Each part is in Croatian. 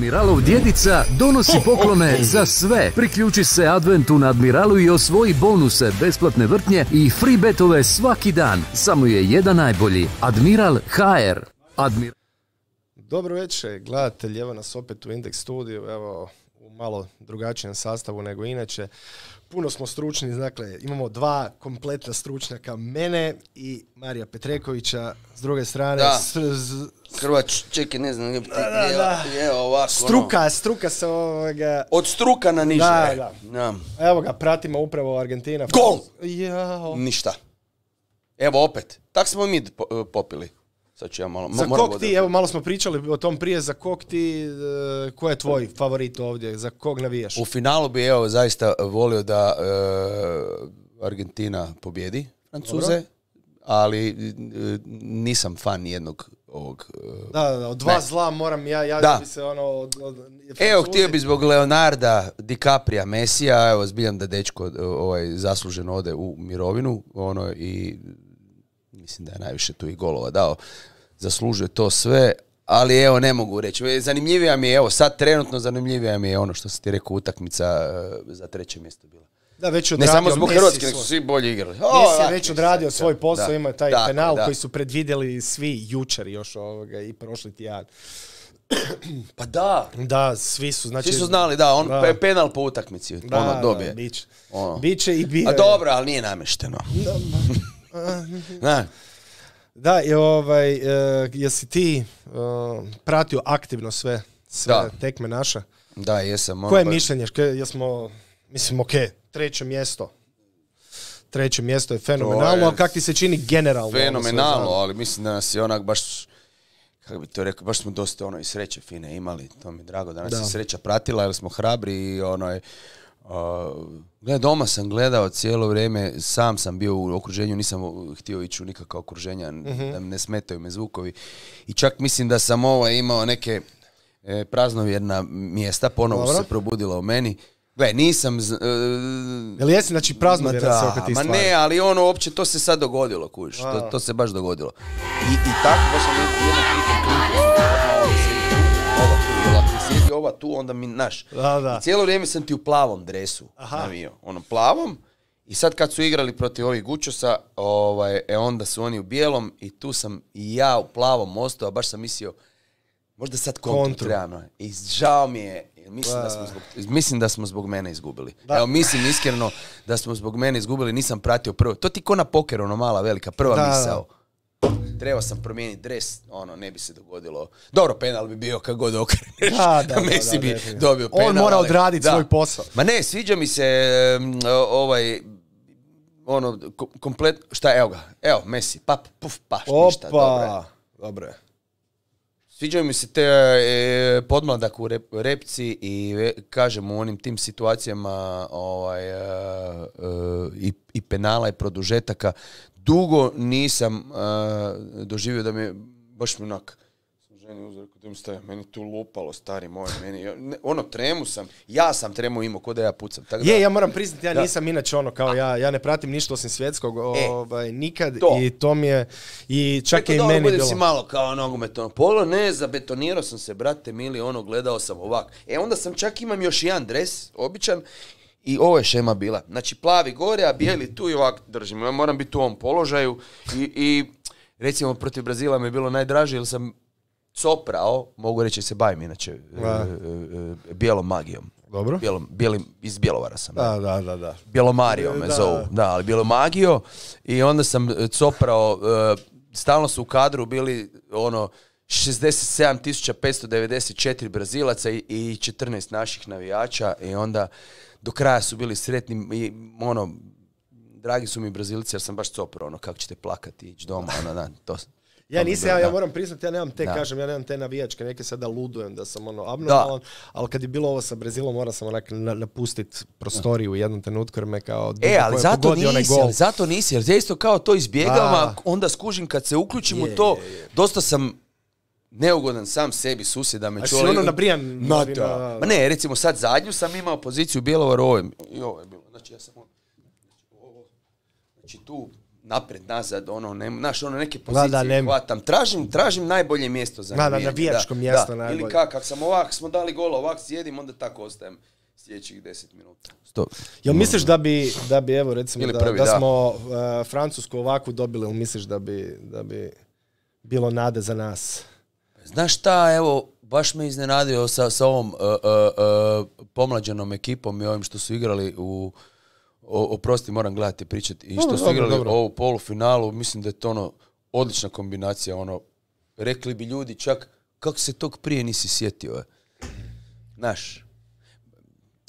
Admiralov djedica donosi poklone za sve. Priključi se adventu na Admiralu i osvoji bonuse, besplatne vrtnje i free betove svaki dan. Samo je jedan najbolji. Admiral HR. Admir... Dobro večer, gledatelji, evo nas opet u Index studiju, evo u malo drugačijem sastavu nego inače. Puno smo stručni, dakle imamo dva kompletna stručnjaka, mene i Marija Petrekovića, s druge strane Da. s- z- Hrvač, čekaj, ne znam, je, da, da. je ovako, ono, struka, struka se ovoga... od struka na niže. Da, e. da. Da. Evo ga, pratimo upravo Argentina. Gol! Jao. Ništa. Evo opet, tak smo mi po- popili. Sad ću ja malo... Za moram kog ti, evo malo smo pričali o tom prije, za kog ti, e, ko je tvoj favorit ovdje, za kog navijaš? U finalu bi evo zaista volio da e, Argentina pobjedi Francuze, ali e, nisam fan nijednog ovog... Da, da, od dva Ne. zla moram ja, ja Da. bi se ono... Od, od, Evo, htio bi zbog Leonarda, DiCapria, Mesija, evo, zbiljam da dečko ovaj, zasluženo ode u mirovinu, ono, i mislim da je najviše tu i golova dao, zaslužuje to sve, ali evo, ne mogu reći. E, Zanimljivija mi je, evo, sad trenutno zanimljivija mi je ono što si ti rekao, utakmica e, za treće mjesto bila. Da, već je Ne odradio samo zbog Hrvatske, nego su svi bolje igrali. Messi je da, već odradio svoj posao, da, ima taj tako, penal da. koji su predvidjeli svi jučer još ovoga i prošli tjedan. Pa da, Da, svi su, znači... svi su znali, da, on Da. pe- penal po utakmici, Da, ono da, dobije. biće. Ono. Biće i bio A dobro, ali nije namješteno. Da. Da, i ovaj, e, jesi ti e, pratio aktivno sve, sve Da. tekme naše? Da, jesam. ono, Koje je pa- mišljenje? Ške- Jesmo, mislim, ok, treće mjesto. Treće mjesto je fenomenalno, ali kak ti se čini generalno? ono sve Fenomenalno, zajedno? ali mislim da nas je onak baš, kako bi to rekao, baš smo dosta ono i sreće fine imali, to mi je drago da nas Da. je sreća pratila jer smo hrabri i ono je, Gle, doma sam gledao cijelo vrijeme, sam sam bio u okruženju, nisam htio ići u nikakva okruženja, Mhm. da ne smetaju me zvukovi. I čak mislim da sam ovo imao neke e, praznovjerna mjesta, ponovo Dobro. se probudila u meni. Gle, nisam... e, Jel jesi, znači, prazno Ma vjeran se opet ma stvari? ne, ali ono uopće to se sad dogodilo, kužiš. To se baš dogodilo. I, i tako baš sam tu, onda mi naš. Da, da. I cijelo vrijeme sam ti u plavom dresu Aha. navio. Ono, plavom. I sad kad su igrali protiv ovih Gučosa, ovaj, e onda su oni u bijelom i tu sam i ja u plavom ostao, a baš sam mislio, možda sad kontru, trebamo. I žao mi je, mislim da, smo zbog, mislim da smo zbog mene izgubili. Da. Evo, mislim iskreno da smo zbog mene izgubili, nisam pratio prvo. To ti ko na pokeru, ono mala, velika, prva Da, da. Trebao sam promijeniti dres, ono, ne bi se dogodilo. Dobro, penal bi bio kad god okreneš. Da, da, da, Messi da, bi dobio On penal. mora ali- odraditi svoj posao. Ma ne, sviđa mi se o- ovaj ono, ko- komplet, šta, evo ga, evo, Messi, pap, puf, paš, ništa, dobro. Opa! Dobro je. Sviđaju mi se te e, podmladak u rep- repci i ve- kažem u onim tim situacijama ovaj, e, e, i, i penala i produžetaka. Dugo nisam e, doživio da mi je baš mi onak ženi uzeo, rekao, staje, meni tu lupalo, stari moj, meni, ne, ono tremu sam, ja sam tremu imao, ko da ja pucam. Tako da, Je, ja moram priznati, ja Da. nisam inače ono kao ja, ja ne pratim ništa osim svjetskog ovaj, nikad to. i to mi je, i čak je i meni bilo. si malo kao nogometno polo, ne, zabetonirao sam se, brate mili, ono, gledao sam ovak. E, onda sam čak imam još jedan dres, običan, i ovo je šema bila. Znači, plavi gore, a bijeli tu i ovak držim. Ja moram biti u ovom položaju i, i recimo, protiv Brazila mi je bilo najdraže, jer sam coprao, mogu reći se bavim inače, e, Da. e, e, bijelom magijom. Dobro. Bijelom, bijelim, iz Bjelovara sam. Da, da, da, da. Bjelomario me Da. zovu, da, ali Bjelomagio i onda sam e, coprao, e, stalno su u kadru bili ono 67.594 Brazilaca i, i 14 naših navijača i onda do kraja su bili sretni i ono, dragi su mi Brazilci jer sam baš coprao ono kako ćete plakati ići doma, ono, da, to, Ja nisam, ja, ja moram priznati, ja nemam te, Da. kažem, ja nemam te navijačke, neke sada ludujem da sam ono abnormalan, ali kad je bilo ovo sa Brazilom, morao sam onak na, napustiti prostoriju u jednom trenutku jer me kao... E, ali zato pogodio onaj nisi, gol. ali zato nisi, jer ja isto kao to izbjegavam, a onda skužim kad se uključim u Je, to, je, je. dosta sam neugodan sam sebi, susjeda me A si čuli. ono nabrijan da. da, da. Ma ne, recimo sad zadnju sam imao poziciju Bjelovar ovoj, i ovo je bilo, znači ja sam on, znači ovo, znači tu, napred, nazad, ono, ne, znaš, ono, neke Da, pozicije da, ne- hvatam. Tražim, tražim najbolje mjesto za Da, da, navijačko mjesto da. najbolje. Ili kak, kak sam ovak, smo dali gol, ovak sjedim, onda tako ostajem sljedećih 10 minuta. Stop. Jel misliš da bi, da bi evo recimo, Ili da, prvi, da da. smo uh, Francusku ovakvu dobili, jel misliš da bi, da bi bilo nade za nas? Znaš šta, evo, baš me iznenadio sa, sa ovom uh, uh, uh, pomlađenom ekipom i ovim što su igrali u o, oprosti, moram gledati pričati i što su igrali dobro. ovu polufinalu, mislim da je to ono odlična kombinacija, ono, rekli bi ljudi čak, kako se tog prije nisi sjetio, e? Znaš,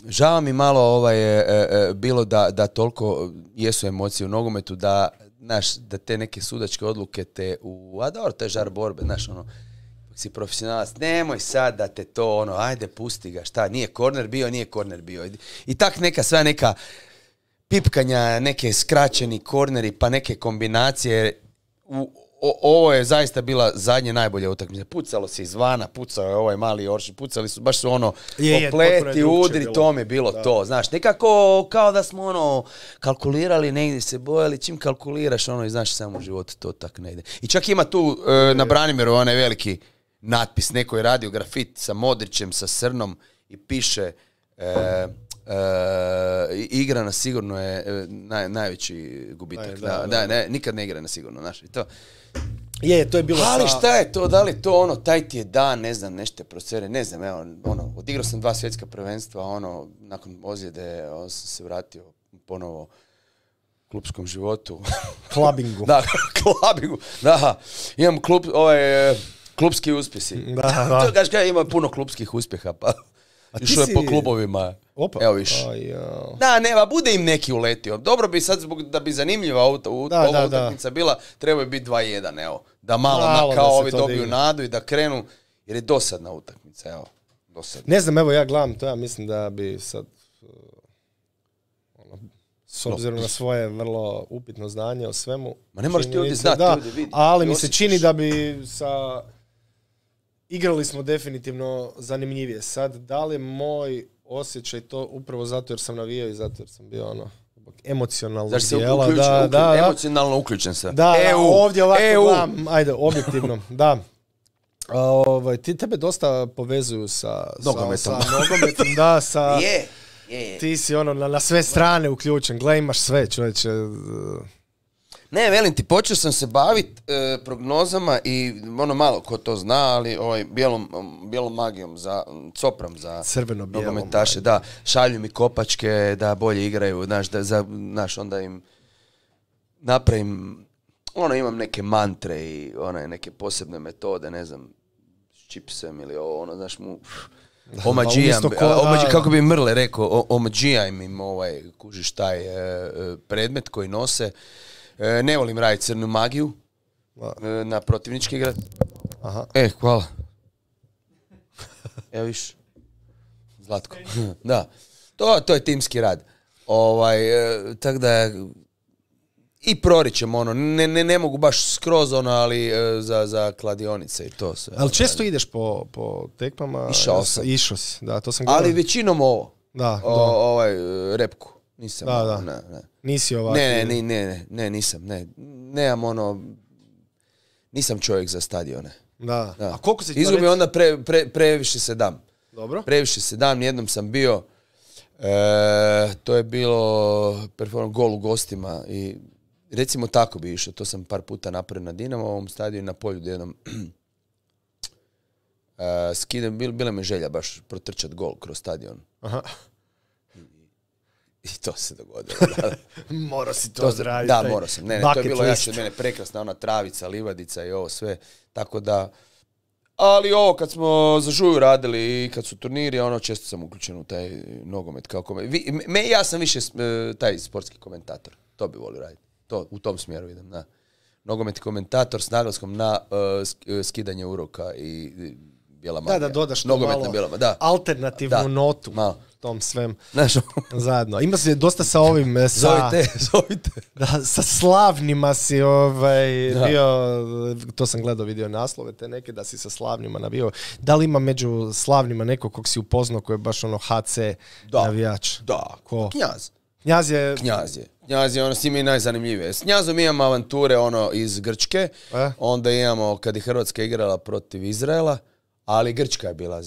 žao mi malo ovaj, e, e, e, bilo da, da toliko jesu emocije u nogometu, da, znaš, da te neke sudačke odluke te u, a dobro, to je žar borbe, znaš, ono, si profesionalac, nemoj sad da te to, ono, ajde, pusti ga, šta, nije korner bio, nije korner bio. I, tak neka, sva neka pipkanja, neke skraćeni korneri, pa neke kombinacije, u, o- ovo je zaista bila zadnja najbolja utakmica. Pucalo se izvana, pucao je ovaj mali Orši, pucali su, baš su ono, Je, opleti, udri, to mi je bilo to, znaš, nekako kao da smo ono, kalkulirali, negdje se bojali, čim kalkuliraš, ono, i znaš, samo u životu to tak ne ide. I čak ima tu e, na Branimiru onaj veliki natpis, neko je radio grafit sa Modrićem, sa Srnom i piše e, e, igra na sigurno je e, naj, najveći gubitak. Aj, Da, da, da, da. ne, nikad ne igra na sigurno, znaš, i to. Je, to je bilo Ali sa- šta je to, da li to ono, taj ti je dan, ne znam, nešto prosere, ne znam, evo, ono, odigrao sam dva svjetska prvenstva, ono, nakon ozljede on sam se vratio ponovo klubskom životu. Klabingu. da, klubingu, da, imam klub, ovaj, klubski uspjesi. Da, da. to kaj, ima puno klubskih uspjeha, pa ti išao je si- po klubovima. Opa. Evo viš. Da, nema, bude im neki uletio. Dobro bi sad, zbog, da bi zanimljiva Da, ova da, da. utakmica bila, treba bi biti 2-1, evo. Da malo, Malo na, da kao se ovi dobiju digne. nadu i da krenu, jer je dosadna utakmica, evo. Dosadna. Ne znam, evo ja gledam to, ja mislim da bi sad ono, s obzirom na svoje vrlo upitno znanje o svemu. Ma ne moraš ti ovdje znati, da. Ali mi se čini da bi sa... Igrali smo definitivno zanimljivije. Sad, da li moj osjećaj to upravo zato jer sam navijao i zato jer sam bio ono Zašto se dijela. uključen, da, da, da. emocionalno uključen sam. Da, da, EU, ovdje ovako EU. gledam, ajde, objektivno, da. A, ovaj, ti tebe dosta povezuju sa, sa, Nogometom. sa nogometom, da, sa... Je, je, je. Ti si ono na, na sve strane uključen, gle imaš sve čovječe. Ne, velim ti, počeo sam se bavit e, prognozama i ono malo ko to zna, ali ovaj, bijelom, bijelom magijom, za, copram za Crveno-bijelom nogometaše, da, šalju mi kopačke da bolje igraju, znaš, da, za, znaš, onda im napravim, ono, imam neke mantre i one neke posebne metode, ne znam, s čipsem ili ovo, ono, znaš, mu, omađijam, omađi- kako bi Mrle rekao, omađijam im ovaj, kužiš taj e, e, predmet koji nose. E, ne volim raditi crnu magiju e, na protivnički igrat. Aha. E, hvala. Evo viš. Zlatko. da. To, to je timski rad. Ovaj, e, tak da i proričem ono, ne, ne, ne mogu baš skroz ono, ali za, za kladionice i to sve. Ali često ideš po, po tekmama? Išao sam. Išao si, da, to sam Ali gledao. većinom ovo. Da, O, da. ovaj, repku. Nisam. Da, ono, da. Ne, ne. Nisi ovako. Ne, ne, ne, ne, ne, ne, nisam, ne. Nemam ono, nisam čovjek za stadione. Da. Da. A koliko si... Izgubi onda pre, pre, previše se dam. Dobro. Previše se dam, jednom sam bio, e, to je bilo perform gol u gostima i recimo tako bi išao, to sam par puta napravio na Dinamovom stadionu na polju gdje jednom e, skidam, bil, bila mi želja baš protrčat gol kroz stadion. Aha. I to se dogodilo. da. Morao si to, To- odraditi. da, morao sam. Ne, ne, to je bilo jače od mene, prekrasna ona travica, livadica i ovo sve. Tako da, ali ovo kad smo za žuju radili i kad su turniri, ono često sam uključen u taj nogomet kao kome. Vi, me, ja sam više e, taj sportski komentator. To bi volio raditi. To, u tom smjeru idem, da. Nogomet komentator s naglaskom na e, e, skidanje uroka i, bijela Da, magija. da dodaš to Nogometna malo bijela da. alternativnu Da. notu Malo. Tom svem Znaš, zajedno. Ima se dosta sa ovim, e, sa, zovite, zovite. da, sa slavnima si ovaj, Da. bio, to sam gledao video naslove te neke, da si sa slavnima navio. Da li ima među slavnima nekog kog si upoznao koji je baš ono HC Da. navijač? Da, Ko? Knjaz. Knjaz je... Knjaz je. Knjaz je ono s njima i najzanimljivije. S Knjazom imamo avanture ono iz Grčke, E? onda imamo kad je Hrvatska igrala protiv Izraela, ali Grčka je bila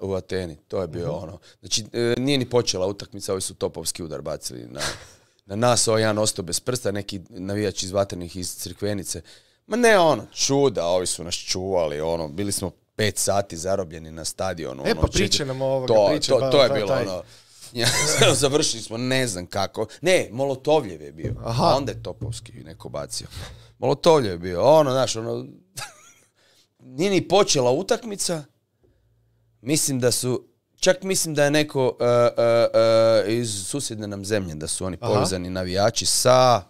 u, Ateni. To je bio ono. Znači, e, nije ni počela utakmica, ovi su topovski udar bacili na, na nas, ovaj jedan ostao bez prsta, neki navijač iz Vatrenih iz Crikvenice. Ma ne ono, čuda, ovi su nas čuvali, ono, bili smo pet sati zarobljeni na stadionu. E, ono, pa četiri- priče nam ovoga, to, priče, to, pa, to je bilo taj. ono, Završili smo, ne znam kako. Ne, Molotovljev je bio. Aha. A onda je Topovski neko bacio. Molotovljev je bio. Ono, znaš, ono... Nije ni počela utakmica. Mislim da su... Čak mislim da je neko uh, uh, uh, iz susjedne nam zemlje, da su oni Aha. povezani navijači sa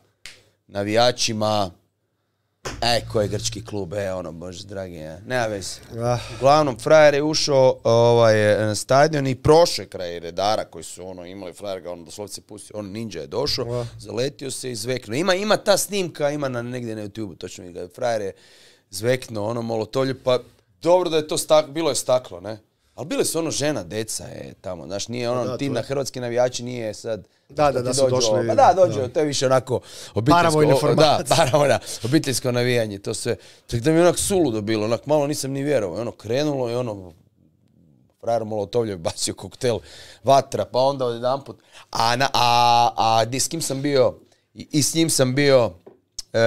navijačima E, koji je grčki klub, e, ono, bože dragi, e, nema veze. Ah, Uglavnom, frajer je ušao ovaj, na stadion i prošao je kraj redara koji su ono imali, frajer ga on doslovce pustio, on ninja je došao, zaletio se i zveknuo. Ima, ima ta snimka, ima na negdje na YouTube, točno ga, frajer je zveknuo ono molotolje, pa dobro da je to stak, bilo je staklo, ne? Ali bile su ono žena, deca je tamo, znaš, nije ono, Da, ti to je. na hrvatski navijači nije sad... Da, da, da su dođu, došli, Pa da, dođu, da. to je više onako obiteljsko... O- Da, paravojna, obiteljsko navijanje, to sve. Čak da mi je onak suludo bilo, onak malo nisam ni vjerovao. Ono krenulo i ono, frajer Molotovljev bacio koktel vatra, pa onda odjedanput. A, na, a, a di, s kim sam bio? I, i s njim sam bio e,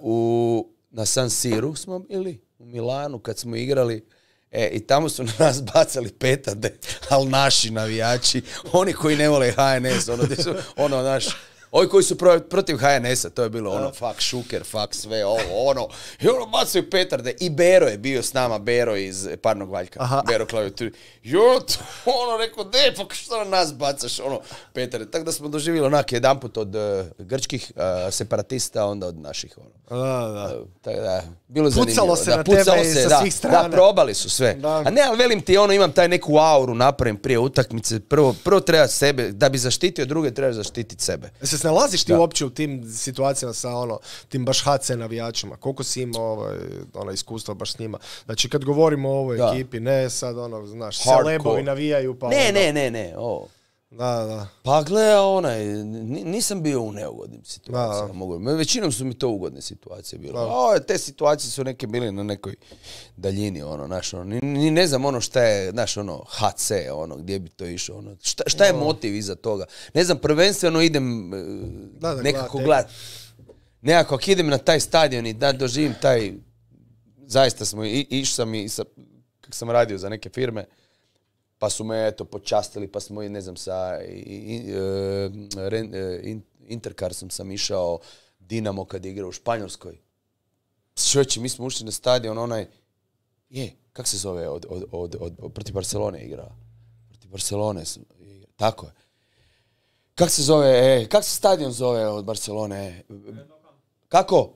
u, na San Siru smo bili, u Milanu, kad smo igrali. E, I tamo su na nas bacali petarde, ali naši navijači, oni koji ne vole HNS, ono, su, ono, naš, Ovi koji su pro- protiv HNS-a, to je bilo ono, fuck Šuker, fuck sve, ovo, ono. I ono, bacaju petarde. I Bero je bio s nama, Bero iz Parnog Valjka. Aha. Bero klavijatur. Jo, to, ono, rekao, de, pa što na nas bacaš, ono, petarde. Tako da smo doživjeli onak jedanput od eh, grčkih eh, separatista, onda od naših, ono. da, da. Tako da, bilo Pucalo zanimljivo. se da, na pucalo tebe se, sa da, svih strana. Da, probali su sve. Da. A ne, ali velim ti, ono, imam taj neku auru napravim prije utakmice. Prvo, prvo treba sebe, da bi zaštitio druge, treba zaštititi sebe. E, Se snalaziš ti Da. uopće u tim situacijama sa ono, tim baš HC navijačima? Koliko si imao ovaj, ono, iskustva baš s njima? Znači kad govorimo o ovoj Da. ekipi, ne sad ono, znaš, Hardcore. celebovi navijaju pa Ne, onda- ne, ne, ne, ovo. Da, da. Pa gle, onaj, ni- nisam bio u neugodnim situacijama. Mogu, većinom su mi to ugodne situacije bile. Ove, te situacije su neke bile na nekoj daljini, ono, znaš, ono, ni, ni ne znam ono šta je, znaš, ono, HC, ono, gdje bi to išlo, ono, šta, šta je motiv iza toga? Ne znam, prvenstveno idem e, Da, da, nekako gledat. Nekako, ako idem na taj stadion i da doživim taj, zaista smo, i, išao sam i sa, sam radio za neke firme, pa su me eto počastili, pa smo i ne znam sa i, i, e, e, In- Intercarsom sam išao Dinamo kad je igrao u Španjolskoj. Čovječe, mi smo ušli na stadion onaj, je, kak se zove, od, od, od, od, protiv Barcelone je igrao. Protiv Barcelone sam. Tako je. Kak se zove, e, kak se stadion zove od Barcelone? E, Kako?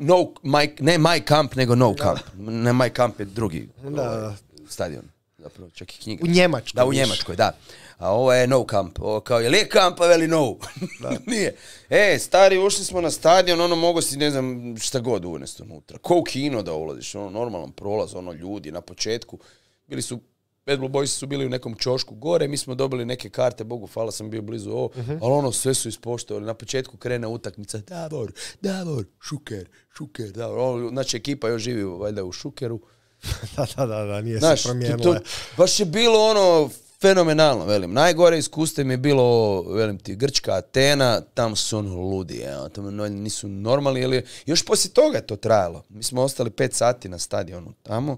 No, my, ne My Camp, nego No Camp. Ne My Camp je drugi Da, da. Stadion. Zapravo, čak i knjiga. U Njemačkoj Da, u. Njemačkoj, da. A ovo je No Camp. Ovo kao, je li je kamp, pa veli no. Nije. E, stari, ušli smo na stadion, ono, mogo si, ne znam, šta god unesti unutra. Ko u kino da ulaziš, ono, normalan prolaz, ono, ljudi na početku. Bili su Bad Blue Boys su bili u nekom čošku gore, mi smo dobili neke karte, Bogu hvala sam bio blizu ovo, ali ono sve su ispoštovali. Na početku krene utakmica, Davor, Davor, Šuker, Šuker, Davor. Ono, znači ekipa još živi valjda u Šukeru. da, da, da, da, nije Znaš, se promijenilo. to, baš je bilo ono fenomenalno, velim. Najgore iskustvo mi je bilo, velim ti, Grčka, Atena, tam su ono ludi, evo, tamo nisu normalni, ili još poslije toga je to trajalo. Mi smo ostali pet sati na stadionu tamo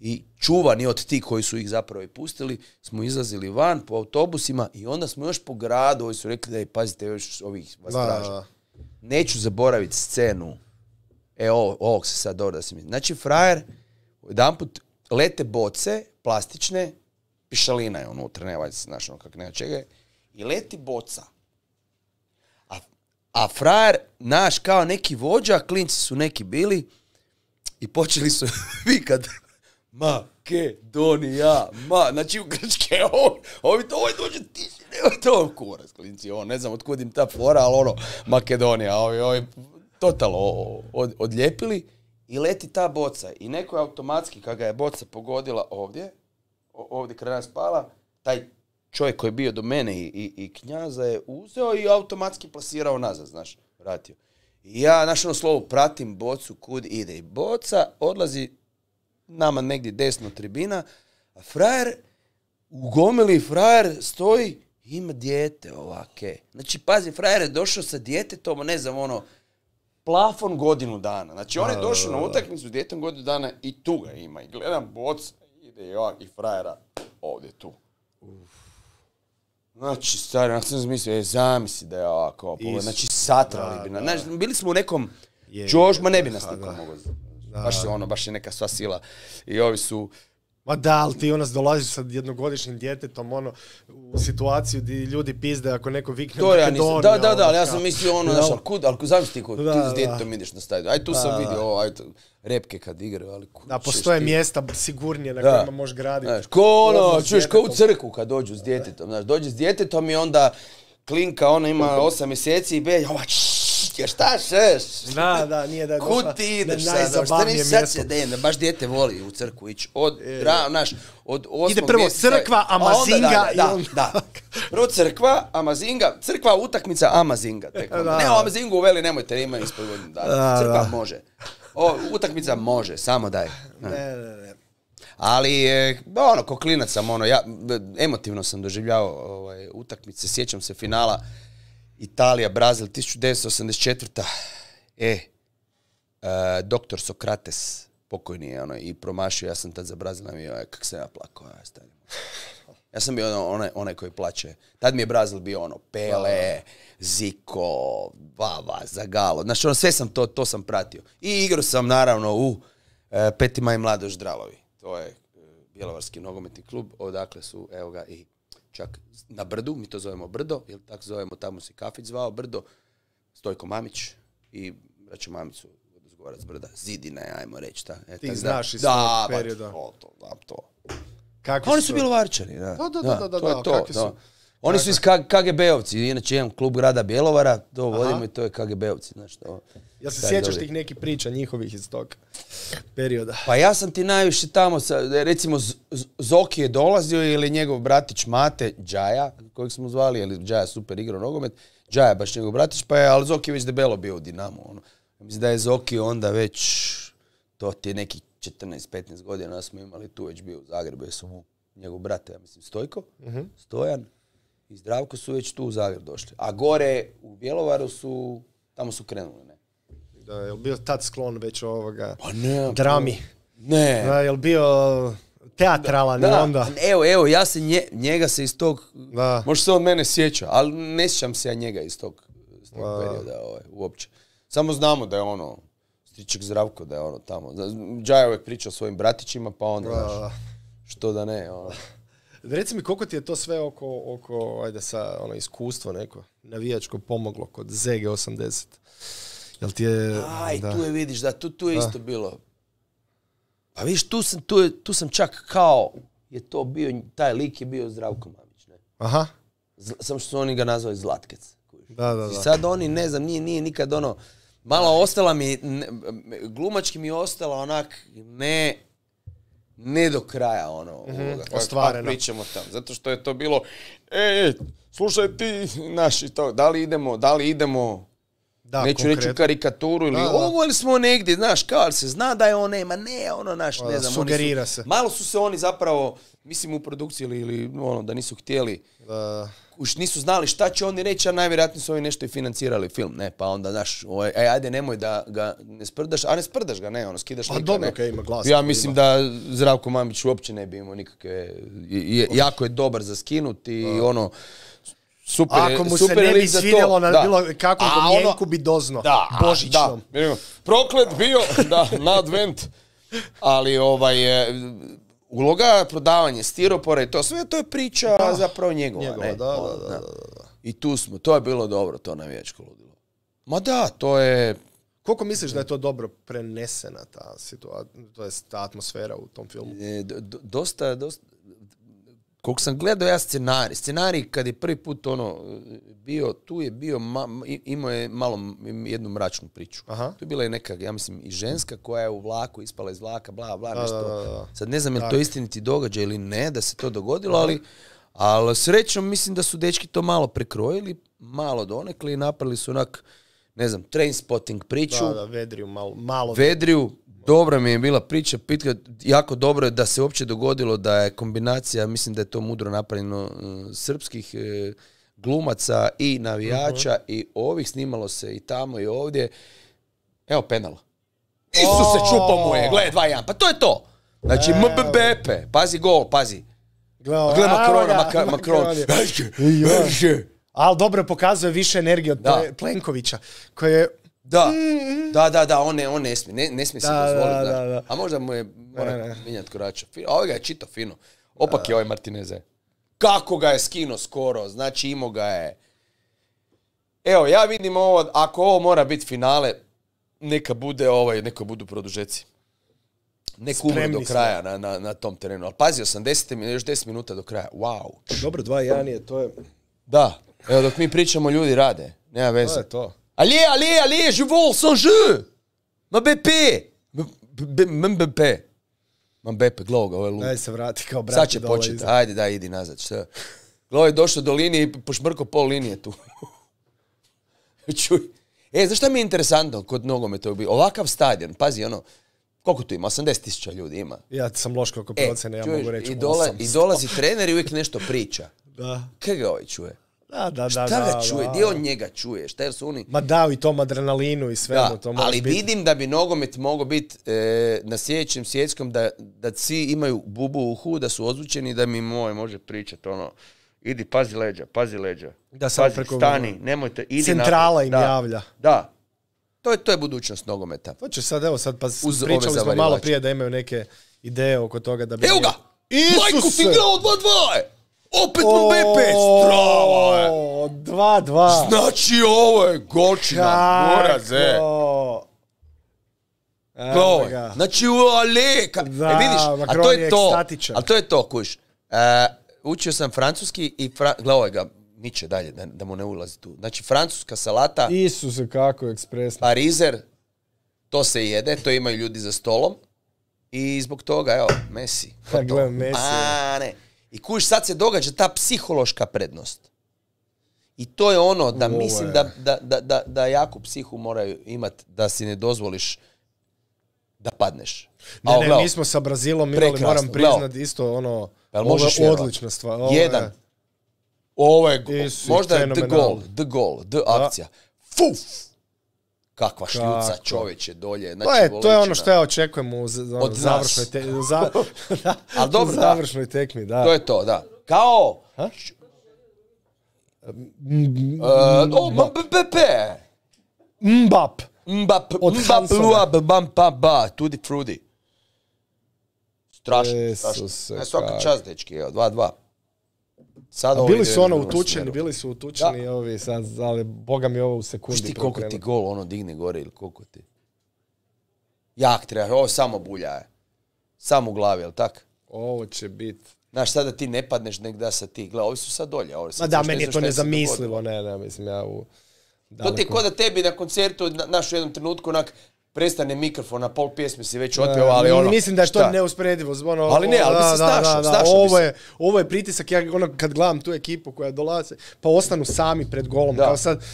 i čuvani od ti koji su ih zapravo i pustili, smo izlazili van po autobusima i onda smo još po gradu, ovi su rekli da je, pazite, još ovih vas Da. Neću zaboraviti scenu. E, ovo, ovog se sad dobro da se mi... Znači, frajer, jedanput lete boce, plastične, pišalina je unutra, ne valjda se znaš ono kak nema čega i leti boca. A, a frajer, naš kao neki vođa, klinci su neki bili, i počeli su vikat Makedonija, ma, znači u Grčke, ovi, ovi to, ovaj dođe nemoj to, kurac, klinci, on, ne znam otkud im ta fora, ali ono, Makedonija, ovi, ovi, od, odljepili i leti ta boca i neko je automatski, kad ga je boca pogodila ovdje, ovdje kraj nas pala, taj čovjek koji je bio do mene i, i, i knjaza je uzeo i automatski plasirao nazad, znaš, vratio. I ja, znaš, ono slovo, pratim bocu kud ide. I boca odlazi nama negdje desno tribina, a frajer, u frajer stoji, ima dijete ovake. Znači, pazi, frajer je došao sa djetetom, ne znam, ono, plafon godinu dana. Znači, on je došao na utakmicu s djetetom godinu dana i tu ga ima. I gledam boc, ide i ovak, i frajera, ovdje tu. Znači, stari, onak sam zmislio, e, zamisli da je ovako, znači, satrali Da, bi. na- da. Znaš, bili smo u nekom, Je, ne bi nas niko mogao. Baš je ono, baš je neka sva sila. I ovi su, Ma da, ali ti onas dolaziš sa jednogodišnjim djetetom, ono, u situaciju gdje ljudi pizde ako neko vikne to ja nisam, da, da, da, ali ja ono, sam mislio ono, znaš, ali kud, ali zamisli ti kod, Da, ti s djetetom ideš na stadion. Aj tu sam vidio, ovo, aj, to, repke kad igraju, ali kud Da, postoje ti? mjesta sigurnije na Da. kojima možeš graditi. Znaš, ko ono, čuješ, kao u crkvu kad dođu s djetetom, znaš, dođe s djetetom i onda klinka, ona ima osam mjeseci i be, ova, jer šta šeš? Da, da, nije da je došla Kud ti ideš na sad? Šta najzabavnije nisi sad se da baš dijete voli u crkvu ići. Od, ra, naš, od osmog Ide prvo mjeseca- crkva, Amazinga da, i da, da. Prvo crkva, Amazinga, crkva, utakmica, Amazinga. Tek onda. Da. Ne, o Amazingu uveli, nemojte, ima ispod godinu dana. Da, Crkva da. može. O, utakmica može, samo daj. Ne, ne, ne. Ali, e, ono, ko klinac sam, ono, ja, e, emotivno sam doživljavao ovaj, utakmice, sjećam se finala Italija, Brazil, 1984. E, e, doktor Sokrates, pokojni je, ono, i promašio, ja sam tad za Brazil navio, e, kak sam ja plakao, ja stavim. Ja sam bio ono, onaj, onaj koji plaće. Tad mi je Brazil bio ono, Pele, Ziko, Vava, Zagalo. Znači, ono, sve sam to, to sam pratio. I igrao sam, naravno, u e, Petima i Mladoš Dralovi. To je e, Bjelovarski nogometni klub, odakle su, evo ga, i čak na Brdu, mi to zovemo Brdo, jer tako zovemo, tamo se kafić zvao Brdo, Stojko Mamić i braćo Mamić su odgovorac Brda, zidine, ajmo reći, ta. E, Ti tak znaš iz da, pa, perioda. To, to, znam to. Kakvi Oni su bili varčani, da. Da, da, da, da, da, to je da, to, kakvi su? da. Oni su iz KGB-ovci, inače jedan klub grada Bjelovara, to vodimo i to je KGB-ovci, znaš to. Jel se sjećaš tih nekih priča njihovih iz tog perioda? Pa ja sam ti najviše tamo, sa, recimo Zoki je dolazio ili njegov bratić Mate, Džaja, kojeg smo zvali, jer Džaja super igrao nogomet, Džaja baš njegov bratić, pa je, ali Zoki je već debelo bio u Dinamu. Ono. Ja Mislim da je Zoki onda već, to ti je nekih 14-15 godina smo imali tu već bio u Zagrebu, jer su mu njegov brate, ja mislim Stojko, Stojan i Zdravko su već tu u Zagreb došli. A gore u Bjelovaru su, tamo su krenuli, ne? Da, jel bio tad sklon već ovoga Pa ne, drami? Ne. Da, jel bio teatralan Da, onda? evo, evo, ja se nje, njega se iz tog, Da. možda se on mene sjeća, ali ne sjećam se ja njega iz tog, iz tog Da. perioda ovaj, uopće. Samo znamo da je ono, striček Zdravko da je ono tamo. Džaj je uvijek pričao o svojim bratićima, pa onda, Da, znaš, što da ne, ono. Reci mi koliko ti je to sve oko, oko ajde sa ono iskustvo neko navijačko pomoglo kod ZG80? Jel ti je... Aj, da. tu je vidiš, da, tu, tu je isto bilo. Pa vidiš, tu sam, tu, je- tu sam čak kao, je to bio, taj lik je bio Zdravko Mamić, ne? Aha, Zl- samo što su oni ga nazvali Zlatkec. kužiš. da, da, I da. sad oni, ne znam, nije, nije nikad ono, malo ostala mi, ne- glumački mi je ostala onak, ne, ne do kraja ono, ovoga, kako- ostvareno. pričamo tamo, zato što je to bilo, e, slušaj ti, naši to, da li idemo, da li idemo, Da, neću reći konkretno. karikaturu ili Da, da. ovo ili smo negdje, znaš, kao se zna da je on nema, ne, ono, naš, Da, ne znam. oni su- sugerira se. Malo su se oni zapravo, mislim u produkciji ili, ili ono, da nisu htjeli, Da, už nisu znali šta će oni reći, a najvjerojatnije su oni nešto i financirali film, ne, pa onda, znaš, ovaj, aj, ajde, nemoj da ga ne sprdaš, a ne sprdaš ga, ne, ono, skidaš Pa lika, dobro, ne. ima glas, Ja ima. mislim da Zdravko Mamić uopće ne bi imao nikakve, je- je- jako je dobar za skinuti i ono, super je- Ako mu se super je ne bi svidjelo na da. bilo kakvom ono- domjenku bi dozno. da, Božićnom. Da. Proklet bio, da, na advent. Ali ovaj, e, uloga prodavanje stiropora i to sve, to je priča zapravo njegova. Njegova, ne? da, da, Ono, da, da. da, da. I tu smo, to je bilo dobro, to navijačko ludilo. Ma da, to je, Koliko misliš da je to dobro prenesena ta situacija, to jest ta atmosfera u tom filmu? e, do- do- dosta, dosta, koliko sam gledao ja scenarij, scenarij kad je prvi put ono bio, tu je bio, ma, imao je malo jednu mračnu priču. Aha. Tu je bila i neka, ja mislim, i ženska koja je u vlaku, ispala iz vlaka, bla, bla, nešto. da, da, da. Sad ne znam je li to istiniti događaj ili ne, da se to dogodilo, ali, Ali srećom mislim da su dečki to malo prekrojili, malo donekli i napravili su onak, ne znam, train spotting priču. Da, da, Vedriju malo, malo Vedriju, dobra mi je bila priča, pitka, jako dobro je da se uopće dogodilo da je kombinacija, mislim da je to mudro napravljeno, e, srpskih e, glumaca i navijača i ovih snimalo se i tamo i ovdje. Evo penala. Isuse, čupo mu je, gledaj, 2-1, pa to je to. Znači, MBBP, pazi gol, pazi. Gle Makrona, Makron. Ali dobro pokazuje više energije od Da. Ple- Plenkovića, koji je Da, da, da, da, on ne, on ne smije, ne, ne smije se dozvoliti. da, Da, da. A možda mu je, mora Ne, ne. mijenjati korača. A ovaj ga je čito fino. Opak je ovaj Martineze. Kako ga je skino skoro, znači imao ga je. Evo, ja vidim ovo, ako ovo mora biti finale, neka bude ovaj, neka budu produžeci. Nek umru Spremni do kraja na, na, na tom terenu. Ali pazi, 80 minuta, još 10 minuta do kraja. Wow. dobro 2-1 je, to je, Da, evo dok mi pričamo ljudi rade. Nema to veze. je to. Allez, allez, allez, je vole sans jeu. MBP. Ma BP, gledaj ga, ovo je lud. Daj se vrati kao brat. Sad će početi, ajde da idi nazad, šta? Gledaj, došao do linije i pošmrko pol linije tu. Čuj. E, znaš šta mi je interesantno kod nogometa? Ovakav stadion, pazi ono, koliko tu ima? 80 tisuća ljudi ima. Ja sam loš koliko E, procene, ja čuješ, mogu reći i, dola, 800. I dolazi trener i uvijek nešto priča. Da, Kaj ga ovaj čuje? Da, da. Šta da, ga čuje? Gdje on njega čuje? Šta jer su oni... Ma da, i tom adrenalinu i svemu. Da, to ali biti. vidim da bi nogomet mogao biti e, na sljedećem svjetskom da, da svi imaju bubu u uhu, da su ozvučeni da mi moj može pričati ono idi pazi leđa, pazi leđa. Da, samo pazi, preko- stani, nemojte, idi Centrala naprijed. im da, javlja. Da. To je, to je budućnost nogometa. To će sad, evo sad, pa Uz pričali smo malo prije da imaju neke ideje oko toga da bi... Evo ga! Majku Isuse! ti igrao 2-2! Opet mu BP! Strava je! O, 2-2. Znači ovo je golčina! Kako? Evo Gledaj, ga. znači u ale, ka, Da, e vidiš, a to je je to, ekstatičan. a to je to, kuš. E, učio sam francuski i, fra, gledaj ga, miče dalje, da, da mu ne ulazi tu. Znači, francuska salata, Isuse, kako ekspresno. parizer, to se jede, to imaju ljudi za stolom. I zbog toga, evo, Messi. Gledam Messi. A, ne. I kuš, sad se događa ta psihološka prednost. I to je ono da Ovo mislim je. da, da, da, da, da jaku psihu moraju imat da si ne dozvoliš da padneš. A Ne, ovo, ne, mi smo sa Brazilom imali, moram gledao. priznat, isto ono, Jel ovo je odlična stvar. Ovo Jedan. je- Ovo je go- Isu, možda je the goal, the goal, the akcija. Fuf! Kakva šljuca čovječe dolje. Znači, To je, to je ono što ja očekujem u ono, Od nas. završnoj, te, za, da, Al dobro, u da. završnoj tekmi, da. To je to, da. Kao... Ha? MBP! Mbap. Mbap, Od mbap, Hansona. lua, bam, pa, ba, tudi frudi. Strašno, svaka kak. čast, dečki, evo, 2-2. Sad A bili su ono utučeni, bili su utučeni ovi sad, ali boga mi ovo u sekundi. Viš ti koliko ti gol ono digne gore ili koliko ti? Jak treba, ovo samo bulja je. Samo u glavi, jel tak? Ovo će biti... Znaš, sada ti ne padneš nek da sad ti. Gle, ovi su sad dolje. Ovi Ma sad da, još ne meni je to nezamislivo, ne, ne, mislim ja u... To ti je ko da tebi na koncertu, na, naš u jednom trenutku, onak, prestane mikrofon, na pol pjesme si već otpeo, ali ono... Mislim da je to šta? neusporedivo. Ono, Ali ne, ali se snašao, snašao bi ovo je, ovo je pritisak, ja ono, kad gledam tu ekipu koja dolaze, pa ostanu sami pred golom, Da. kao sad,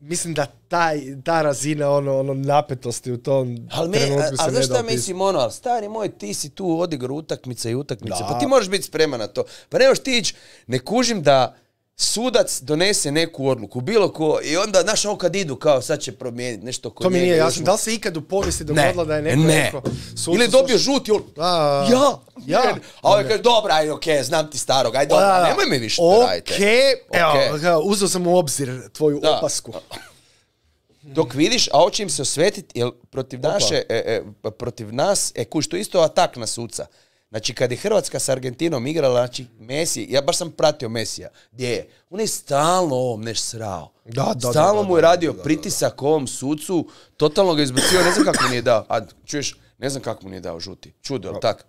mislim da taj, ta razina ono, ono napetosti u tom Ali, me, trenutku se a ne znaš da šta mislim, ono, ali stari moj, ti si tu odigru utakmice i utakmice, Da. pa ti moraš biti spreman na to. Pa ne možeš ti ići, ne kužim da sudac donese neku odluku, bilo ko, i onda, znaš, ovo kad idu, kao sad će promijeniti nešto kod To mi nije jasno. Da li se ikad u povijesti dogodilo da je neko ne. rekao... sucu, Ili je dobio žuti, on, ja, ja. ne. A ovaj kaže, dobra, ajde, okej, znam ti starog, ajde, dobra, nemoj mi više Okej, da radite. evo, Okej. kao, uzeo sam u obzir tvoju Da. opasku. Dok vidiš, a hoće im se osvetiti, jer protiv naše, e, e, protiv nas, e kuš, to isto atak na suca. Znači, kad je Hrvatska s Argentinom igrala, znači, Messi, ja baš sam pratio Mesija, gdje je? On je stalno ovom neš srao. Da, da, stalno da, mu je radio pritisak ovom sucu, totalno ga izbacio, ne znam kako mu nije dao. A, čuješ, ne znam kako mu nije dao žuti. Čudo, jel tak?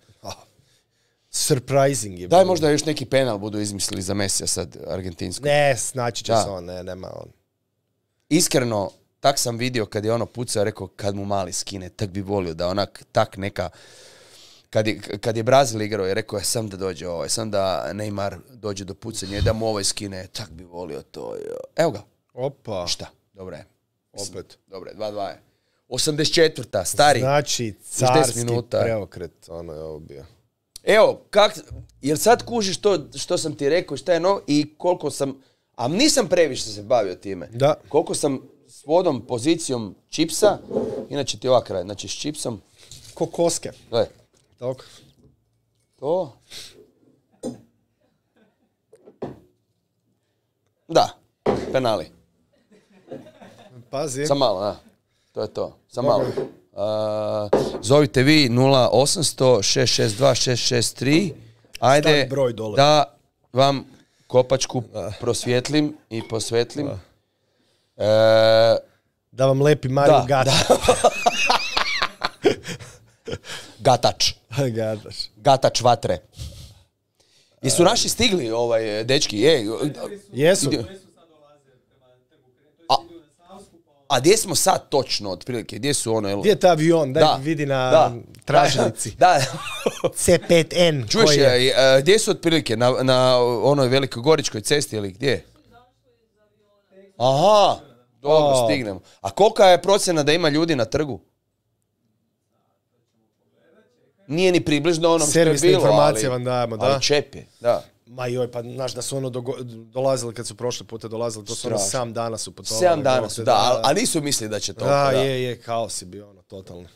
Surprising je. Daj možda još neki penal budu izmislili za Mesija sad, argentinsko. Ne, znači će se on, ne, nema on. iskreno, tak sam vidio kad je ono pucao, rekao kad mu mali skine, tak bi volio da onak, tak neka kad je, kad je Brazil igrao je rekao je sam da dođe ovaj, sam da Neymar dođe do pucanja i da mu ovaj skine, tak bi volio to. Evo ga, Opa, šta, dobro je. opet. Dobro je, 2-2 je. 84. stari. Znači, Još 10 carski minuta. preokret, ono je ovo bio. Evo, kak, jer sad kužiš to što sam ti rekao, šta je no i koliko sam, a nisam previše se bavio time. Da. Koliko sam s vodom, pozicijom čipsa, inače ti ovak znači s čipsom, Ko koske. gledaj, Tako. to. Da, penali. Pazi. Sam malo, da. To je to. Sam malo. A, zovite vi 0800 662 663. Ajde broj dole. da vam kopačku prosvjetlim i posvetlim. E, Da vam lepi Mario Da, Gata. gatač. Gataš. Gatač vatre. Jesu naši stigli, ovaj, dečki? Ej, Jesu. A, a gdje smo sad točno, otprilike? Gdje su ono? jel- Gdje je taj avion? Daj Da, vidi na da. tražilici. Da, C5N. Čuješ, je? e, e, gdje su otprilike? Na, na onoj velikoj goričkoj cesti ili gdje? Aha, dobro, stignemo. A kolika je procjena da ima ljudi na trgu? Nije ni približno onom što je Servisne bilo, informacije ali, vam dajemo, da. ali čep je, da. Ma joj, pa znaš da su ono dogo- dolazili kad su prošle puta dolazili, to su ono Strašno. 7 dana su putovali. Sedam dana Bog su, da, ali, ali nisu mislili da će to. Da, je, je, kaos je bio ono, totalno.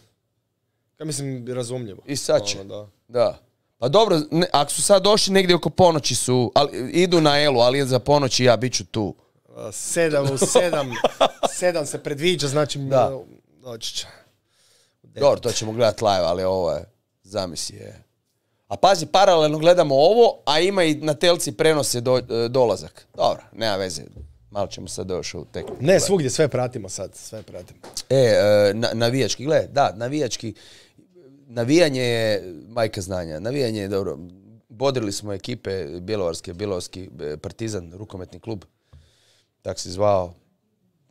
Ja mislim, razumljivo. I sad će. Ono, da. Da. Pa dobro, ne, ako su sad došli negdje oko ponoći su, ali idu na Elu, ali za ponoći ja bit ću tu. A, Sedam u sedam, sedam se predviđa, znači Da. doći će. Dobro, to ćemo gledat live, ali ovo je, zamisli je. A pazi, paralelno gledamo ovo, a ima i na telci prenose do, e, dolazak. Dobro, nema veze. Malo ćemo sad još u tek. Ne, svugdje sve pratimo sad, sve pratimo. E, e, na, navijački, gle, da, navijački, navijanje je majka znanja. Navijanje je dobro. Bodrili smo ekipe Bjelovarske, Bjelovarski e, partizan, rukometni klub, tak se zvao,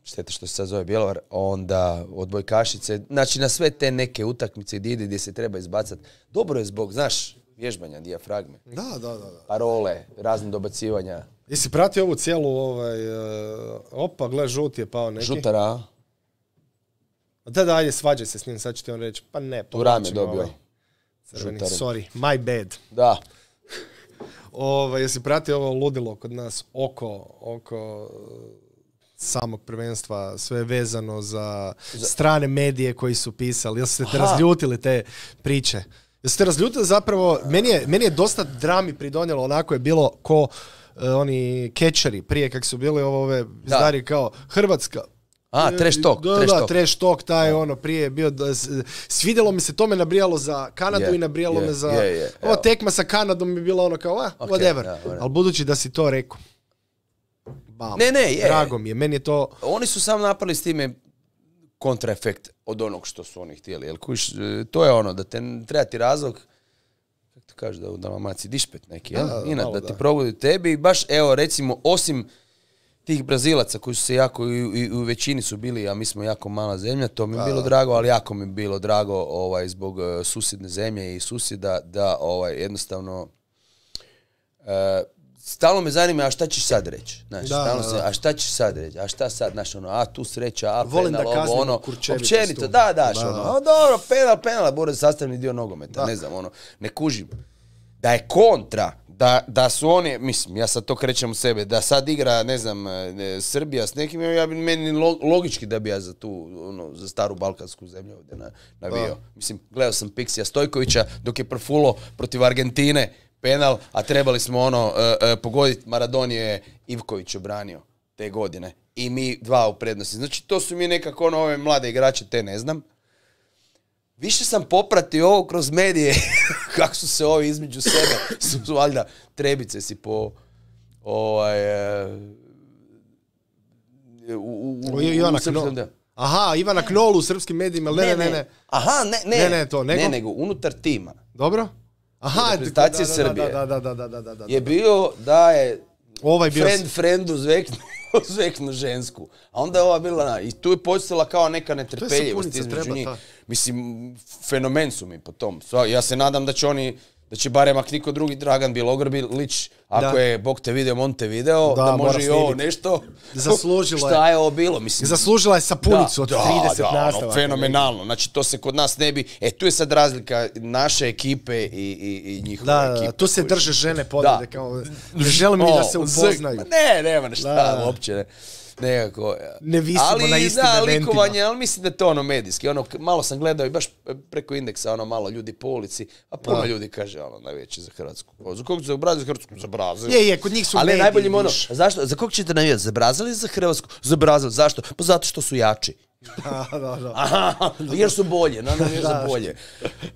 šteta što se sad zove Bjelovar, onda odbojkašice, znači na sve te neke utakmice gdje ide, gdje se treba izbacati. Dobro je zbog, znaš, vježbanja, dijafragme, Da, da, da. parole, razne dobacivanja, Jesi pratio ovu cijelu, ovaj, e, opa, gle, žuti je pao neki. žutara? Da, da, ajde, svađaj se s njim, sad ću ti on reći, pa ne, povlačim dobio. ovaj crveni, sorry, my bad. Da, Ovaj, jesi pratio ovo ludilo kod nas oko, oko samog prvenstva, sve je vezano za, strane medije koji su pisali. Jel ste te razljutili te priče? Jel ste razljutili zapravo, meni je, meni je dosta drami pridonijelo, onako je bilo ko e, oni kečeri prije kak su bili ovo, ove stari kao Hrvatska. A, E, trash talk, Da, trash da, talk. trash talk, taj ono prije je bio, da, svidjelo mi se, to me nabrijalo za Kanadu Je, i nabrijalo je, me za... je, ova tekma sa Kanadom bi bila ono kao, a, Ok, whatever. da, whatever. Ali budući da si to rekao, bam, Ne, ne, je. drago mi je, meni je to... oni su samo napravili s time kontraefekt od onog što su oni htjeli. Jel, kuš, e, to je ono, da te treba ti razlog, kako ti kaže da u Dalmaciji, dišpet neki, jel? Da, Inat, da ti probudi tebi i baš, evo, recimo, osim tih Brazilaca koji su se jako, i, i u većini su bili, a mi smo jako mala zemlja, to mi je bilo drago, ali jako mi je bilo drago ovaj, zbog e, susjedne zemlje i susjeda da ovaj, jednostavno e, stalno me zanima, a šta ćeš sad reći? Znaš, Da, stalno da, se, a šta ćeš sad reći? A šta sad, znaš, ono, a tu sreća, a Volim da penal, ovo, ono, općenito, da, daš, Da, ono, da. a dobro, penal, penal, bude sastavni dio nogometa, ne znam, ono, ne kužim. Da je kontra, da, da su oni, mislim, ja sad to krećem u sebe, da sad igra, ne znam, e, Srbija s nekim, ja bi meni lo- logički da bi ja za tu, ono, za staru balkansku zemlju ovdje na, navio. Mislim, gledao sam Piksija Stojkovića dok je profulo protiv Argentine, penal, a trebali smo ono, e, e, pogoditi, Maradoni je Ivković obranio te godine. I mi dva u prednosti. Znači, to su mi nekako ono, ove mlade igrače, te ne znam. Više sam popratio ovo kroz medije, kako su se ovi između sebe, su valjda trebice si po ovaj, e, u, u, u, Ivana u Knol. Aha, Ivana Knol u srpskim medijima, ne, ne, ne, ne. Aha, ne, ne. Ne, ne, to, nego? Ne, nego unutar tima. Dobro? Aha, Reprezentacije Srbije. Da, da, da, da, da, da, da. Je bio da je Ovaj bio... friend friendu zveknu, zveknu žensku. A onda je ova bila, na- i tu je postala kao neka netrpeljivost između njih. mislim, fenomen su mi po tom. Ja se nadam da će oni, da će barem ako niko drugi Dragan Bilogrlić, ako Da. je Bog te video, on te video, da, Da, može i ovo nešto. Zaslužilo je. Šta je ovo bilo? Mislim, Zaslužila je sapunicu od da, 30 da, ono, nastavaka. fenomenalno. Znači, to se kod nas ne bi... E, tu je sad razlika naše ekipe i, i, i njihove Da, ekipe. tu se drže žene podjede, Da. kao, ne želim ni da se z- upoznaju. ma Ne, nema šta, uopće ne. Nekako, ja. Ne visimo ali, na istim da, likovanje, ali mislim da je to ono medijski. Ono, malo sam gledao i baš preko indeksa, ono malo ljudi po ulici, a puno ljudi kaže, ono, najveći za Hrvatsku. O, za kog za Brazil, za Hrvatsku, za Brazil. Je, je, kod njih su Ali najbolje im ono, zašto, za kog ćete navijati, za Brazil ili za Hrvatsku? Za Brazil, zašto? Pa zato što su jači. Da, da, da. Aha, jer su bolje, no, jer su Da. bolje.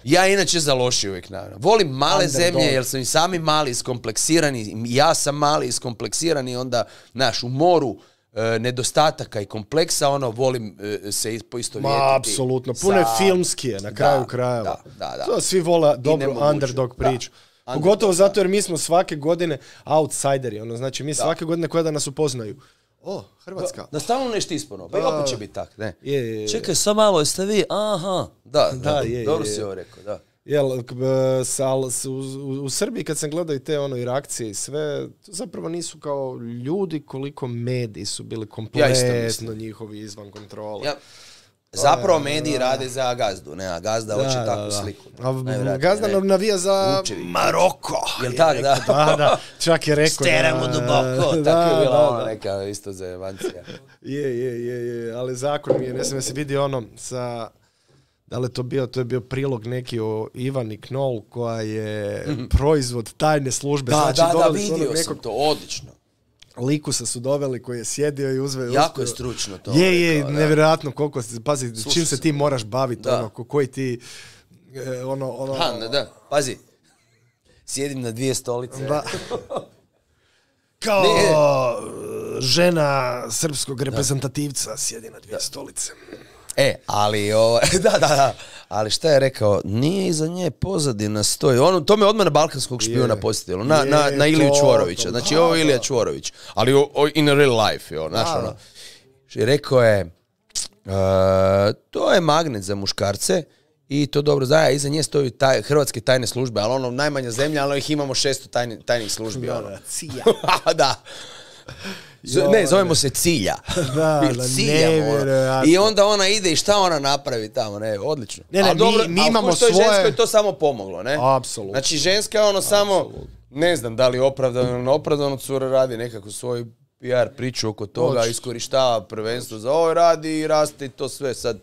Ja inače za loši uvijek, naravno. Volim male Underdog. zemlje, jer su i sami mali iskompleksirani, ja sam mali iskompleksirani, onda, znaš, u moru e, nedostataka i kompleksa, ono, volim e, se is- poistovjetiti. Ma, apsolutno. Puno je filmskije na kraju Da, krajeva. Da, da, da. To svi vole dobru nemoguće. underdog Da. priču. Underdog, Pogotovo da. zato jer mi smo svake godine outsideri. Ono, znači, mi svake godine koja da nas upoznaju. O, Hrvatska. Da stalno nešto ispuno, pa i Da. opet će biti tak, ne? Je, je, je. Čekaj, samo malo, jeste vi? Aha, da, da, Da, je, dobro je, si ovo rekao, da. Jel, al- u, u- u Srbiji kad sam gledao i te ono i reakcije i sve, to zapravo nisu kao ljudi koliko mediji su bili Ja kompletno mislim. njihovi izvan kontrole. Ja, zapravo mediji rade za gazdu, ne, a gazda hoće Da, takvu da, da. sliku. A Gazda nam navija za Vučević. Maroko. Jel tak, da? Da, da, čak je rekao Steramo da- duboko, da, tako je bila da, ona da. neka isto zajebancija. Je, je, je, je, ali zakon mi je, ne znam se vidi ono sa, da li to bio, to je bio prilog neki o Ivani Knoll koja je proizvod tajne službe. Da, znači, da, da, vidio sam to, odlično. likusa su doveli koji je sjedio i uzve. Jako je stručno to. Je, je, da. nevjerojatno koliko, se- pazi, čim se ti moraš baviti, Da. ono, ko- koji ti, e, ono, ono, Ha, da, da, pazi. Sjedim na dvije stolice. Da. Kao Ne. žena srpskog reprezentativca sjedi na dvije stolice. E, ali, o, da, da, da. Ali šta je rekao? Nije iza nje pozadina stoji. On, to me odmah na balkanskog špijuna Je. posjetilo. Na, na, Je, na Iliju to, Čvorovića. Znači, ovo je Ilija. Čvorović. Ali o, o- in a real life, jo, znaš, Da, ono. rekao je, e, to je magnet za muškarce i to dobro zna, iza nje stoji taj, hrvatske tajne službe, ali ono najmanja zemlja, ali ih imamo 600 tajni- tajnih službi. ono. Da. Z- ne, zovemo se Cilja. Da, da, ciljamo, ono. I onda ona ide i šta ona napravi tamo, ne, odlično. Ne, ne, dobro, mi- mi imamo svoje- ženskoj to samo pomoglo, ne? Apsolutno. Znači, ženska je ono samo, ne znam da li je opravdano ili neopravdano, cura radi nekako svoj PR priču oko toga, iskorištava prvenstvo za ovo, radi i raste i to sve sad.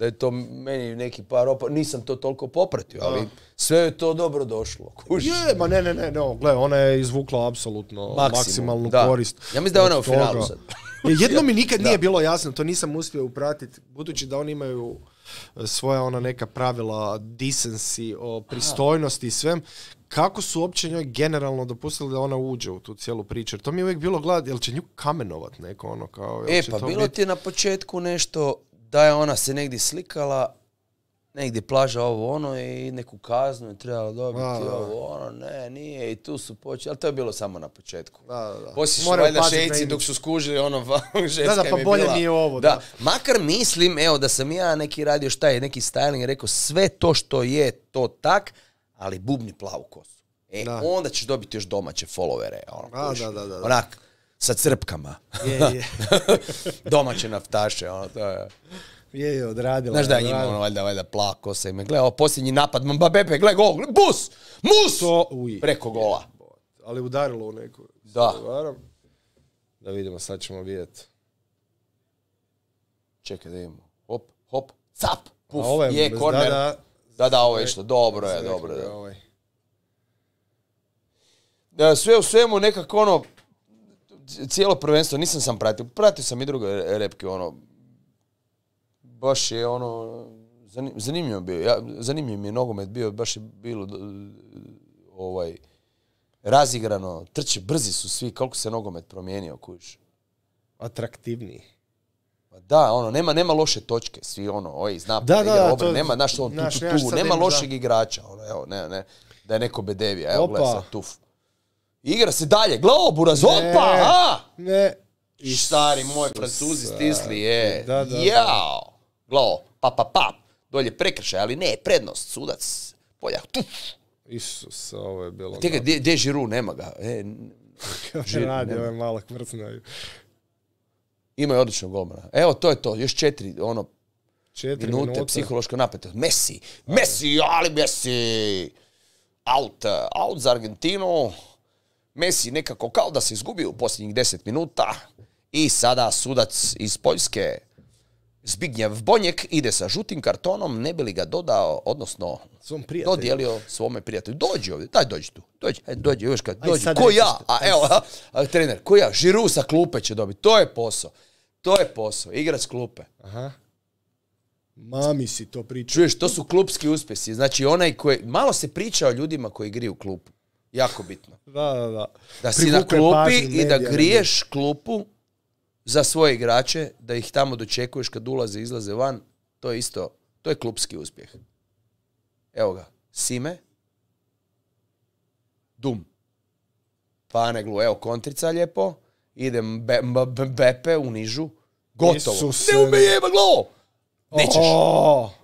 Da je to meni neki par opa... Nisam to toliko popratio, ali sve je to dobro došlo. Je, ma ne, ne, ne, no, gle, ona je izvukla apsolutno Maksimum, maksimalnu da. korist. Ja mislim da je ona u finalu sad. Je, Jedno mi nikad Da. nije bilo jasno, to nisam uspio upratiti, budući da oni imaju e, svoja ona neka pravila decency, o pristojnosti i svem, kako su uopće njoj generalno dopustili da ona uđe u tu cijelu priču. Jer to mi je uvijek bilo glad, jel će nju kamenovat neko ono kao... jel E, će pa to bilo biti- ti je na početku nešto da je ona se negdje slikala, negdje plaža ovo ono i neku kaznu je trebala dobiti Da, da. ovo ono, ne, nije i tu su počeli, ali to je bilo samo na početku. Da, da, da. Poslije su valjda šejci dok su skužili ono, ženska Da, da, pa je bolje bila- mi je ovo, da. makar mislim, evo, da sam ja neki radio šta je, neki styling, rekao sve to što je, to tak, ali bubni plavu kosu. E, Da. onda ćeš dobiti još domaće followere, ono, Da, da, da, da, da. Onak, sa crpkama. Je, je. Domaće naftaše, ono, to je... Je, je, odradila. Znaš da je njima ono, valjda, valjda plako se ime. Gle, ovo posljednji napad, Mbappe, gle gol, gle, bus! Mus! To, uj. Preko gola. Ali udarilo u neku. Da. Da vidimo, sad ćemo vidjeti. Čekaj da vidimo. Hop, hop, cap! Puf, ovo je- korner. da. Da, da, ovo je išlo. Dobro je, dobro je. ovaj. Da, sve u svemu nekako ono, cijelo prvenstvo nisam sam pratio. Pratio sam i druge repke, ono, baš je ono, zani- zanimljivo bio. Ja, zanimljiv mi je nogomet bio, baš je bilo ovaj, razigrano, trče, brzi su svi, koliko se nogomet promijenio, kužiš. Atraktivniji. Pa Da, ono, nema, nema loše točke, svi ono, oj, zna Da, igra da, to- nema, znaš, on tu, tu, tu, nema lošeg da. igrača, ono, evo, ne, ne, da je neko bedevija, evo, Opa. gledaj sad, tuf. Igra se dalje, glavo, buraz, opa, Ne. a! Ne. I stari moj, francuzi stisli, je. Da, da. Jao! Glavo, pa, pa, pa. dolje prekršaj, ali ne, prednost, sudac, Poljak, tuf. Isus, ovo je bilo... Tega, gdje je Žiru, nema ga. E, Što radi, ovaj malo kvrcnaju. ima je odličnog golmana. Evo, to je to, još četiri, ono, Četiri minute, minute. psihološka napetost. Messi, Messi, ali Messi, out, out za Argentinu. Messi nekako kao da se izgubio u posljednjih deset minuta. I sada sudac iz Poljske, Zbignjev Bonjek, ide sa žutim kartonom, ne bi li ga dodao, odnosno Svom prijatelju. dodijelio svome prijatelju. Dođi ovdje, daj dođi tu. Dođi, e, dođi, još kad, dođi. Ko ja? A evo, a, a, trener, ko ja? Žiru sa klupe će dobiti. To je posao. To je posao. Igrač klupe. Aha. Mami si to priča. Čuješ, to su klupski uspjesi. Znači, onaj koji... Malo se priča o ljudima koji griju klupu. Jako bitno. Da, da, da. Da si na klupi i da medija, griješ klupu za svoje igrače, da ih tamo dočekuješ kad ulaze i izlaze van, to je isto, to je klupski uspjeh. Evo ga, Sime, Dum, Paneglu, evo kontrica lijepo, idem Be- Bepe u nižu, gotovo. Isuse. Ne ume jeba glo! Nećeš.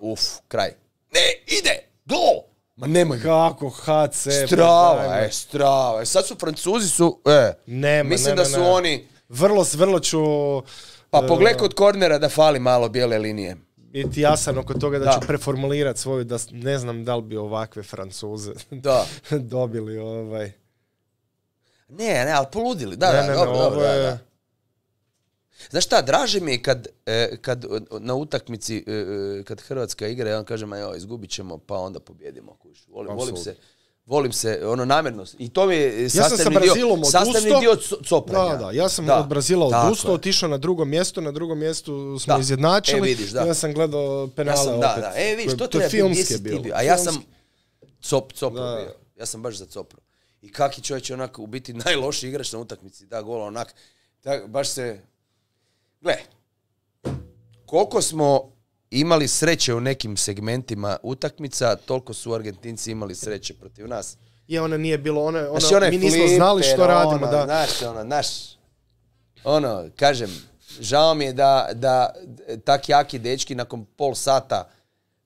Uf, kraj. Ne, ide! Glo! Ma nemoj. kako HC. pa Strava, dajme. e, strava. E, Sad su Francuzi su, e, Nema, mislim ne, da su ne. oni, Vrlo, vrlo ću pa e, pogledaj kod kornera da fali malo bijele linije. biti jasan oko toga da, Da. ću preformulirati svoju, da ne znam da li bi ovakve Francuze Da. dobili ovaj. Ne, ne, ali poludili. Da, Ne, da, ne, ne, dobro, ovo dobro, da, je- da. Znaš šta, draže mi je kad, e, kad na utakmici, e, e, kad Hrvatska igra, ja vam kažem, a joj, izgubit ćemo, pa onda pobjedimo. Volim, volim se, volim se, ono, namjerno. I to mi je sam sa sastavni Brazilom dio, sastavni dio co- copranja. Da, da, ja sam Da, od Brazila odustao, je. otišao na drugo mjesto, na drugom mjestu smo Da. izjednačili. E, vidiš, da. Ja sam gledao penale Ja sam, da, opet. da. E, vidiš, to, je treba biti, filmski ti bilo. bio. A ja sam cop, copro Da. bio. Ja sam baš za copro. I kaki čovječ je onak u biti najlošiji igrač na utakmici, da gola onak. Tak, baš se... Gle, koliko smo imali sreće u nekim segmentima utakmica, toliko su Argentinci imali sreće protiv nas. Je, ona nije bilo, ona, ona, Znaš, onaj mi nismo fliper, znali što radimo, ono, da. Znaš, ono, naš, ono, kažem, žao mi je da, da tak jaki dečki nakon pol sata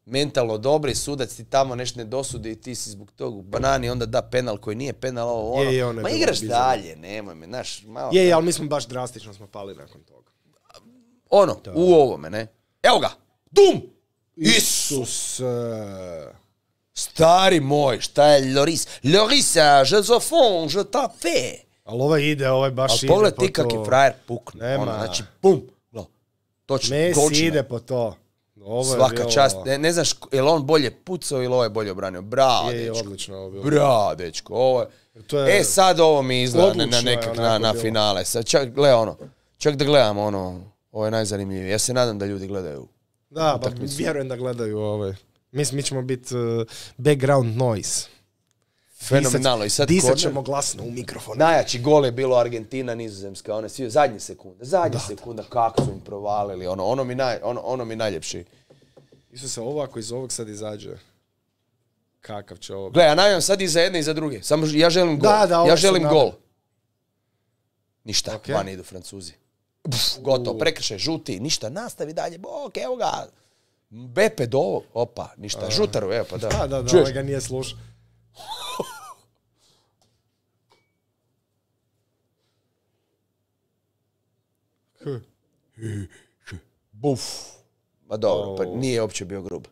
mentalno dobri, sudac ti tamo nešto ne dosudi i ti si zbog tog u banani, onda da penal koji nije penal, ovo ono. Je, je, ono je Ma igraš bizarno. dalje, nemoj me, znaš, malo. Je, je, ali mi smo baš drastično smo pali nakon toga. Ono, u ovome, ne. Evo ga, dum! Isus! Stari moj, šta je Loris? Loris, je zofon, je tape. ali ovaj ide, ovaj baš Ali ide pogled po ti kak je frajer puknu. Nema. Ono, znači, pum. No. Točno, Messi ide po to. Ovo Svaka bilo- čast. Ne, ne znaš, je li on bolje pucao ili ovo je bolje obranio? Bravo, Je, je, dečko. odlično ovo bilo. Bravo, dečko. Ovo je... To je- E, sad ovo mi izgleda na, nekak na, finale. Sad čak, gle ono, čak da gledam ono, ovo je najzanimljivije. Ja se nadam da ljudi gledaju. Da, pa vjerujem da gledaju ovaj. Mi, mi ćemo biti uh, background noise. Fenomenalno. I sad Disat ćemo glasno u mikrofon. Najjači gol je bilo Argentina, Nizozemska, one svi zadnje sekunde, zadnje sekunde kako su im provalili, ono, ono mi, naj, ono, ono mi najljepši. Isuse, ovo ako iz ovog sad izađe, kakav će ovo Gle, ja navijam sad i za jedne i za druge. Samo ja želim gol. Da, da, ovo ja želim gol. Ništa, Ok. van idu Francuzi. Pff, gotovo, prekršaj, žuti, ništa, nastavi dalje, bok, evo ga. Bepe do ovog, opa, ništa, žutaru, evo pa da. Da, da, da, ovaj ga nije slušao. Buf. Ma dobro, pa nije uopće bio grub.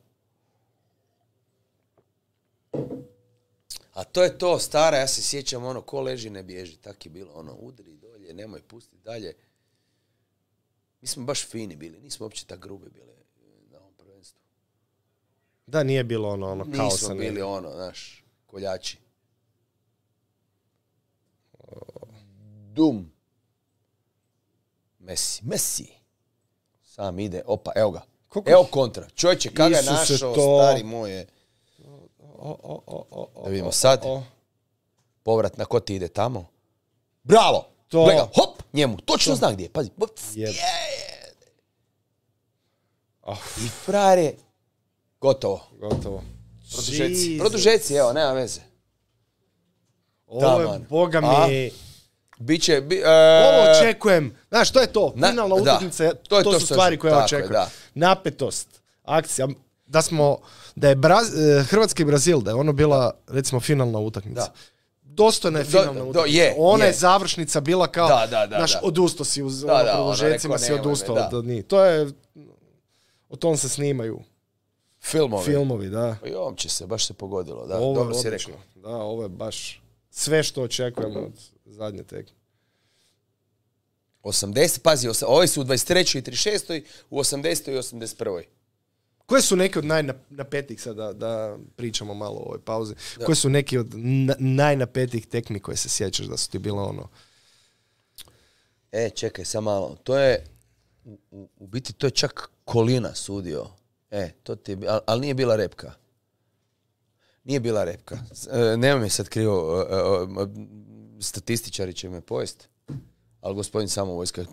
A to je to, stara, ja se sjećam ono, ko leži ne bježi, tak je bilo, ono, udri dolje, nemoj pusti dalje. Mi smo baš fini bili, nismo uopće tak grube bili na ovom prvenstvu. Da, nije bilo ono, ono kao Nismo bili ono, znaš, koljači. Dum. Messi, Messi. Sam ide, opa, evo ga. Koliko- Evo kontra. Čovječe, kada je našao, to- stari moje. O, o, o, o, o, Da vidimo sad. o. Povrat na ko ti ide tamo. Bravo! To. Gle ga, hop, njemu, točno zna gdje je, pazi. I frare, gotovo. gotovo. Produžeci, produžeci, evo, nema veze. Ovo je, boga mi... Biće, bi, e, Ovo očekujem. Znaš, što je to? Na- Finalna utakmica, To je to, to su stvari koje tako je, očekujem. da. Napetost, akcija. da smo, da je Braz- e, Hrvatski Brazil, da je ono bila, recimo, finalna utakmica. Da. Dostojna je finalna do- je, Ona je je. završnicima bila kao, Da, da, da, znaš, da. odustao si uz Da, ono, da, ono, produžecima si nemoj me, odustao da. od. To je, o tom se snimaju Filmovi. filmovi, da. Pa i ovom će se, baš se pogodilo, da. ovo Dobro si rekao. Da, ovo je baš sve što očekujemo od zadnje tekme. 80, pazi, ovi su u 23. i 36. u 80. i 81. Koje su neki od najnapetijih sada da pričamo malo o ovoj pauzi? Koje su neki od na- najnapetijih tekmi koje se sjećaš da su ti bilo ono? E, čekaj, sam malo. To je, u, biti to je čak Kolina sudio. E, to ti je, bi- al- ali nije bila repka. Nije bila repka. E, nema me sad krivo, e, e, e, statističari će me pojest, ali gospodin samo vojska.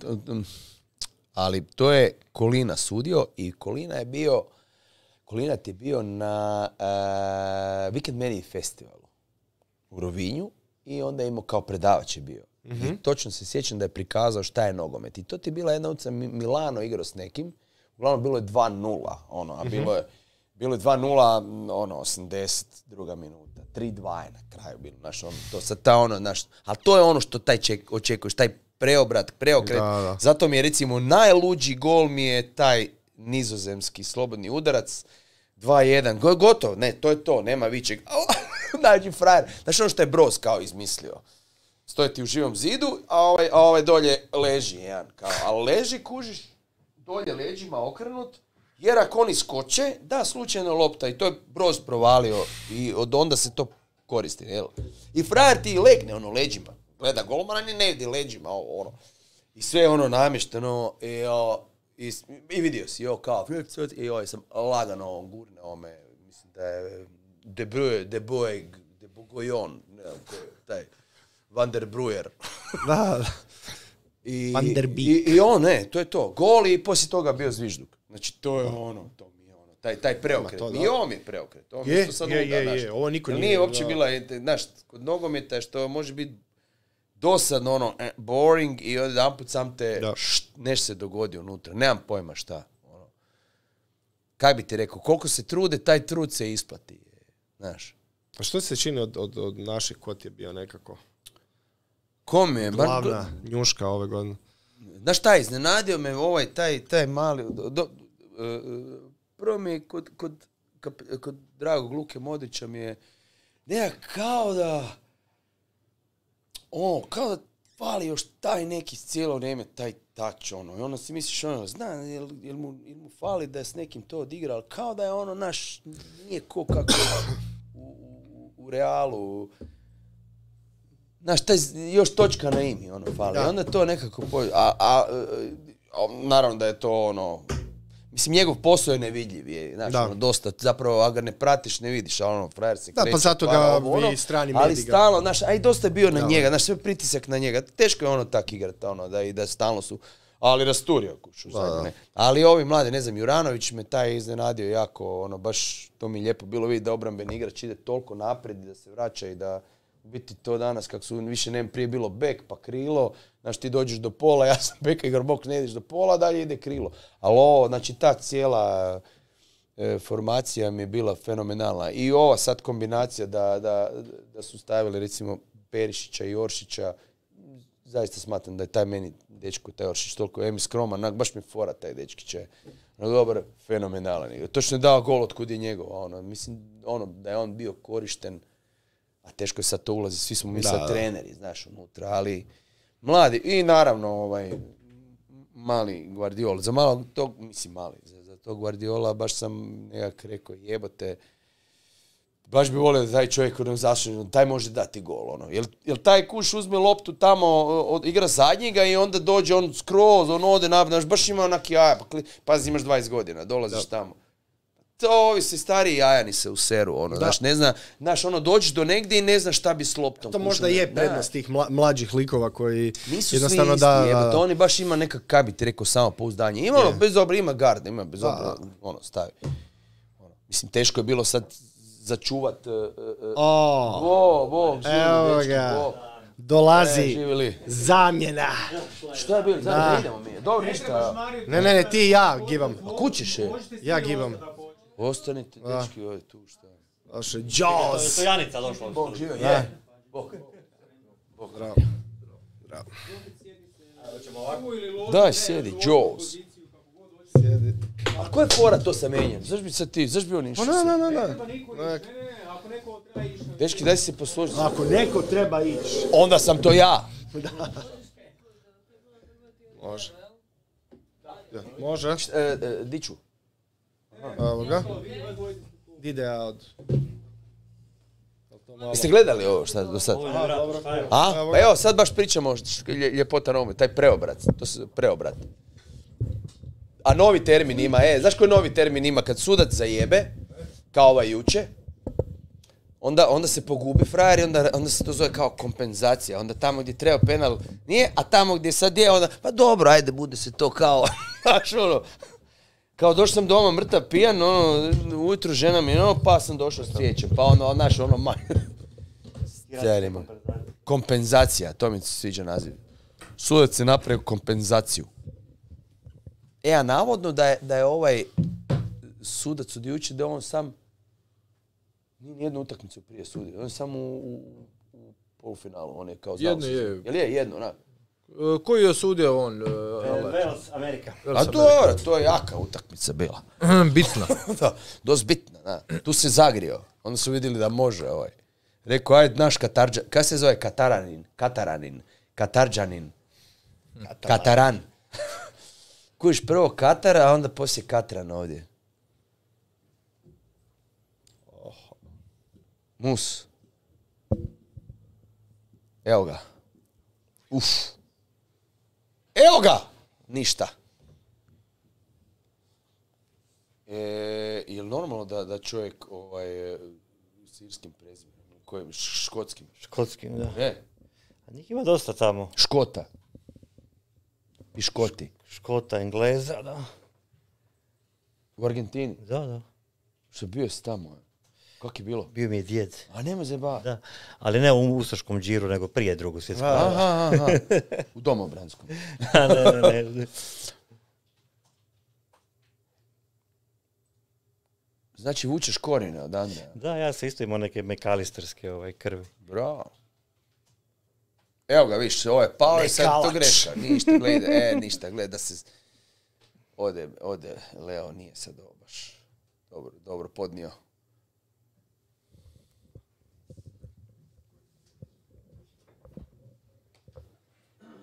Ali to je Kolina sudio i Kolina je bio, Kolina ti je bio na e, Weekend Medi festivalu u Rovinju i onda je imao kao predavač je bio. I točno se sjećam da je prikazao šta je nogomet. I to ti je bila jedna uca Milano igrao s nekim. Uglavnom bilo je 2-0, ono, a bilo je bilo je 2-0, ono, 82. minuta. 3-2 je na kraju bilo, znaš, ono, to sad ta ono, znaš, ali to je ono što taj ček, očekuješ, taj preobrat, preokret. Da, da. Zato mi je, recimo, najluđi gol mi je taj nizozemski slobodni udarac, 2-1, Go- gotovo, ne, to je to, nema vičeg. Nađi frajer. Znaš ono što je Broz kao izmislio? Stoje ti u živom zidu, a ovaj, a ovaj dolje leži jedan, kao, ali leži, kužiš, dolje leđima okrenut, jer ako oni skoče, da, slučajno lopta i to je Broz provalio i od onda se to koristi, jel? I frajer ti legne ono leđima, gleda golmana, ne vidi leđima, ovo, ono. I sve ono namješteno, i, o, i, i vidio si, jo, kao, i ovaj sam lagano on gurne ome, mislim da je De Bruyne, De Boeg, De Bogojon, ne znam ko je, taj, Van der Bruyer. Da. I, Van der Beek. i, I on, ne, to je to. Gol i poslije toga bio zvižduk. Znači, to je ono, to mi je ono, taj, taj preokret. To. I mi je preokret. Mi Je, isto sad je, luda, je, znaš. je. Ovo niko nije, nije uopće bila, e, znaš, kod nogometa je što može biti dosadno, ono, eh, boring i jedan put sam te, Da. št, neš se dogodi unutra. Nemam pojma šta. Ono. Kaj bi ti rekao, koliko se trude, taj trud se isplati. Znaš. A što se čini od, od, od naših kot je bio nekako Kom je? bar- glavna njuška ove godine? Znaš šta, iznenadio me ovaj, taj, taj mali, do, do- e, prvo mi je kod, kod, kap- kod dragog Luke Modrića mi je, nekak kao da, ono, kao da fali još taj neki cijelo vrijeme, taj touch, ono, i onda si misliš, ono, zna, jel, jel, mu, jel mu fali da je s nekim to odigra, ali kao da je ono, naš, nije ko kako u, u, u realu, Znaš, taj, još točka na imi, ono, fali. Da. Onda to nekako... A, a, e, a, naravno da je to, ono... Mislim, njegov posao je nevidljiv, je, znaš, Da. ono, dosta, zapravo, ako ga ne pratiš, ne vidiš, a ono, frajer se Da, pa kreće, zato otvara ga ovo, ono, vi strani Ali stalno, znaš, a i dosta je bio na Da. njega, znaš, sve pritisak na njega. Teško je ono tak igrati, ono, da, i da stalno su... Ali rasturio kuću, zadnje, ne. Ali ovi mladi, ne znam, Juranović me taj iznenadio jako, ono, baš, to mi je lijepo bilo vidjeti da obrambeni igrač ide toliko naprijed i da se vraća i da biti to danas kako su više nem prije bilo bek pa krilo, znaš ti dođeš do pola, ja sam bek igar bok, ne ideš do pola, dalje ide krilo. Ali ovo, znači ta cijela e, formacija mi je bila fenomenalna. I ova sad kombinacija da, da, da su stavili recimo Perišića i Oršića, zaista smatram da je taj meni dečko, taj Oršić, toliko emi skroman, onak, baš mi fora taj dečkić je. No dobar, fenomenalan. igra. Točno je dao gol od kud je njegov. Ono, mislim, ono, da je on bio korišten, a teško je sad to ulazi, svi smo mi sad treneri, znaš, unutra, ali mladi. I naravno, ovaj, mali Guardiola. Za malo tog, mislim mali, za, za tog Guardiola baš sam nekak rekao, jebote, baš bi volio da taj čovjek ono zašao, taj može dati gol, ono. Jel, jel taj kuš uzme loptu tamo, od, igra zadnjega i onda dođe on skroz, on ode znaš, baš ima onak jaja, pa pazi, imaš 20 godina, dolaziš tamo. To ovi se stariji jajani se useru, ono, znaš, ne zna, znaš, ono, dođeš do negdje i ne znaš šta bi s loptom. To možda je prednost tih mla- mlađih likova koji Nisu jednostavno svi isti, da, jebote, da, da. oni baš ima neka, kaj bi ti rekao, samo pouzdanje. Ima ono, bez obra, ima garda, ima bez Da, obra, ono, stavi. Ono, mislim, teško je bilo sad začuvat... Uh, uh, O, vo, vo, živi Evo dečki, ga. vo. dolazi E, zamjena. Šta je bilo? Sad ne idemo mi. Dobro, ništa. Ne, ne, ne, ti i ja givam. Kućiš je. Ja givam. Ostanite, Da. dečki, ovdje tu, šta? Vaše To Jaws! je Janica došla. u studiju. Je. Bog. Bravo. Bravo. Daj, sjedi, Jaws. Sjedi. A ko je fora to sa menjem? Zaš bi sad ti, zaš bi on išao? Pa ne, ne, ne, ne. Nek- Dečki, daj se poslušati. Ako neko treba ići. Onda sam to ja. Može. Ja, Može. E, e, diću. Evo ga. Ide ja od... Jeste gledali ovo šta do sad? A? Evo Pa evo, sad baš pričamo ljepota na ovome, taj preobrat. To se preobrat. A novi termin ima, e, znaš koji novi termin ima? Kad sudac zajebe, kao ovaj juče, onda, onda se pogubi frajer i onda, onda se to zove kao kompenzacija. Onda tamo gdje treba penal nije, a tamo gdje sad je, onda, pa dobro, ajde, bude se to kao, znaš ono, kao došao sam doma mrtav pijan, ono, ujutro žena mi, ono, pa sam došao s cvijećem, pa ono, znaš, ono, ma... Cijelimo. Kompenzacija, to mi se sviđa naziv. Sudac je napravio kompenzaciju. E, a navodno da je, da je ovaj sudac od jučer, da je on sam nije nijednu utakmicu prije sudio. On je samo u, u, u polufinalu, on je kao znao Jedno se- je. Jel je jedno, na? E, Koji je osudio on? e, Alat? Wales, Amerika. A to je, to je jaka utakmica bila. Bitna. da, dosta bitna, da. Tu se zagrio. Onda su vidjeli da može ovaj. Rekao, ajde, naš Katarđa... Kaj se zove? Kataranin. Kataranin. Katarđanin. Kataran. Kužiš prvo Katar, a onda poslije Katran ovdje. Mus. Evo ga. Uf. Evo ga! Ništa. E, je li normalno da, da čovjek ovaj, e, sirskim prezimenom, kojim, škotskim? Škotskim, da. Ne, A njih ima dosta tamo. Škota. I Škoti. Škota, Engleza, da. U Argentini. Da, da. Što bio si tamo? Kako je bilo? Bio mi je djed. A nema zeba. Da. Ali ne u ustaškom džiru, nego prije drugog svjetskog. Aha, aha. U domobranskom. ne, ne, ne. Znači vučeš korijene odande. Da, ja se isto imao neke mekalistarske ovaj, krvi. Bravo. Evo ga, viš, ovo je pao i sad to greška. Ništa, gleda, e, ništa, gleda da se... Ode, ode, Leo nije sad ovo baš dobro, dobro podnio.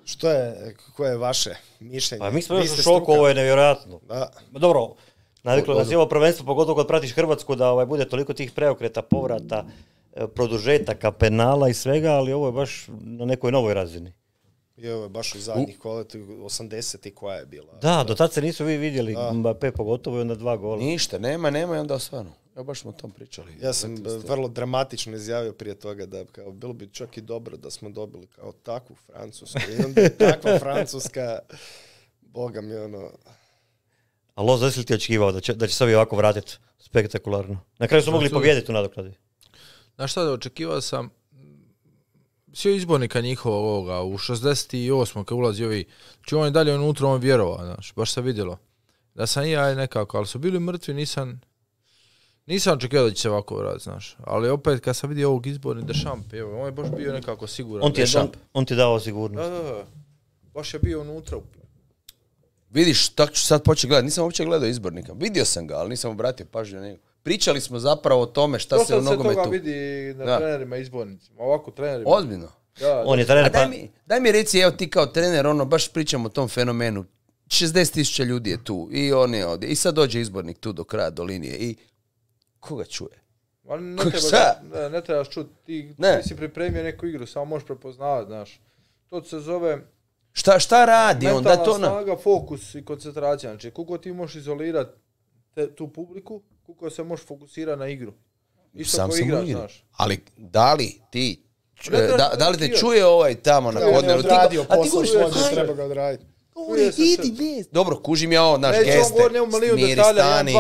Što je, koje je vaše mišljenje? Pa mi smo još u šoku, ovo je nevjerojatno. Da. Ma Dobro, naviklo nas ovo prvenstvo, pogotovo kad pratiš Hrvatsku, da ovaj, bude toliko tih preokreta, povrata, e, produžetaka, penala i svega, ali ovo je baš na nekoj novoj razini. I ovo je baš u zadnjih koleta, 80 i koja je bila. Da, do tad se nisu vi vidjeli, Mbappé pogotovo i onda dva gola. Ništa, nema, nema i onda osvanu. Ja baš smo o tom pričali. Ja sam vrlo dramatično izjavio prije toga da kao, bilo bi čak i dobro da smo dobili kao takvu Francusku. I onda je takva Francuska, boga mi ono... A jesi li ti očekivao da će, da će se ovi ovako vratiti spektakularno? Na kraju su mogli pobijediti u nadoknadi. Znaš šta, očekivao sam svi izbornika njihovog ovoga, u 68. kad ulazi ovi, znači on je dalje unutra, on vjerovao, znaš, baš se vidjelo. Da sam i ja nekako, ali su bili mrtvi, nisam, nisam očekivao da će se ovako vratiti, znaš. Ali opet kad sam vidio ovog izborni Dešamp, evo, on je baš bio nekako siguran. On ti je, on, on ti je dao sigurnost. Da, da, da. Baš je bio unutra. Vidiš, tako ću sad početi gledati. Nisam uopće gledao izbornika. Vidio sam ga, ali nisam obratio pažnju na njega. Pričali smo zapravo o tome šta se u Dosta se toga nogometu... vidi na Da. trenerima izbornicima, ovako trenerima. Ozbiljno. Da, On je A trener, daj pa... mi, daj mi reci, evo ti kao trener, ono, baš pričamo o tom fenomenu. 60 tisuća ljudi je tu i on je ovdje. I sad dođe izbornik tu do kraja, do linije. I koga čuje? Ma ne, Ko- trebaš, šta? ne, ne trebaš čuti, ti, Ne. ti si pripremio neku igru, samo možeš prepoznavati, znaš. To se zove Šta, šta radi on? Da to na... snaga, fokus i koncentracija. Znači, koliko ti možeš izolirati tu publiku, koliko se možeš fokusirati na igru. Isto Sam sam igraš, igri. znaš. Ali da li ti... Da, da li te čuje ovaj tamo na korneru? Ti a ti govoriš, svoj, "Ajde, treba ga odraditi. Govori, se idi, ne. Dobro, kužim ja ovo, naš geste. smiri, detalja, stani.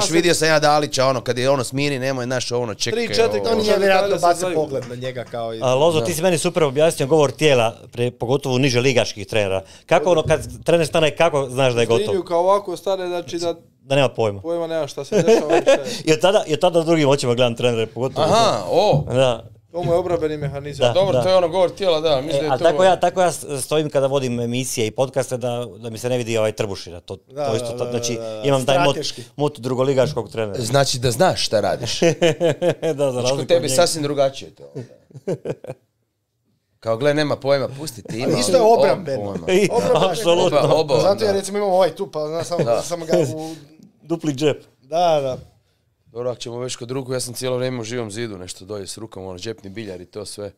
se- vidio sam ja Dalića, ono, kad je ono smiri, nemoj, znaš, ono, čekaj. Tri, četiri, ovo. On je vjerojatno bacio pogled na njega kao i... A Lozo, ti si meni super objasnio govor tijela, pre, pogotovo niže ligaških trenera. Kako ono kad trener stane, kako znaš da je gotov? Liniju kao ovako stane, znači da Da nema pojma. Pojma nema šta se dešava. I od tada, i od tada drugim očima gledam trenere, pogotovo. Aha, o, Da. To mu je obrambeni mehanizam. Da. dobro, to je ono govor tijela, da, mislim E, da je to... tako ja, tako ja stojim kada vodim emisije i podcaste da, da mi se ne vidi ovaj trbušina. To, Da, to isto, da, to- da, znači da, da. imam taj mot, mot drugoligaškog trenera. Znači da znaš šta radiš. da, za Znači njega. sasvim drugačije to. Kao gle, nema pojma, pusti ti. Ima isto je obrambeno. apsolutno. Oba- oba- zato ja da. recimo imam ovaj tu, pa znam samo, samo ga u... Dupli džep. Da, da. Dobro, ako ćemo već kod ruku, ja sam cijelo vrijeme u živom zidu nešto dolje s rukom, ono, džepni biljar i to sve.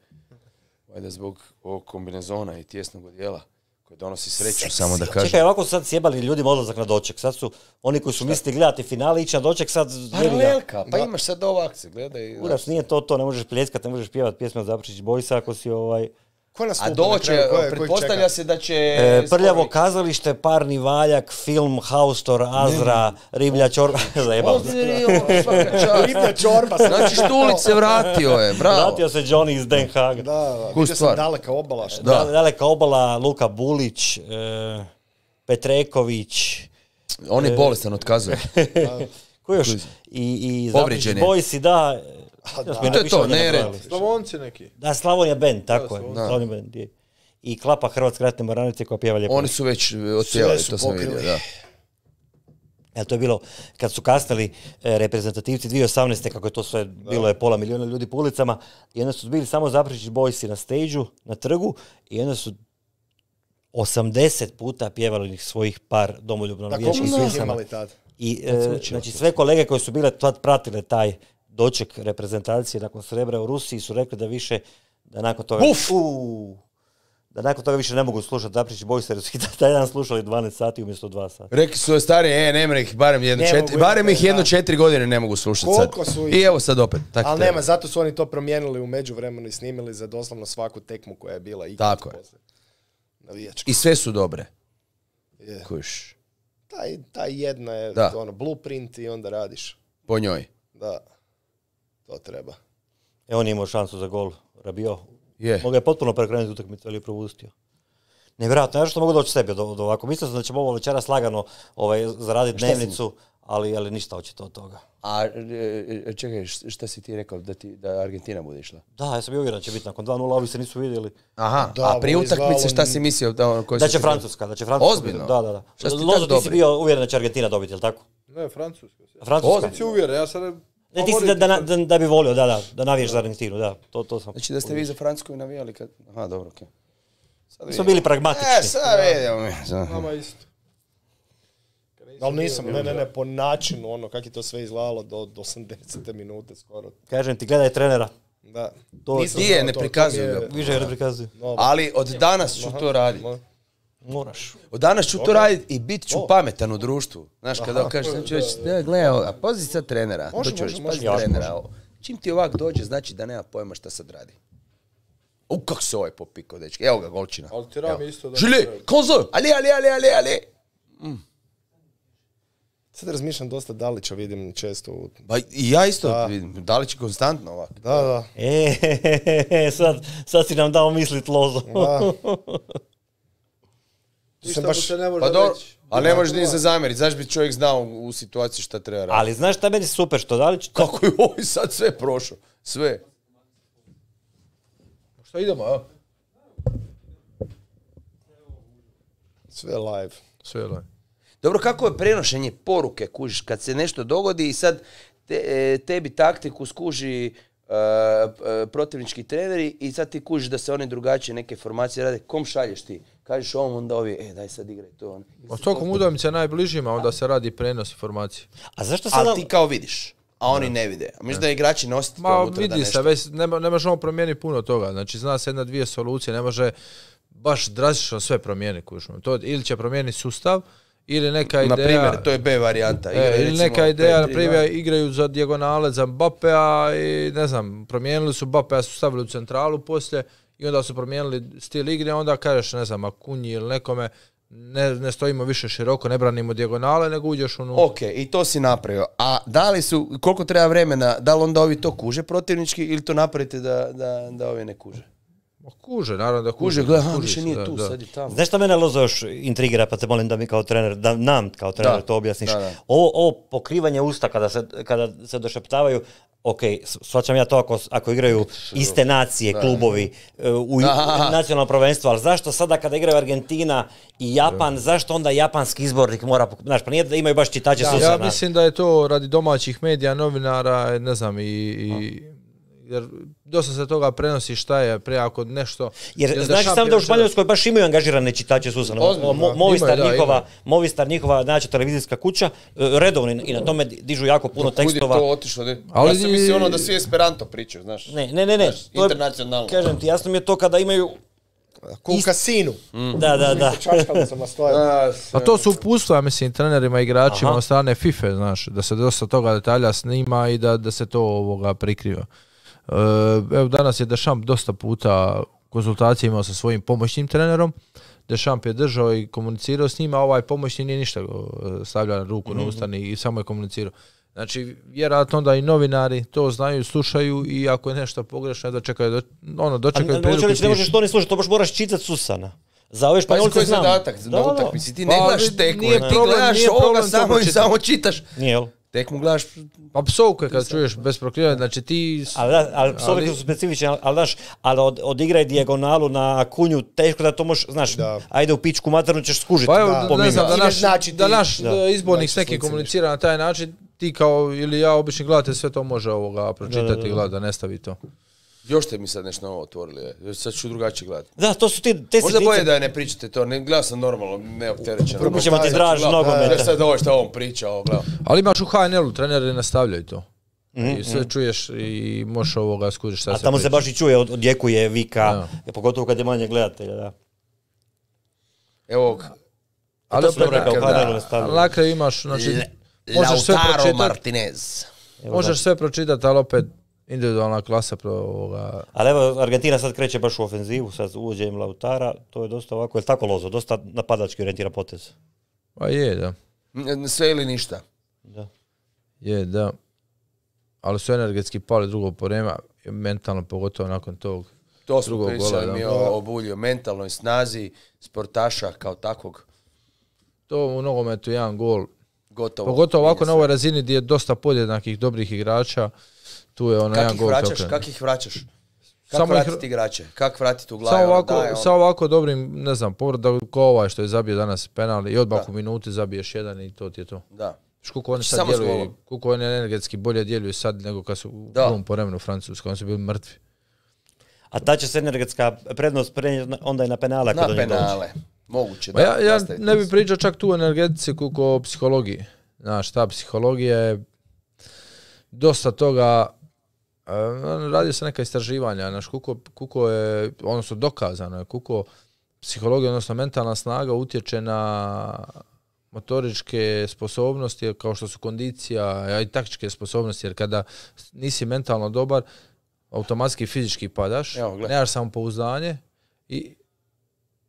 Valjda zbog ovog kombinezona i tjesnog odjela koji donosi sreću, samo da kažem. Čekaj, ovako su sad sjebali ljudima odlazak na doček. Sad su oni koji su mislili gledati finale ići na doček, sad. Paralelka, pa imaš sad ovo akcije, gledaj. Uras, nije to to, ne možeš pljeskat, ne možeš pjevat pjesme od Zapričić Bojsa ako si ovaj... Ko nas A doće, pretpostavlja se da će... E, prljavo skoro- kazalište, parni valjak, film, haustor, Azra, riblja čorba, čast. Riblja čorba. Znači, rekao. Štulice vratio je, bravo. Vratio se Johnny iz Den Haaga. Da, da. Vidio sam daleka obala. Šta? Da. Daleka obala, Luka Bulić, e, Petreković, On je bolestan, otkazuje. ko još? I, i Povrijeđen je. Bojsi, da. Da. smo i To je to, napravili. Slavonci neki. Da, Slavonija Band, tako je. Slavonija. Band, je. I klapa Hrvatske ratne moranice koja pjeva lijepo. Oni su već otpjevali, su to sam pokrili. vidio, da. E, to je bilo, kad su kasnili e, reprezentativci 2018. kako je to sve, bilo je pola milijuna ljudi po ulicama, i onda su bili samo Zaprešić Bojsi na stage na trgu, i onda su 80 puta pjevali svojih par domoljubno Da, navijačkih pjesama. imali tad? I e, znači sve kolege koje su bile tad pratile taj doček reprezentacije nakon srebra u Rusiji su rekli da više da nakon toga Uf! U, da nakon toga više ne mogu slušati Zapričić Bojsa jer su taj dan slušali 12 sati umjesto 2 sata. Rekli su stari, e, nema ih barem jedno Ne četiri, barem ih da. jedno četiri godine ne mogu slušati sad. Koliko su ih? I evo sad opet. Tak Ali nema, zato su oni to promijenili u međuvremenu i snimili za doslovno svaku tekmu koja je bila ikad Tako je. I sve su dobre. Je. Kuš. Taj, taj jedna je Da. ono, blueprint i onda radiš. Po njoj. Da. To treba. E on je imao šansu za gol, Rabio. Je. Mogao je potpuno prekrenuti utakmicu, ali je propustio. Nevjerojatno, ja što mogu doći sebi od, od ovako. Mislio sam da ćemo ovo večeras lagano ovaj, zaraditi dnevnicu, ali, ali ništa očito od toga. A e, e, čekaj, šta si ti rekao da, ti, da Argentina bude išla? Da, ja sam bio uvjeren da će biti nakon 2-0, ovi se nisu vidjeli. Aha, Da, a prije utakmice šta si mislio da ono koji Da će Francuska, da će Francuska. Ozbiljno? biti- Da, da, da. Šta si ti Lozo, ti si bio uvjeren da će Argentina dobiti, jel tako? Ne, Francusko. Francuska? Ozbiljno? Si uvjeren, ja sad... Ne, ti si da, da, da, da bi volio, da, da, da navijaš za Argentinu, da, to, to sam. Znači da ste vi za Francusku navijali kad... Aha, dobro, okej. Sad Mi smo bili pragmatični. E, sad vidimo mi. Nama isto. Ali nisam, ne, ne, ne, po načinu, ono, kako je to sve izgledalo do, do 80. minute skoro. Kažem ti, gledaj trenera. Da. To- Nisam je, ne prikazuju je- ga. Više ga ne prikazuju. Ali od danas ću to raditi. Moraš. Od danas ću to raditi i bit ću pametan u društvu. Znaš, kada kažeš, znači, reći, da, gle, evo, a pazi sad trenera. Može, to ću reći, pazi trenera. Čim ti ovak dođe, znači da nema pojma šta sad radi. U, kako se ovaj popikao, dečki. Evo ga, golčina. Ali ti Rami Evo. isto da... Žili, konzo, ali, ali, ali, ali, ali. Sad razmišljam dosta Dalića, vidim često. u- Ba, i ja isto Da. vidim. Da li će konstantno ovak? Da, da. E, sad, sad si nam dao mislit lozo. da. Ništa baš- se ne može Pa dobro, reći. ali ne možeš ni se zamjeriti. Zašto bi čovjek znao u, situaciji šta treba raditi? Ali znaš šta je meni super, što da li će... Kako je ovaj sad sve prošao? Sve. Šta idemo, evo? Sve live. Sve laj. Dobro, kako je prenošenje poruke, kužiš, kad se nešto dogodi i sad te, e, tebi taktiku skuži protivnički treneri i sad ti kužiš da se oni drugačije neke formacije rade, kom šalješ ti? Kažeš ovom, onda ovi, e, daj sad igraj to. On. Od tokom utakmice najbližima, onda se radi prenos informacije. A zašto sada... Ali ti kao vidiš, a oni ne vide. A misliš da igrači nositi to Ma da vidi nešto... se, već ne, ne možemo promijeniti puno toga. Znači zna se jedna, dvije solucije, ne može baš drastično sve promijeniti. To ili će promijeniti sustav, ili neka Na ideja... primjer, to je B varijanta. E, ili recimo, neka ideja, na 5-3-2. primjer, igraju za dijagonale za Mbappea i ne znam, promijenili su Mbappea, su stavili u centralu poslije i onda su promijenili stil igre, onda kažeš, ne znam, Akunji ili nekome, ne, ne stojimo više široko, ne branimo dijagonale, nego uđeš unutra. Ok, i to si napravio. A da li su, koliko treba vremena, da li onda ovi to kuže protivnički ili to napravite da, da, da ovi ne kuže? Ma kuže, naravno da kuže. Kuže, gledaj, više se, nije da, tu, da. sad je tamo. Znaš šta mene Lozo još intrigira, pa te molim da mi kao trener, da nam kao trener Da. to objasniš. Da, da. Ovo, ovo pokrivanje usta kada se, kada se došaptavaju, ok, s- shvaćam ja to ako, ako igraju iste nacije, klubovi e, u nacionalno prvenstvo, ali zašto sada kada igraju Argentina i Japan, zašto onda japanski izbornik mora, znaš, pa nije da imaju baš čitače Ja susana. mislim da je to radi domaćih medija, novinara, ne znam, i, i jer dosta se toga prenosi šta je pre ako nešto... Jer znaš Šampion sam da u Španjolskoj baš imaju angažirane čitače susana. Da. Movistar, Imaju, da, njihova. Movistar njihova znači, televizijska kuća, e, redovno i- na tome dižu jako puno Kud je tekstova. to otišlo? Ne? Ali ja sam mislio ono da svi Esperanto pričaju, znaš. Ne, ne, ne, ne. Znaš, to je- internacionalno. Kažem ti, jasno mi je to kada imaju... Ko u kasinu. Da, da, da. Stoje. Pa to su upustva, mislim, trenerima i igračima Aha. od strane FIFA, znaš, da se dosta toga detalja snima i da, da se to ovoga prikriva. E, evo, danas je Dešamp dosta puta konzultacije imao sa svojim pomoćnim trenerom. Dešamp je držao i komunicirao s njima, a ovaj pomoćni nije ništa e, stavlja ruku na usta ni- i samo je komunicirao. Znači, vjerojatno onda i novinari to znaju, slušaju i ako je nešto pogrešno, da čekaju, do, ono, dočekaju ne, priliku ne možeš to ni slušati, to baš moraš čitati Susana. Za ove španjolce je znam. zadatak Da, na da. utakmici. Ti Pa, ne gledaš ali tekmu, ti gledaš ovoga samo i samo čitaš. Nije, jel? Tekmu gledaš Pa psovke kad čuješ bez prokrivanja, znači ti... s- Ali, da, ali psovi Ali- su specifični, ali, ali znaš, ali od, odigraj dijagonalu na kunju, teško da to možeš, znaš, Da. ajde u pičku maternu ćeš skužiti. Pa evo, ne znam, da naš, znači da naš Da. izbornik s Znači nekim slici komunicira na taj način, ti kao ili ja obični gledatelj sve to može ovoga pročitati Da, da, da. i gledati da ne stavi to. Još ste mi sad nešto novo otvorili. je. Sad ću drugačije gledati. Da, to su ti, te Možda sitnice. bolje da ne pričate to, ne gledao sam normalno, neopterećeno. Propit ćemo ti draž nogometa. Ja sad ovo što on priča, ovo gledam. Ali imaš u HNL-u, treneri nastavljaju to. Mhm, I sve čuješ i možeš ovoga skužiš šta A se tamo se priča. baš i čuje, od- odjekuje, vika, Da. pogotovo kad je manje gledatelja, da. Evo, Ali opet, na kraju imaš, znači, možeš sve Lautaro pročitati, Martinez. Evo, možeš sve pročitati, ali opet individualna klasa pro ovoga, Ali evo, Argentina sad kreće baš u ofenzivu, sad uvođenjem Lautara, to je dosta ovako, je tako lozo, dosta napadački orijentira potez. pa je, da. Sve ili ništa. Da. Je, da. Ali su energetski pali drugo po vremenu, mentalno pogotovo nakon tog. To smo Drugog pričali gola, da. mi o, o Bulju, mentalnoj snazi, sportaša kao takvog, To u nogometu jedan gol gotovo. Pogotovo ovako na ovoj razini gdje je dosta podjednakih dobrih igrača, tu je ono Kak jedan ih gol vraćaš, kak ih vraćaš? Kako Samo ih- vratiti igrače? Kako vratiti u glavu? Samo ovako, ono. sa ovako dobrim, ne znam, povrda ko ovaj što je zabio danas penal i odmah Da. u minuti zabiješ jedan i to ti je to. Da. Koliko oni sad djeluju, koliko oni energetski bolje djeluju sad nego kad su u prvom poremenu u Francuskoj, oni su bili mrtvi. A ta će se energetska prednost prenijeti onda i na penale Na dođe. penale. Moguće, Pa da. ja, ja ne bi pričao čak tu o energetici koliko o psihologiji. Znaš, ta psihologija je dosta toga radi se neka istraživanja, znaš, koliko, koliko je, odnosno dokazano je, koliko psihologija, odnosno mentalna snaga utječe na motoričke sposobnosti, kao što su kondicija, i taktičke sposobnosti, jer kada nisi mentalno dobar, automatski fizički padaš, Evo, nemaš samopouzdanje i,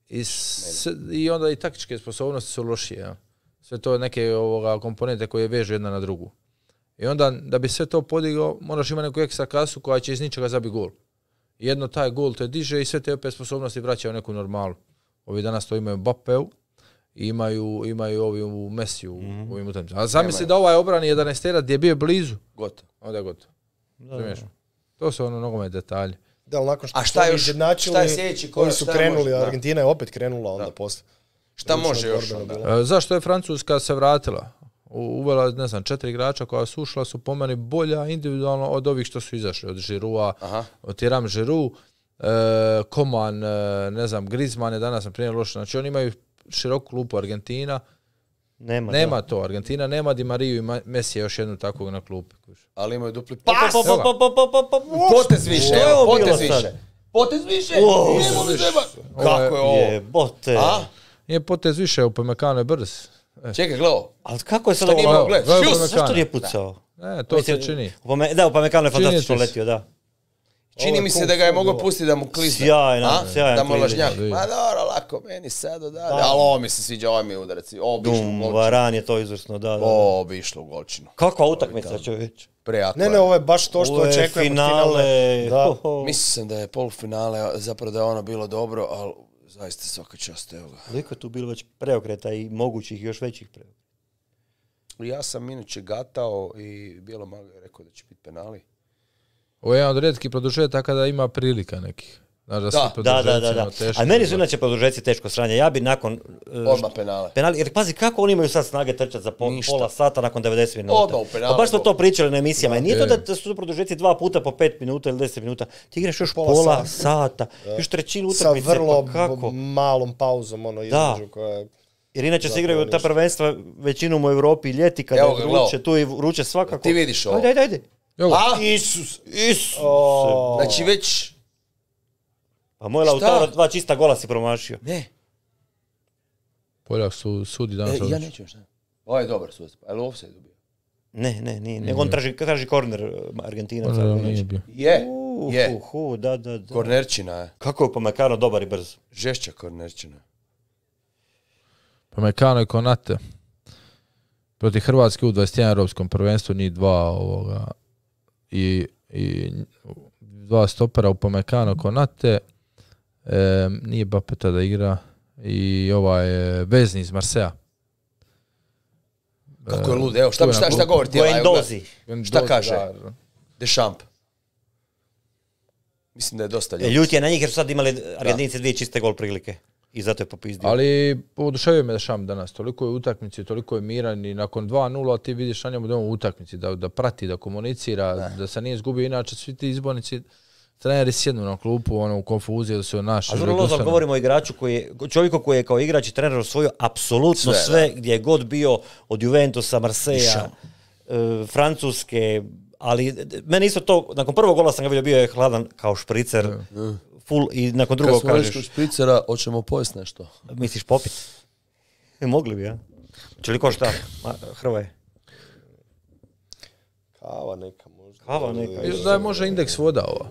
i, s- i onda i taktičke sposobnosti su lošije. ja. Sve to neke ovoga, komponente koje vežu jedna na drugu. I onda da bi sve to podigao, moraš imati neku ekstra kasu koja će iz ničega zabiti gol. Jedno taj gol te diže i sve te opet sposobnosti vraćaju u neku normalu. Ovi danas to imaju Mbappeu i imaju, imaju ovi u Mesiju Mhm. u ovim utakmicama. A zamisli da ovaj obrani 11 gdje je bio blizu, Gotovo. onda je gotovo. Razumiješ? To su ono nogomet detalji. Da, ali nakon što A su šta još- šta je sljedeći oni su krenuli, može, da. Argentina je opet krenula onda poslije. Šta može još onda? E, zašto je Francuska se vratila? Uvela, ne znam, četiri igrača koja su ušla su po meni bolja individualno od ovih što su izašli. Od Žirua, Aha. od Tiram Žiru, e, Koman, e, ne znam, Griezmann je danas na primjer loš. Znači oni imaju široku klupu Argentina. Nema, Nema to. Argentina nema Di Mariju i Messi još jednu takvog na klupi. Ali imaju dupli Pa, pas! pa, pa, pa, pa, pa, pa, pa. Potez više, je potez više. Potez više! Ovo je- Kako je ovo? Jebote. A? Nije potez više, upamekano je brz. Čekaj, gle ovo. Ali kako je sad Šta nije ovo? imao, Gledaj. Zašto nije pucao? E, to Mislim, se čini. Upame- da, Upamecano je fantastično letio, da. Čini mi se da ga je mogao pustiti da mu klizne. Sjajan, A? sjajan Da mu lažnjak. Da, Ma dobro, lako, meni sad odavde. Ali ovo mi se sviđa, ovo mi je udarac. Ovo bi išlo u. Varan je to izvrsno, da, da. da. Ovo bi išlo u golčinu. Kakva utakmica čovječ? Prejako Ne, ne, ovo je baš to što Ovo je od finale. Da. Sam da je polufinale, zapravo da je ono bilo dobro, ali zaista svaka čast, evo ga. Koliko je tu bilo već preokreta i mogućih još većih preokreta? Ja sam inače gatao i Bijelo Maga je rekao da će biti penali. Ovo je jedan od rijetkih produžetaka da ima prilika nekih. Da, Da, Da, da, da, da. teško A meni su inače produžeci teško sranje. Ja bi nakon e, Odmah penale. penali, jer pazi kako oni imaju sad snage trčati za po- Ništa. pola sata nakon 90 minuta. Odmah u penale, Pa baš smo to pričali na emisijama. I nije to da su produžeci dva puta po 5 minuta ili 10 minuta. Ti igraš još Pola pola, sata. sata, još trećinu Sa utakmice. vrlo pa kako? malom pauzom, ono, Da. između koja je... Jer inače se igraju ta prvenstva većinom u Europi ljeti kada Evo je vruće, tu i vruće svakako. Ti vidiš ovo? Ajde, ajde, ajde. Isus! Isus. Znači već... Pa moj Šta? Lautaro dva čista gola si promašio. Ne, Poljak su sudi danas. e, ja neću još ne. Ovo je dobar sud. Ali offside bio. Ne, ne, nije. Nego on traži, traži korner e, Argentinac. Da, ali nije neće. bio. Je, Uh, je. hu, da, da, da. Kornerčina je. Kako je Upamecano dobar i brz. Žešća kornerčina. Pa Mekano i Konate. Protiv Hrvatske u 21 europskom prvenstvu njih dva ovoga i, i dva stopera u Pomekano Konate. E, nije Bape tada igra i ovaj e, vezni iz Marseja. Kako je lud, evo, šta, šta, na šta govori ti? Evo, evo, Guendozi. Šta kaže? Da, Deschamp. Mislim da je dosta E, ljudi. Ljut je na njih jer su sad imali Argentinci dvije čiste gol prilike. I zato je popizdio. Ali oduševio me da Šam danas. Toliko je u utakmici, toliko je miran i nakon 2-0 ti vidiš na njemu da je on u utakmici, da, da prati, da komunicira, da se nije izgubio. Inače svi ti izbornici, treneri sjednu na klupu, ono, u konfuziji da se onaša. A vrlo lozal govorimo o igraču koji je, čovjeku koji je kao igrač i trener osvojio apsolutno Sve, sve, gdje je god bio od Juventusa, Marseja, e, Francuske, ali meni isto to, nakon prvog gola sam ga vidio, bio je hladan kao špricer, full i nakon Kad drugog smo već kažeš, kod špricera, hoćemo pojesti nešto. misliš popit? E, mogli bi, ja. Če li ko šta? Hrvoje. Kava neka. Kava neka. Da je može indeks voda ova.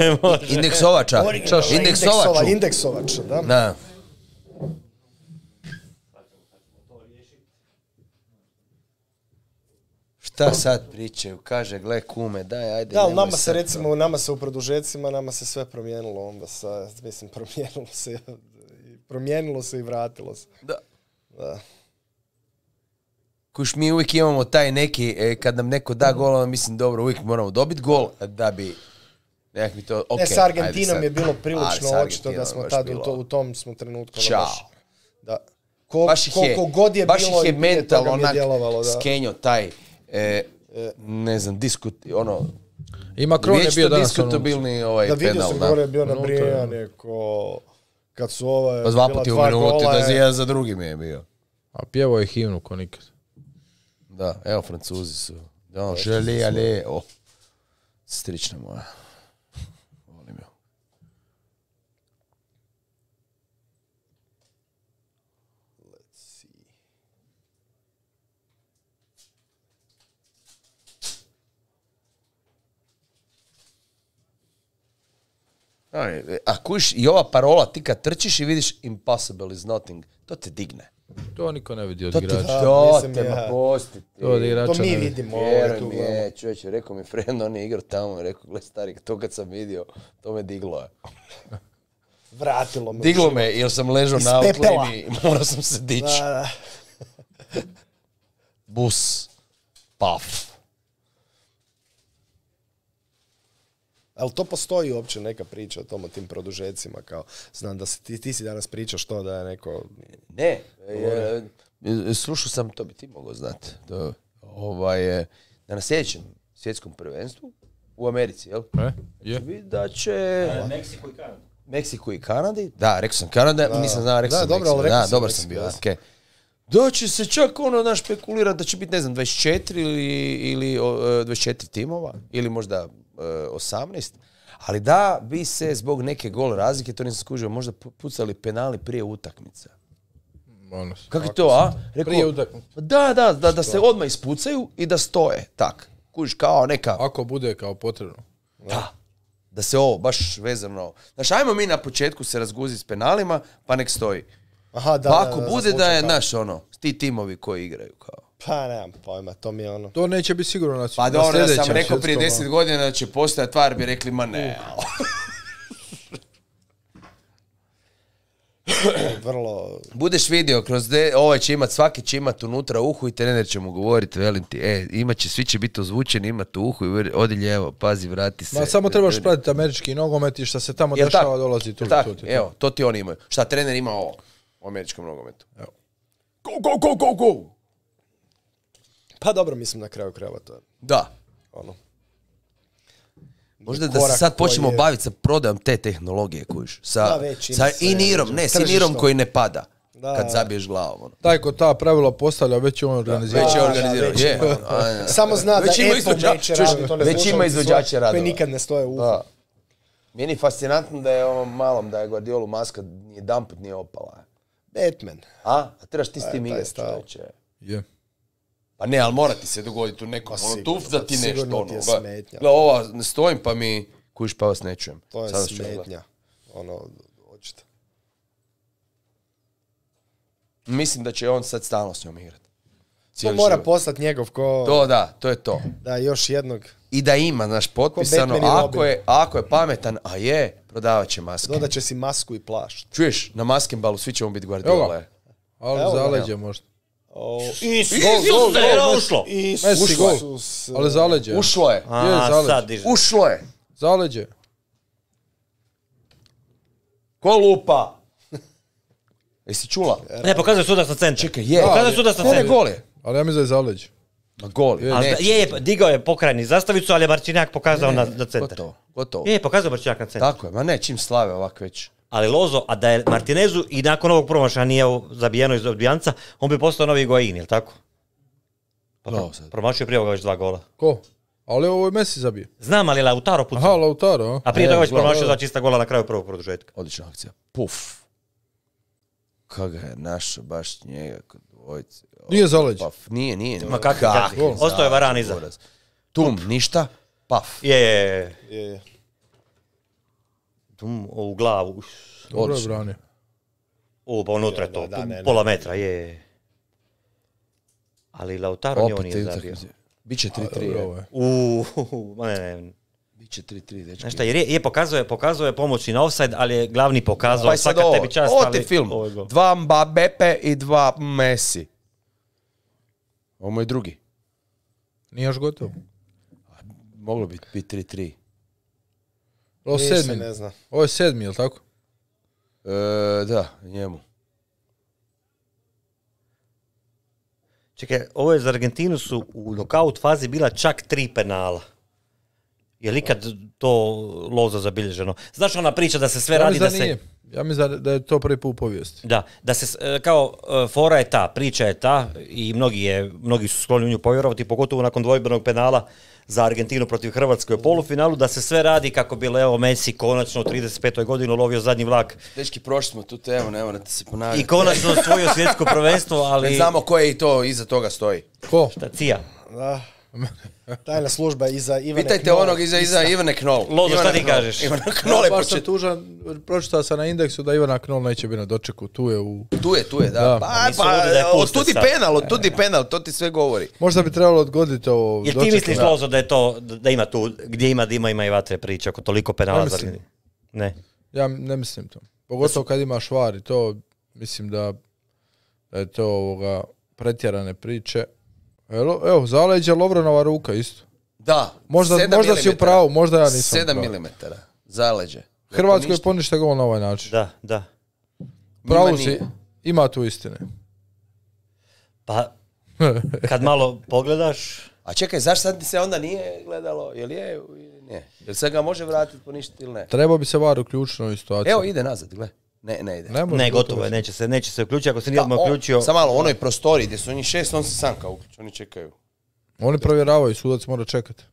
Indeksovača. Indeksova, Indeksovaču. indeksovača, da. Da. Šta sad pričaju? Kaže, gle kume, daj, ajde. Da, ali nama se recimo, nama se u produžecima, nama se sve promijenilo onda sa, mislim, promijenilo se, promijenilo se i vratilo se. Da. Da. Kuš, mi uvijek imamo taj neki, e, kad nam neko da gol, onda mislim, dobro, uvijek moramo dobiti gol, da bi... Nek mi to, ok. ne, s Argentinom je bilo prilično očito da smo tad u, bilo- to, u tom smo trenutku. ono Ćao. baš- da. Ko, baš ih je, koliko god je baš bilo ih je mentalno je onak djelovalo, da. skenjo taj, e, ne znam, diskut, ono, I Macron je bio danas ono, diskutabilni ovaj Da vidio penal, sam da. gore je bio Unutra, nabrijan neko kad su ove Pa dva puta u minuti, da je- za drugim je bio. a pjevao je himnu ko nikad. Da, evo Francuzi su. Da, želi, ali, o, strična moja. Volim ju. Aj, A kuš, i ova parola, ti kad trčiš i vidiš impossible is nothing, to te digne. To niko ne vidi od igrača. to te, ma pusti ti. To od igrača To mi ne vidi. vidimo. Vjeruj tu mi, je, čovječe, rekao mi friend, on je igrao tamo rekao, gle stari, to kad sam vidio, to me diglo je. Vratilo me. Diglo me jer sam ležao na outlini i morao sam se dići. Bus. Paf. Ali to postoji uopće neka priča o tom, o tim produžecima, kao, znam da si, ti, ti si danas pričao što da je neko, Ne, e, e, slušao sam, to bi ti mogao znati. To, ovaj, e, da na sljedećem svjetskom prvenstvu u Americi, jel? E, je. Vidi da će... Meksiko i Kanada. Meksiku i Kanadi. Da, rekao sam Kanada, nisam znao, rekao Da, sam dobro, ali Meksiko. rekao Da, dobar Meksiko, sam bio, okej. Da će se čak ono, naš spekulirati da će biti, ne znam, 24 ili, ili o, e, 24 timova, ili možda e, 18. Ali da bi se zbog neke gol razlike, to nisam skužio, možda pu- pucali penali prije utakmice. Ono, Kako je to, a? Rekao, Prije utakmice. Da, da, da, da se odmah ispucaju i da stoje, tak. Kužiš, kao neka... Ako bude kao potrebno. Da. Da se ovo, baš vezano. Znaš, ajmo mi na početku se razguzi s penalima, pa nek stoji. Aha, da, pa da, ako da, bude da je, naš, ono, ti timovi koji igraju, kao. Pa nemam pojma, to mi je ono... To neće biti sigurno na Pa dobro, da sam rekao prije svjetskom, 10 godina da će postojati tvar, bi rekli, ma ne. Vrlo... Budeš vidio, kroz de, ovaj će imat, svaki će imat unutra uhu i trener će mu govoriti, velim ti, e, imat će, svi će biti ozvučeni, imat u uhu i odi lijevo, pazi, vrati se. Ma samo trebaš pratiti američki nogomet i šta se tamo Jel dešava dolazi tu. To. Evo, to ti oni imaju. Šta, trener ima ovo u američkom nogometu. Evo. Go, go, go, go, go! Pa dobro, mislim na kraju krajeva to je Da. ono... Možda da se sad počnemo je- baviti sa prodajom te tehnologije, kužiš. Sa, Da, već sa inirom, već ne, s inirom koji ne pada. Da. Kad zabiješ glavom. Ono. Taj ko ta pravila postavlja, već je on organizirao. Već je već je. Samo zna Već da ima neće raditi one već ima izvođače radova. Koji nikad ne stoje u. Da. Meni je fascinantno da je ovom malom, da je Guardiolu maska nije jedan put nije opala. Batman. A? A trebaš ti s tim taj igrati, čovječe. Je. Pa ne, ali mora ti se dogoditi u nekom, Pa ono, tuf da ti sigurno nešto, ti je ono, smetnja. gle, ova, ne stojim pa mi, kužiš pa vas ne čujem. To je Sada smetnja. Ono, očito. Mislim da će on sad stalno s njom igrati. To mora život. postati njegov ko... To da, to je to. Da, još jednog. I da ima, znaš, potpisano, i ako je, ako je pametan, a je, prodavat će maske. Dodat će si masku i plašt. Čuješ, na maskenbalu svi ćemo biti ga. Ali zaleđe možda. O, Isus, gol, je ušlo? Isus, Ali zaleđe. Ušlo je. Je, A, zaleđe. sad diže. Ušlo je. Zaleđe. Ko lupa? Jesi čula? Ne, pokazuje sudac na centar. Čekaj, je. Pokazuje sudac na Ne, ne, centar. gol je. Ali ja mislim da je zaleđe. Ma gol je. Ali Ne, je, je, digao je pokrajni zastavicu, ali je Marčinjak pokazao na, na centar. Gotovo, gotovo. Je, je, pokazao Marčinjak na centar. Tako je, ma ne, čim slave ovak već. Ali Lozo, a da je Martinezu i nakon ovog promašaja nije zabijeno iz odbijanca, on bi postao novi Goin, jel tako? Pa pro- sad. promašio prije ovoga već dva gola. Ko? Ali ovo je Messi zabije. Znam, ali Lautaro pucao. Aha, Lautaro, a? A prije E, toga već promašio dva čista gola na kraju prvog produžetka. Odlična akcija. Puf. Kako ga je našao baš njega kod dvojice. Nije zaleđe. Paf, nije, nije. Ma kakvi, kakvi. Kak, Ostao je Varan iza. Tum, ništa, paf. Je, je. Je, je. Tum, u glavu. Dobro je branio. U, pa unutra Da, to. da, ne, ne. pola metra, je. Ali Lautaro nije on nije zabio. Biće Dobro, 3-3. ovo je. U, ma ne, ne. Biće 3-3, dečki. Znaš šta, jer je, je pokazuje, pokazuje pomoć i na offside, ali je glavni pokazao, Pa svaka ovo, tebi čast, ovo ti film. ovo. Dva Mbappe i dva Messi. Ovo je drugi. Nije još gotovo. Moglo bi biti 3-3. Ovo sedmi. ne zna. Ovo je sedmi, jel tako? E, da, njemu. Čekaj, ovo je za Argentinu su u nokaut fazi bila čak tri penala. Je li ikad to lozo zabilježeno? Znaš ona priča da se sve Ja radi da da se... nije. Ja mislim da- da je to prvi put u povijesti. Da, da se, e, kao, e, fora je ta, priča je ta i mnogi, je, mnogi su skloni u nju povjerovati, pogotovo nakon dvojbenog penala za Argentinu protiv Hrvatske u polufinalu, da se sve radi kako bi Leo Messi konačno u 35. godini ulovio zadnji vlak Dečki, prošli smo tu temu, ne morate se ponavljati. i konačno osvojio svjetsko prvenstvo, Ne ali... znamo koje i to iza toga stoji. Ko? Šta, cija? Da. Tajna služba iza Ivane Pitajte onog iza, iza Ivane Knoll. Lozo, šta ti kažeš? Ivana Ja, Knoll je baš sam tužan, pročitao sam na indeksu da Ivana Knoll neće biti na dočeku, tu je u... Tu je, tu je, da. Da. Pa, pa, ludi da je od tudi penal, od tudi penal, to ti sve govori. Možda bi trebalo odgoditi ovo Jer ti misliš, Da. Lozo, da je to, da ima tu, gdje ima dima, ima i vatre priča, ako toliko penala Ne za? Ne. Ja ne mislim to. Pogotovo kad ima švar i to, mislim da, da je to ovoga pretjerane priče. Evo, evo zaleđe Lovrenova ruka isto. Da. Možda, možda si u pravu, možda ja nisam. u 7 pravu. mm. Zaleđe. Hrvatskoj Ništa. ponište gol na ovaj način. Da, da. Pravu si, nije. ima tu istine. Pa, kad malo pogledaš, A čekaj, zašto sad se onda nije gledalo? Jel je ili ne? Jel se ga može vratiti poništiti ili ne? Trebao bi se var uključiti u ovoj situaciji. Evo ide nazad, gle. Ne, ne ide. Ne, ne, gotovo je, neće se, neće se uključiti, ako se nije odmah Da, uključio... Samo malo, u onoj prostoriji gdje su oni šest, on se sam kao uključi, oni čekaju. Oni provjeravaju, sudac mora čekati.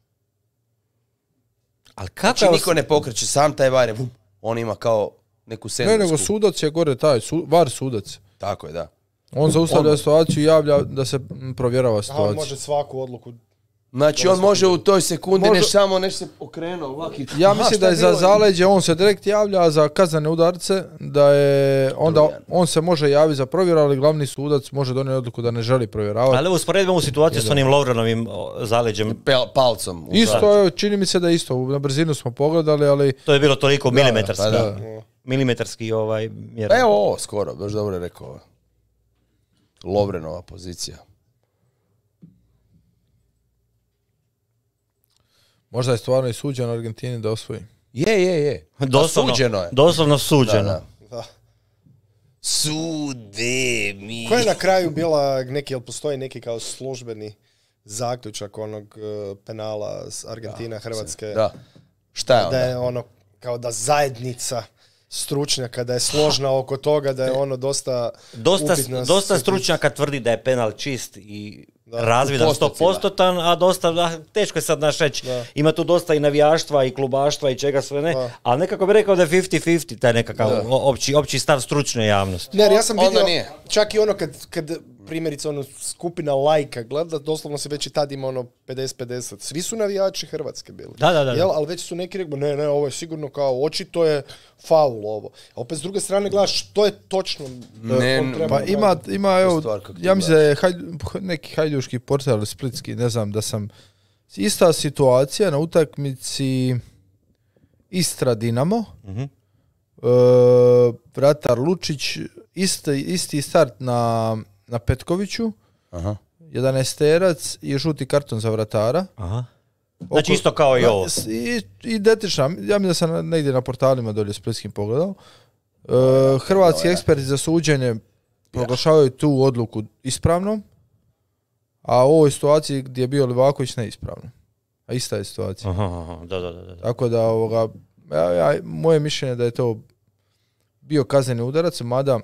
Ali kako Znači niko ne pokreće, sam taj var je, vum, on ima kao neku Ne, sedmicu. nego sudac je gore taj, su, var sudac. Tako je, da. On zaustavlja situaciju i javlja da se provjerava on situacija. može svaku odluku Znači on može u toj sekundi Može- neš samo neš se okrenuo ovaki. Ja mislim da je za zaleđe on se direkt javlja, a za kaznene udarce da je onda on se može javiti za provjeru, ali glavni sudac može donijeti odluku da ne želi provjeravati. Ali usporedimo ovu situaciju s onim Lovrenovim zaleđem. Palcom. u Isto je, čini mi se da je isto, na brzinu smo pogledali, ali To je bilo toliko milimetarski. pa da. Milimetarski ovaj mjera. Pa evo ovo skoro, baš dobro je rekao. Lovrenova pozicija. Možda je stvarno i suđeno Argentini da osvoji. Je, je, je. Pa Doslovno, suđeno je. Doslovno Da, suđeno. da. Da. Sude mi. Koja je na kraju bila neki, jel postoji neki kao službeni zaključak onog eh, penala s Argentina, Hrvatske? Da. Šta je Da onda? je ono, kao da zajednica stručnjaka, da je složna oko toga, da je ono dosta Dosta, upitna dosta stručnjaka tvrdi da je penal čist i razvidan U postocima. 100%, a dosta, da, teško je sad naš reći, Da. ima tu dosta i navijaštva i klubaštva i čega sve ne, Da. ali nekako bi rekao da je 50-50 taj nekakav Da. opći, opći stav stručne javnosti. Ne, ja sam Onda vidio, nije. čak i ono kad, kad primjerice ono skupina lajka gleda, doslovno se već i tad ima ono 50-50. Svi su navijači Hrvatske bili. Da, da, da. Jel? Ali već su neki rekli, ne, ne, ovo je sigurno kao, očito je faul ovo. A opet s druge strane gledaš što je točno da Ne, Pa ima, ima evo, stvar ja mislim da je haj- neki hajduški portal splitski, ne znam, da sam ista situacija na utakmici Istra Dinamo, Mhm. e, vratar Lučić, isti, isti start na, na Petkoviću, Aha. 11 terac i žuti karton za vratara. Aha. Znači Oko- isto kao i ovo. I, identična, ja mislim da sam negdje na portalima dolje splitskim pogledao. E, hrvatski eksperti za suđenje proglašavaju tu odluku ispravnom, a u ovoj situaciji gdje je bio Livaković neispravno. A ista je situacija. Aha, aha, da, da, da, da. Tako da, ovoga, ja, ja, moje mišljenje je da je to bio kazneni udarac, mada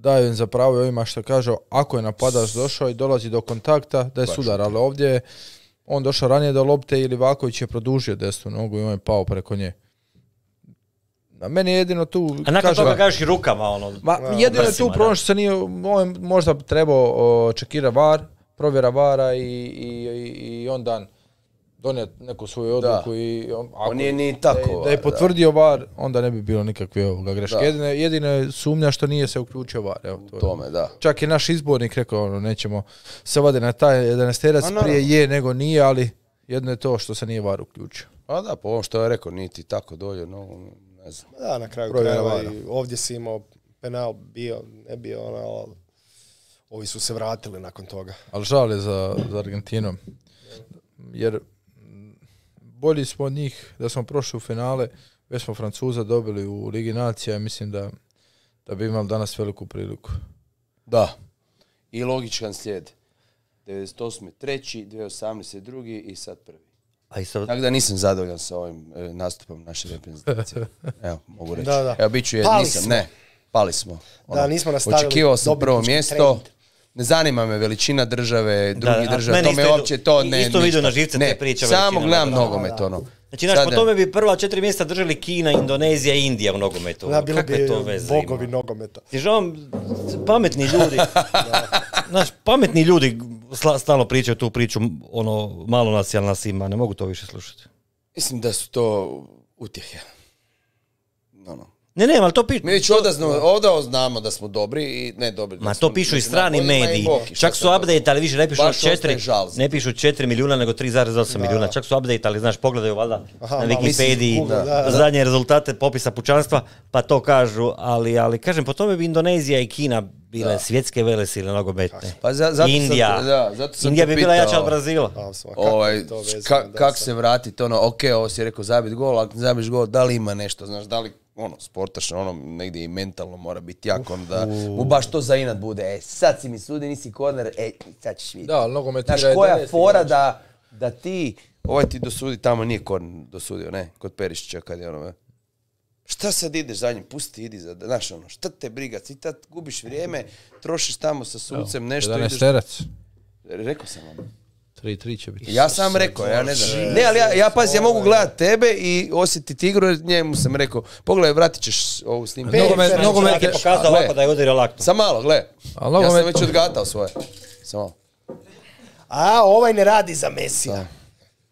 daju im za pravo i ovima što kažu, ako je napadač došao i dolazi do kontakta, da je sudar, ali ovdje je on došao ranije do lopte i Livaković je produžio desnu nogu i on je pao preko nje. Na meni je jedino tu... A nakon toga kažeš i rukama, ono. Ma, jedino je tu problem što se nije, on je možda trebao očekira VAR, provjera VAR-a i, i, i, i onda donijeti neku svoju odluku i on, ako, nije ni da tako da je da. potvrdio VAR, onda ne bi bilo nikakve ovoga greške. Da. Jedino, jedino je sumnja što nije se uključio VAR. Evo, to je. Tome, da. Čak je naš izbornik rekao, ono, nećemo se vade na taj 11 terac, A, naravno. prije je nego nije, ali jedno je to što se nije VAR uključio. A da, po ovom što je rekao, niti tako dolje, no, ne znam. Da, na kraju krajeva ovdje si imao penal, bio, ne bio, ono, ali ovi su se vratili nakon toga. Ali žal je za, za Argentinom. Jer bolji smo od njih da smo prošli u finale, već smo Francuza dobili u Ligi Nacija, mislim da, da bi imali danas veliku priliku. Da. I logičan slijed. 98. treći, 2018. drugi i sad prvi. A i sad, Tako da nisam zadovoljan sa ovim e, nastupom naše reprezentacije. Evo, mogu reći. Da, da. Evo, bit ću Pali nisam, smo. ne, pali smo. Ono, Da, nismo nastavili Očekivao sam prvo mjesto. trend. Ne zanima me veličina države, drugi a država, meni to me uopće to ne. isto ništa. na živce ne, te priče Samo gledam države. nogomet, ono. znači, znaš, Sad, po tome bi prva četiri mjesta držali Kina, Indonezija i Indija u nogometu. Da, bilo Kakve bi to veze ima? bogovi nogometa. Ti žao, pametni ljudi, znaš, pametni ljudi sla- stalno pričaju tu priču, ono, malo nas jel nas ima, ne mogu to više slušati. Mislim da su to utjehe. Ono. Ne, ne, ali to pišu. Mi već odazno, ovdje znamo da smo dobri i ne dobri. Ma to pišu i strani mediji. Boki, Čak su update, ali više ne pišu Baš ostaje 4, žalosno. ne pišu 4 milijuna, nego 3,8 milijuna. Čak su update, ali znaš, pogledaju valjda na Wikipediji mislim, Google, da, da. zadnje rezultate popisa pučanstva, pa to kažu, ali, ali kažem, po tome bi Indonezija i Kina bile svjetske velesile nogometne. Pa za, zato Indija. Sam, da, zato sam Indija bi bila jača od Brazila. Kako Ovaj, ka- kak se vratiti, ono, ok, ovo si rekao zabit gol, ako zabiš gol, da li ima nešto, znaš, da li, ono, sportaš, ono, negdje i mentalno mora biti jak, ono, da mu baš to za inat bude, e, sad si mi sudi, nisi korner, e, sad ćeš vidjeti. Da, Znaš, koja 11 fora da, da ti, ovaj ti dosudi, tamo nije korner dosudio, ne, kod Perišića kad je ono, e. Šta sad ideš za njim, pusti, idi za, znaš ono, šta te briga, ti tad gubiš vrijeme, trošiš tamo sa sucem, nešto 11 ideš, rekao sam vam. 3-3 će biti. Ja sam rekao, ja ne znam. Ne, ali ja, ja pazi, ja mogu gledat tebe i osjetiti igru, jer njemu sam rekao, pogledaj, vratit ćeš ovu snimku. Nogomet, nogomet je je, pokazao ovako da je udario laktom. Sam malo, gle. Ja sam već odgatao svoje. Samo malo. A, ovaj ne radi za Mesija.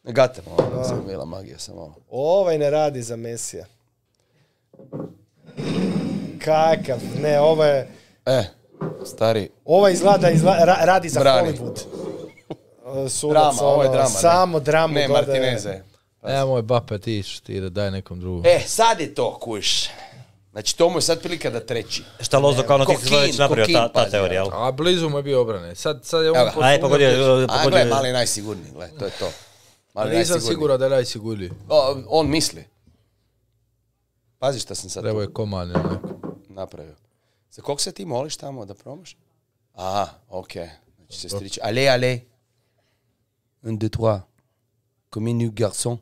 Gate malo, sam bila magija sam malo. Ovaj ne radi za Mesija. Kakav, ne, ovo je... E, stari, Ova izgleda, izgleda ra- radi za Brani. Hollywood. E, Sudac, drama, ovo je ono, drama. ne? Samo dramu Ne, gleda. Martineze. E, moj bape, ti iš, ti da daj nekom drugom. E, sad je to, kuš. Znači, to mu je sad prilika da treći. Šta Lozo, kao ono ti Kokin, već napravio ta, ta teorija, jel? A blizu mu je bio obrane. Sad, sad je on Evo ga. posunio Aj, pogodio. A, pogodio. gle, mali je najsigurniji, gle, to je to. Mali Nisam najsigurniji. siguran da je najsigurniji. O, on misli. Pazi šta sam sad Trebao tu je koman napravio. Za kog se ti moliš tamo da promaš? Aha, okej. Znači se striči. Allez, allez. Un, deux, trois. Comme un nu garçon.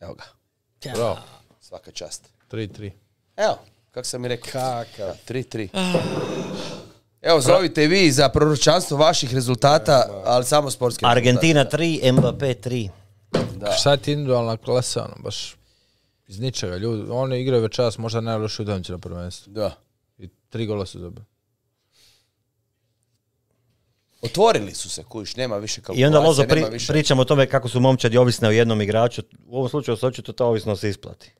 Evo ga. Bravo. Svaka čast. 3-3. Evo, kako sam mi rekao. Kakav. 3-3. Evo, zovite vi za proročanstvo vaših rezultata, ali samo sportske Argentina 3, Mbappé 3. Da. Šta ti individualna klasa, ono, baš iz ničega. Ljudi, oni igraju večeras možda najlošiju utakmicu na prvenstvu. Da. I tri gola su dobili. Otvorili su se, kuš, nema više I kalkulacije, onda Lozo pri, nema više... pričamo o tome kako su momčadi ovisne o jednom igraču. U ovom slučaju se očito ta ovisnost se isplati.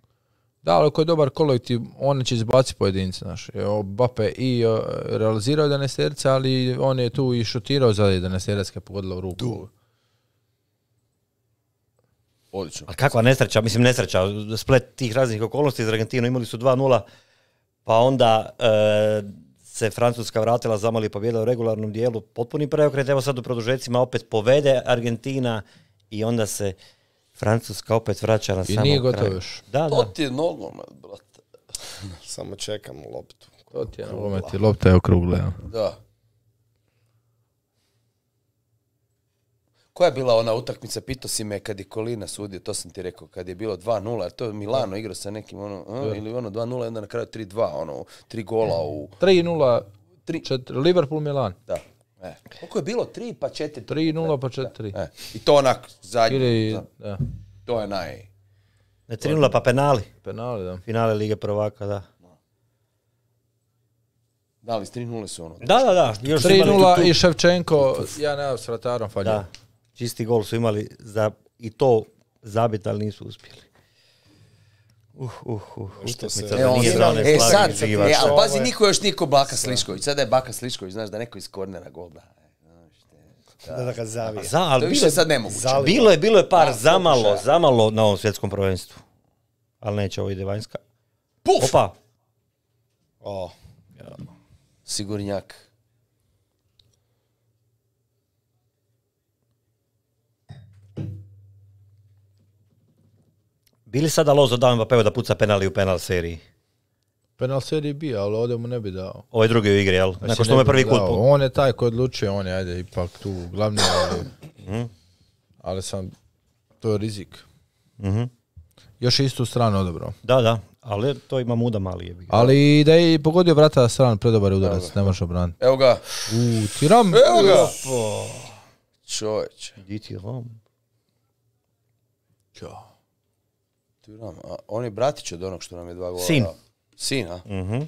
Da, ali ako je dobar kolektiv, on će izbaciti pojedince, znaš. Evo, Bape i uh, realizirao 11 ali on je tu i šutirao za 11 kad je pogodila u ruku. Odlično. Ali kakva nesreća, mislim nesreća, splet tih raznih okolnosti iz Argentinu imali su 2-0, pa onda e, se Francuska vratila zamali pobjeda u regularnom dijelu, potpuni preokret, evo sad u produžecima opet povede Argentina i onda se Francuska opet vraća na I samo nije kraj. gotovo još. Da, To da. ti je nogomet, brate. Samo čekam loptu. To ti je nogomet i lopta je okrugla. ja. Da. Koja je bila ona utakmica, pitao si me kad je Kolina sudio, to sam ti rekao, kad je bilo 2-0, to je Milano igrao sa nekim, ono, a, ili ono 2-0, onda na kraju 3-2, ono, tri gola u... 3-0, Tri- četiri- Liverpool Milan. Da. E. Koliko je bilo? 3 pa 4? 3-0 pa 4. E. I to onak zadnji. Ili, da. To je naj... Ne 3-0 pa penali, penali, da. finale Lige prvaka, da. Da li, s 3-0 su ono. Da, da, da. Još su imali tu- 3-0 tu- i Ševčenko, ja ne s vratarom falio. Da, čisti gol su imali za i to zabit, ali nisu uspjeli. Uh, uh, uh, Što se- utakmica E, da on nije se- one e, sad, e, ali pazi, niko još niko Baka Slišković. Sada je Baka Slišković, znaš da neko iz kornera gol da. Da, da ga zavije. Za, To ali više bilo, sad nemoguće. Bilo je, bilo je par Da, zamalo, pokušaja. zamalo na ovom svjetskom prvenstvu. Ali neće, ovo ide vanjska. Puf! Opa, O, Sigurnjak. Bili sada Lozo dao Mbappeu da puca penali u penal seriji? Penal seriji bio, ali ovdje mu ne bi dao. Ovo je drugi u igri, jel? Znači, Nakon što mu je bi prvi kut. On je taj koji odlučuje, on je, ajde, ipak tu glavni, ali, Mhm. ali sam, to je rizik. Mhm. Još je istu stranu odabrao. Da, da, ali to ima muda mali je. Ali i da je pogodio vrata stran, predobar je udarac, ne možeš obraniti. Evo ga. U, tiram! Evo ga. Čovječ. Di ti Rom? Ćao. Turam. A on je bratić od onog što nam je dva gola. Sin. Sin, a? Mhm.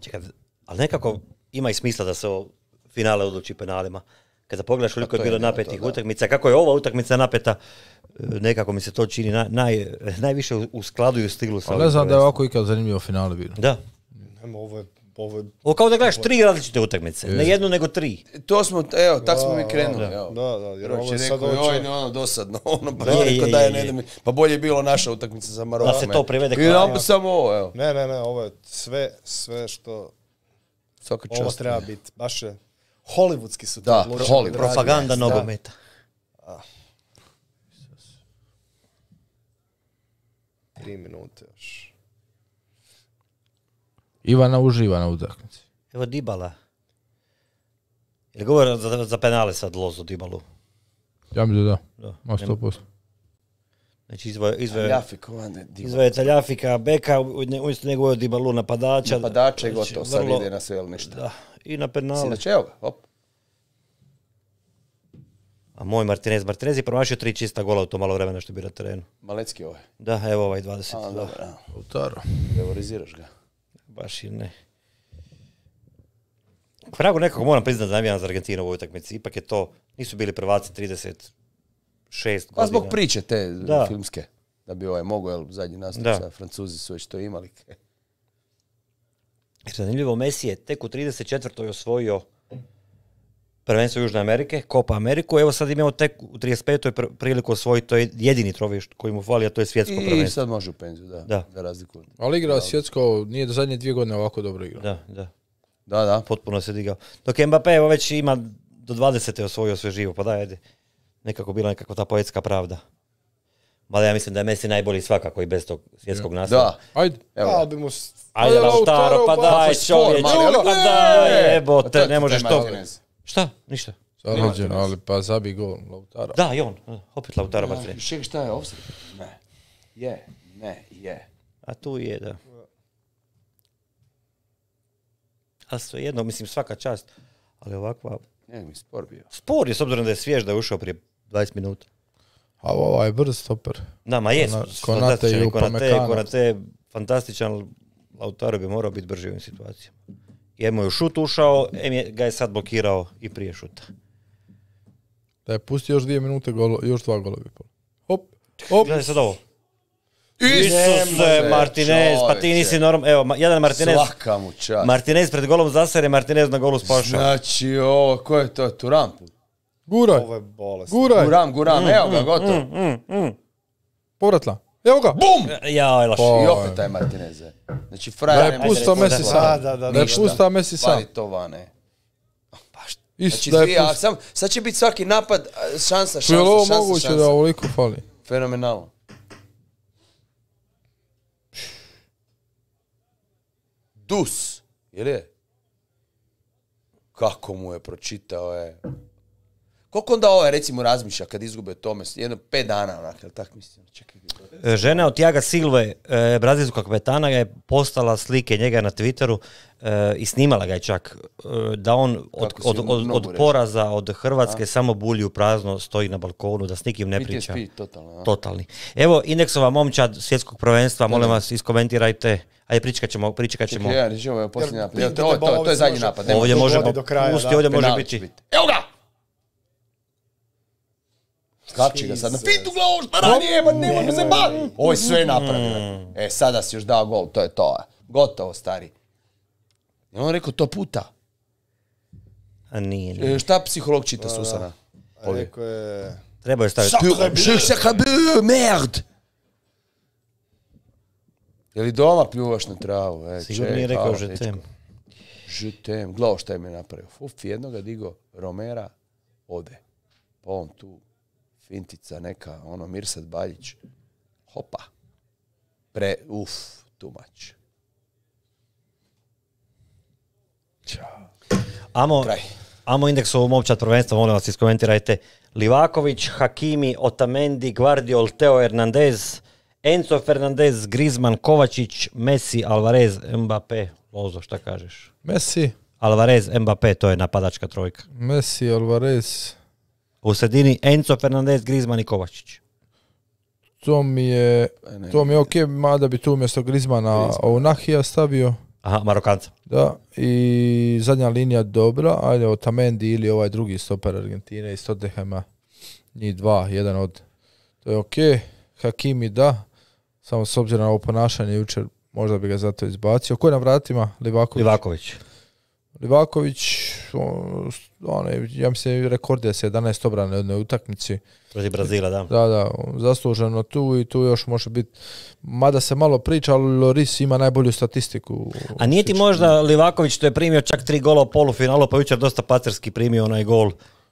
Čekaj, ali nekako ima i smisla da se o finale odluči penalima. Kada pogledaš koliko je to je bilo to, napetih utakmica, kako je ova utakmica napeta, e, nekako mi se to čini na- naj, najviše u- skladu i u stilu sa Ali ne znam da je ovako ikad zanimljivo finale bilo. Da. nema, ovo je, ovo je Ovo kao da gledaš tri različite utakmice, ne jednu nego tri. To smo, evo, tak smo mi krenuli. da, evo. da, da, jer ovo je sad rekao, ovo će- joj, ne, ono dosadno, ono, pa Da. je Je, da je, ne da mi, pa bolje je bilo naša utakmica za Maroko. Da se to privede I kraju. nam samo ovo, evo. Ne, ne, ne, ovo je sve, sve što Svaka ovo čast. treba biti. Baš je, hollywoodski su Da, Hollywood. Propaganda Da. nogometa. Tri minute još. Ivana uživa na utakmici. Evo Dibala. Ili govore za, za penale sad Lozo Dibalu? Ja mislim da Da. da. Ma 100%. Znači izvoje, izvoje, Taljafika, Beka, umjesto njega uveo Dibalu napadača. Napadača i Znači, gotovo, sad vrlo- ide na sve ili ništa. Da, i na penale. Sinoć, evo ga, op. A moj Martinez, Martinez je promašio tri čista gola u to malo vremena što je bio na terenu. Malecki ovaj. Da, evo ovaj 20. A, dobro, a, Lautaro. favoriziraš ga. Baš i ne. Pragu nekako moram priznati da navijam za Argentinu u ovoj utakmici. Ipak je to, nisu bili prvaci 36 godina. Pa zbog priče te Da. filmske. Da bi ovaj mogao, jel, zadnji nastup Da. sa Francuzi su već to imali. Jer Zanimljivo, Messi je tek u 34. osvojio prvenstvo Južne Amerike, Copa Ameriku, evo sad imamo tek u 35. pr- priliku osvojiti, to je jedini trofej koji mu fali, a to je svjetsko I prvenstvo. sad može u penziju, da. Da. Za razliku. od- Ali igra svjetsko, nije do zadnje dvije godine ovako dobro igrao. Da, da, Da, da. potpuno se digao. Dok Mbappé evo već ima do 20. osvojio sve živo, pa daj, ajde. Nekako bila nekakva ta poetska pravda. Mada ja mislim da je Messi najbolji svakako i bez tog svjetskog naslova. Da. Ajde. Evo. Ali bi mu... Ajde, Ajde, Lautaro, pa daj pa čovječe, pa daj, jebote, je ne možeš to. Šta? Ništa. Zarađen, ali pa zabi gol Lautaro. Da, i on. Opet Lautaro Martinez. Čekaj, šta je offside? Ne. Je, ne, je. A tu je, da. A svejedno, mislim, svaka čast. Ali ovakva... Ne, mi spor bio. Spor je, s obzirom da je svjež, da je ušao prije 20 minuta. A ovaj je brz stoper. Da, ma je, Konate i je Konate, fantastičan, ali Lautaro bi morao biti brži u ovim situacijama. Jer mu je u šut ušao, em je, ga je sad blokirao i prije šuta. Da je pustio još dvije minute, golo, još dva gola bi. Hop, hop. Gledaj sad ovo. Isuse, Martinez, pa ti nisi norm... Evo, jedan Martinez, Svaka mu čast. Martinez pred golom zasere, Martinez na golu spašao. Znači, ovo, ko je to? Turam? Guraj, Ovo je bolest. guraj. Guram, guram, Mm, evo ga, gotovo. Povratla. Evo ga. Bum! Ja, je laš. Pa, I opet taj Martinez. je. Znači, Da frajer je ne pustao ajde, Messi da, sam. da, da, Da da, je pustao Messi sam. Pali to vane. Isto Znači, da je sam, sad će biti svaki napad šansa, Je šansa, li ovo šansa, moguće šansa. da ovoliko fali? Fenomenalno. Dus, jel je? Kako mu je pročitao je. Koliko onda ovaj recimo razmišlja kad izgube tome? Jedno pet dana onak, jel tak mislim? Čekaj. E, Žena od Tiaga Silve, e, brazilskog kapetana, je postala slike njega na Twitteru e, i snimala ga je čak, e, da on od, od, od, od poraza od Hrvatske samo bulji u prazno, stoji na balkonu, da s nikim ne priča. PTSP, totalno. a? Totalni. Evo, indeksova momčad svjetskog prvenstva, molim vas, iskomentirajte. Ajde, pričekat ćemo, pričekat ćemo. Čekaj, ja reći ovo je posljednji napad. To, je zadnji napad. Ovdje može, do kraja, pusti, da. ovdje može biti. Evo ga! Skapči ga sad na fitu glavu, šta radi, jeba, nemojmo se baviti. Ovo je sve napravio. E, sada si još dao gol, to je to. Gotovo, stari. Je on rekao to puta. A nije, nije. E, šta psiholog čita Susana? A Rekao je... Treba je staviti. Je sacre bleu, merde! Je li doma pljuvaš na travu? E, Sigurno nije rekao že tem. Žutem, gledao šta je mi napravio. Uf, jednoga digo, Romera, ode. Pa on tu, fintica neka, ono, Mirsad Baljić. Hopa. Pre, uf, too much. Amo, Kraj. amo indeksovu momčad prvenstva, molim vas, iskomentirajte. Livaković, Hakimi, Otamendi, Guardiol, Teo Hernandez, Enzo Fernandez, Griezmann, Kovačić, Messi, Alvarez, Mbappé. Lozo, šta kažeš? Messi, Alvarez, Mbappé, to je napadačka trojka. Messi, Alvarez. U sredini Enzo Fernandez, Griezmann i Kovačić. To mi je, ne, to mi je okej, mada bi tu umjesto Grizmana Nahija stavio. Aha, Marokanca. Da, i zadnja linija dobra, ajde Otamendi ili ovaj drugi stoper Argentine iz Tottenhama. Njih dva, jedan od. To je okej. Hakimi da, samo s obzirom na ovo ponašanje jučer možda bi ga zato izbacio. Ko je na vratima? Livaković. Livaković. Livaković, on, on je, ja mislim, rekord je 17 obrane u jednoj utakmici. Protiv Brazila, da. Da, da, zasluženo tu i tu još može biti, mada se malo priča, ali Loris ima najbolju statistiku. A nije ti možda Livaković što je primio čak tri gola u polufinalu, pa jučer dosta pacerski primio onaj gol